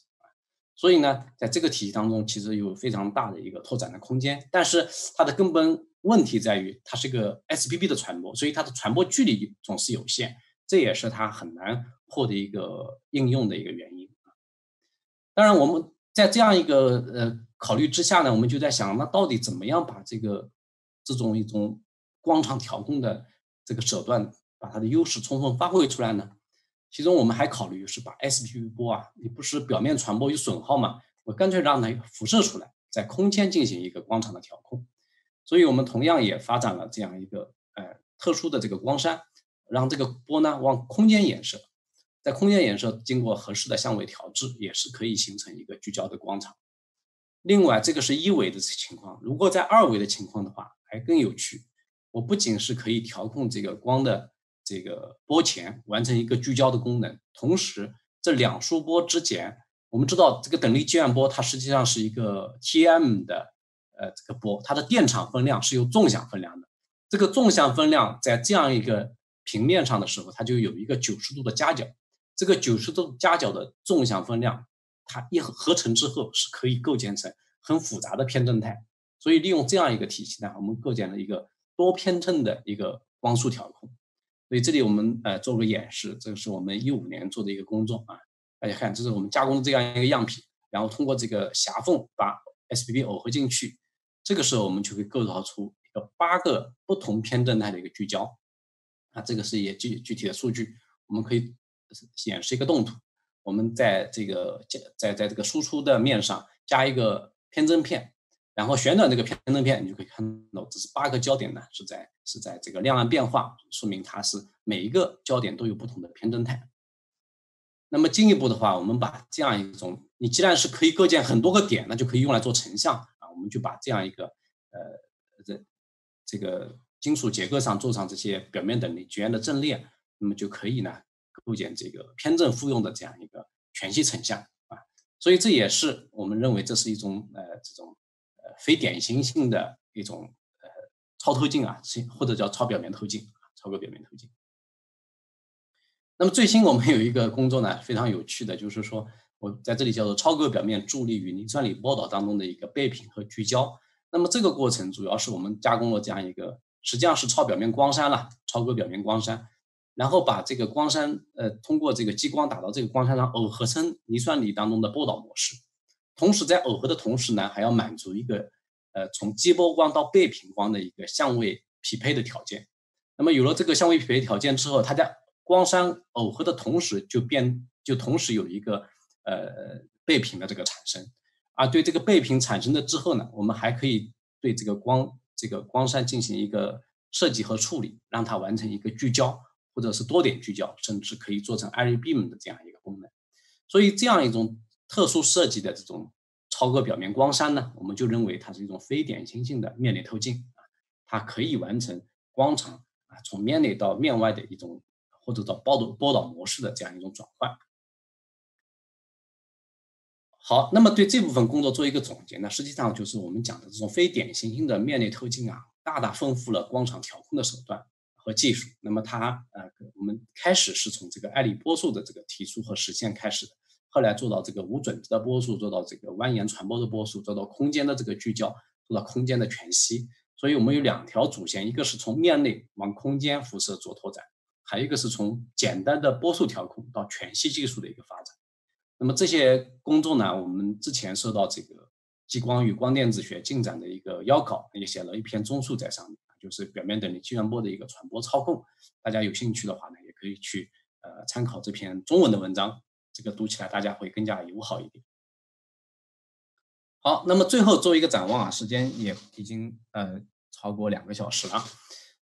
所以呢，在这个体系当中，其实有非常大的一个拓展的空间。但是它的根本问题在于，它是个 SPB 的传播，所以它的传播距离总是有限，这也是它很难获得一个应用的一个原因当然，我们在这样一个呃考虑之下呢，我们就在想，那到底怎么样把这个这种一种光场调控的这个手段，把它的优势充分发挥出来呢？其中我们还考虑是把 SPV 波啊，你不是表面传播有损耗嘛？我干脆让它辐射出来，在空间进行一个光场的调控。所以我们同样也发展了这样一个呃特殊的这个光栅，让这个波呢往空间衍射，在空间衍射经过合适的相位调制，也是可以形成一个聚焦的光场。另外，这个是一维的情况，如果在二维的情况的话，还更有趣。我不仅是可以调控这个光的。这个波前完成一个聚焦的功能，同时这两束波之间，我们知道这个等离激源波它实际上是一个 Tm 的呃这个波，它的电场分量是有纵向分量的。这个纵向分量在这样一个平面上的时候，它就有一个九十度的夹角。这个九十度夹角的纵向分量，它一合成之后是可以构建成很复杂的偏振态。所以利用这样一个体系呢，我们构建了一个多偏振的一个光束调控。所以这里我们呃做个演示，这个是我们一五年做的一个工作啊，大家看，这是我们加工的这样一个样品，然后通过这个狭缝把 SPB 耦合进去，这个时候我们就会构造出一个八个不同偏振态的一个聚焦，啊，这个是也具具体的数据，我们可以演示一个动图，我们在这个在在这个输出的面上加一个偏振片。然后旋转这个偏振片，你就可以看到，这是八个焦点呢，是在是在这个亮暗变化，说明它是每一个焦点都有不同的偏振态。那么进一步的话，我们把这样一种，你既然是可以构建很多个点，那就可以用来做成像啊，我们就把这样一个呃这这个金属结构上做上这些表面等离绝缘的阵列，那么就可以呢构建这个偏振复用的这样一个全息成像啊。所以这也是我们认为这是一种呃这种。非典型性的一种呃超透镜啊，或者叫超表面透镜，超过表面透镜。那么最新我们有一个工作呢，非常有趣的，就是说我在这里叫做超过表面助力与磷酸锂波导当中的一个倍频和聚焦。那么这个过程主要是我们加工了这样一个，实际上是超表面光栅了，超割表面光栅，然后把这个光栅呃通过这个激光打到这个光栅上耦合成磷酸锂当中的波导模式，同时在耦合的同时呢，还要满足一个呃从激波光到倍频光的一个相位匹配的条件。那么有了这个相位匹配条件之后，它在光栅耦合的同时就变就同时有一个呃倍频的这个产生。而，对这个倍频产生的之后呢，我们还可以对这个光这个光栅进行一个设计和处理，让它完成一个聚焦，或者是多点聚焦，甚至可以做成 IR beam 的这样一个功能。所以这样一种特殊设计的这种超割表面光栅呢，我们就认为它是一种非典型性的面内透镜啊，它可以完成光场啊从面内到面外的一种或者到波导波导模式的这样一种转换。好，那么对这部分工作做一个总结呢，实际上就是我们讲的这种非典型性的面内透镜啊，大大丰富了光场调控的手段和技术。那么它呃，我们开始是从这个爱丽波数的这个提出和实现开始的，后来做到这个无准则的波束，做到这个蜿蜒传播的波束，做到空间的这个聚焦，做到空间的全息。所以我们有两条主线，一个是从面内往空间辐射做拓展，还有一个是从简单的波束调控到全息技术的一个发展。那么这些工作呢，我们之前受到这个激光与光电子学进展的一个邀稿，也写了一篇综述在上面，就是表面等离激源波的一个传播操控。大家有兴趣的话呢，也可以去呃参考这篇中文的文章，这个读起来大家会更加友好一点。好，那么最后做一个展望啊，时间也已经呃超过两个小时了，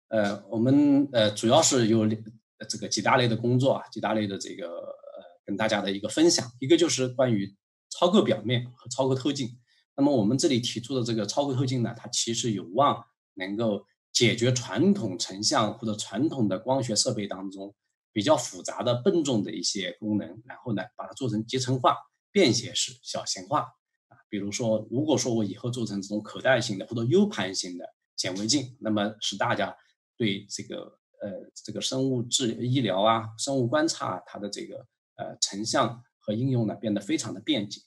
呃，我们呃主要是有这个几大类的工作啊，几大类的这个呃。跟大家的一个分享，一个就是关于超割表面和超割透镜。那么我们这里提出的这个超割透镜呢，它其实有望能够解决传统成像或者传统的光学设备当中比较复杂的笨重的一些功能，然后呢把它做成集成化、便携式、小型化啊。比如说，如果说我以后做成这种可带型的或者 U 盘型的显微镜，那么使大家对这个呃这个生物治医疗啊、生物观察它的这个。呃，成像和应用呢变得非常的便捷。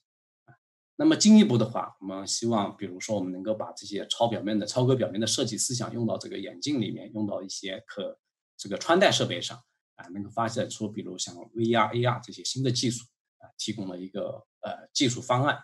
那么进一步的话，我们希望，比如说我们能够把这些超表面的、超割表面的设计思想用到这个眼镜里面，用到一些可这个穿戴设备上啊，能够发现出，比如像 VR、AR 这些新的技术啊，提供了一个呃技术方案。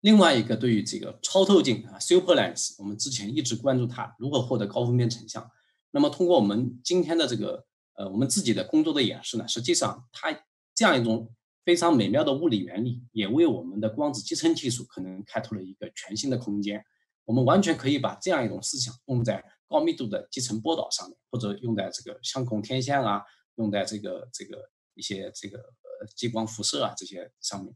另外一个，对于这个超透镜啊，Super Lens，我们之前一直关注它如何获得高分辨成像。那么通过我们今天的这个。呃，我们自己的工作的演示呢，实际上它这样一种非常美妙的物理原理，也为我们的光子集成技术可能开拓了一个全新的空间。我们完全可以把这样一种思想用在高密度的集成波导上面，或者用在这个相控天线啊，用在这个这个一些这个呃激光辐射啊这些上面。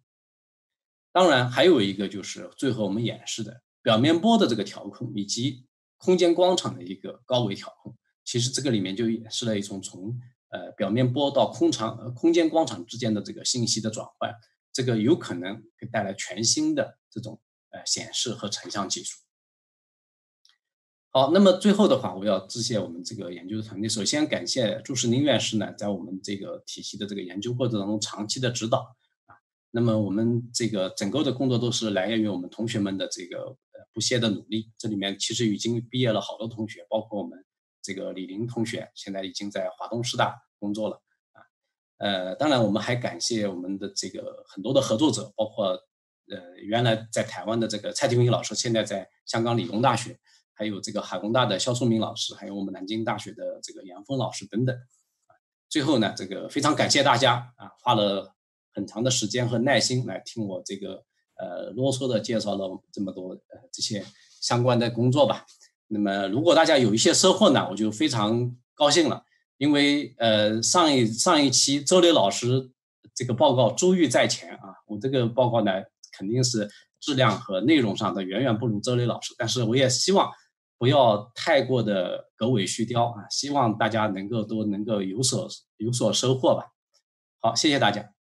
当然，还有一个就是最后我们演示的表面波的这个调控，以及空间光场的一个高维调控。其实这个里面就演示了一种从呃表面波到空场呃空间光场之间的这个信息的转换，这个有可能会带来全新的这种呃显示和成像技术。好，那么最后的话，我要致谢我们这个研究团队。首先感谢朱世宁院士呢，在我们这个体系的这个研究过程当中长期的指导啊。那么我们这个整个的工作都是来源于我们同学们的这个不懈的努力。这里面其实已经毕业了好多同学，包括我们。这个李林同学现在已经在华东师大工作了啊，呃，当然我们还感谢我们的这个很多的合作者，包括呃原来在台湾的这个蔡廷明老师，现在在香港理工大学，还有这个海工大的肖松明老师，还有我们南京大学的这个杨峰老师等等。最后呢，这个非常感谢大家啊，花了很长的时间和耐心来听我这个呃啰嗦的介绍了这么多呃这些相关的工作吧。那么，如果大家有一些收获呢，我就非常高兴了，因为呃，上一上一期周雷老师这个报告珠玉在前啊，我这个报告呢肯定是质量和内容上的远远不如周雷老师，但是我也希望不要太过的狗尾续貂啊，希望大家能够都能够有所有所收获吧。好，谢谢大家。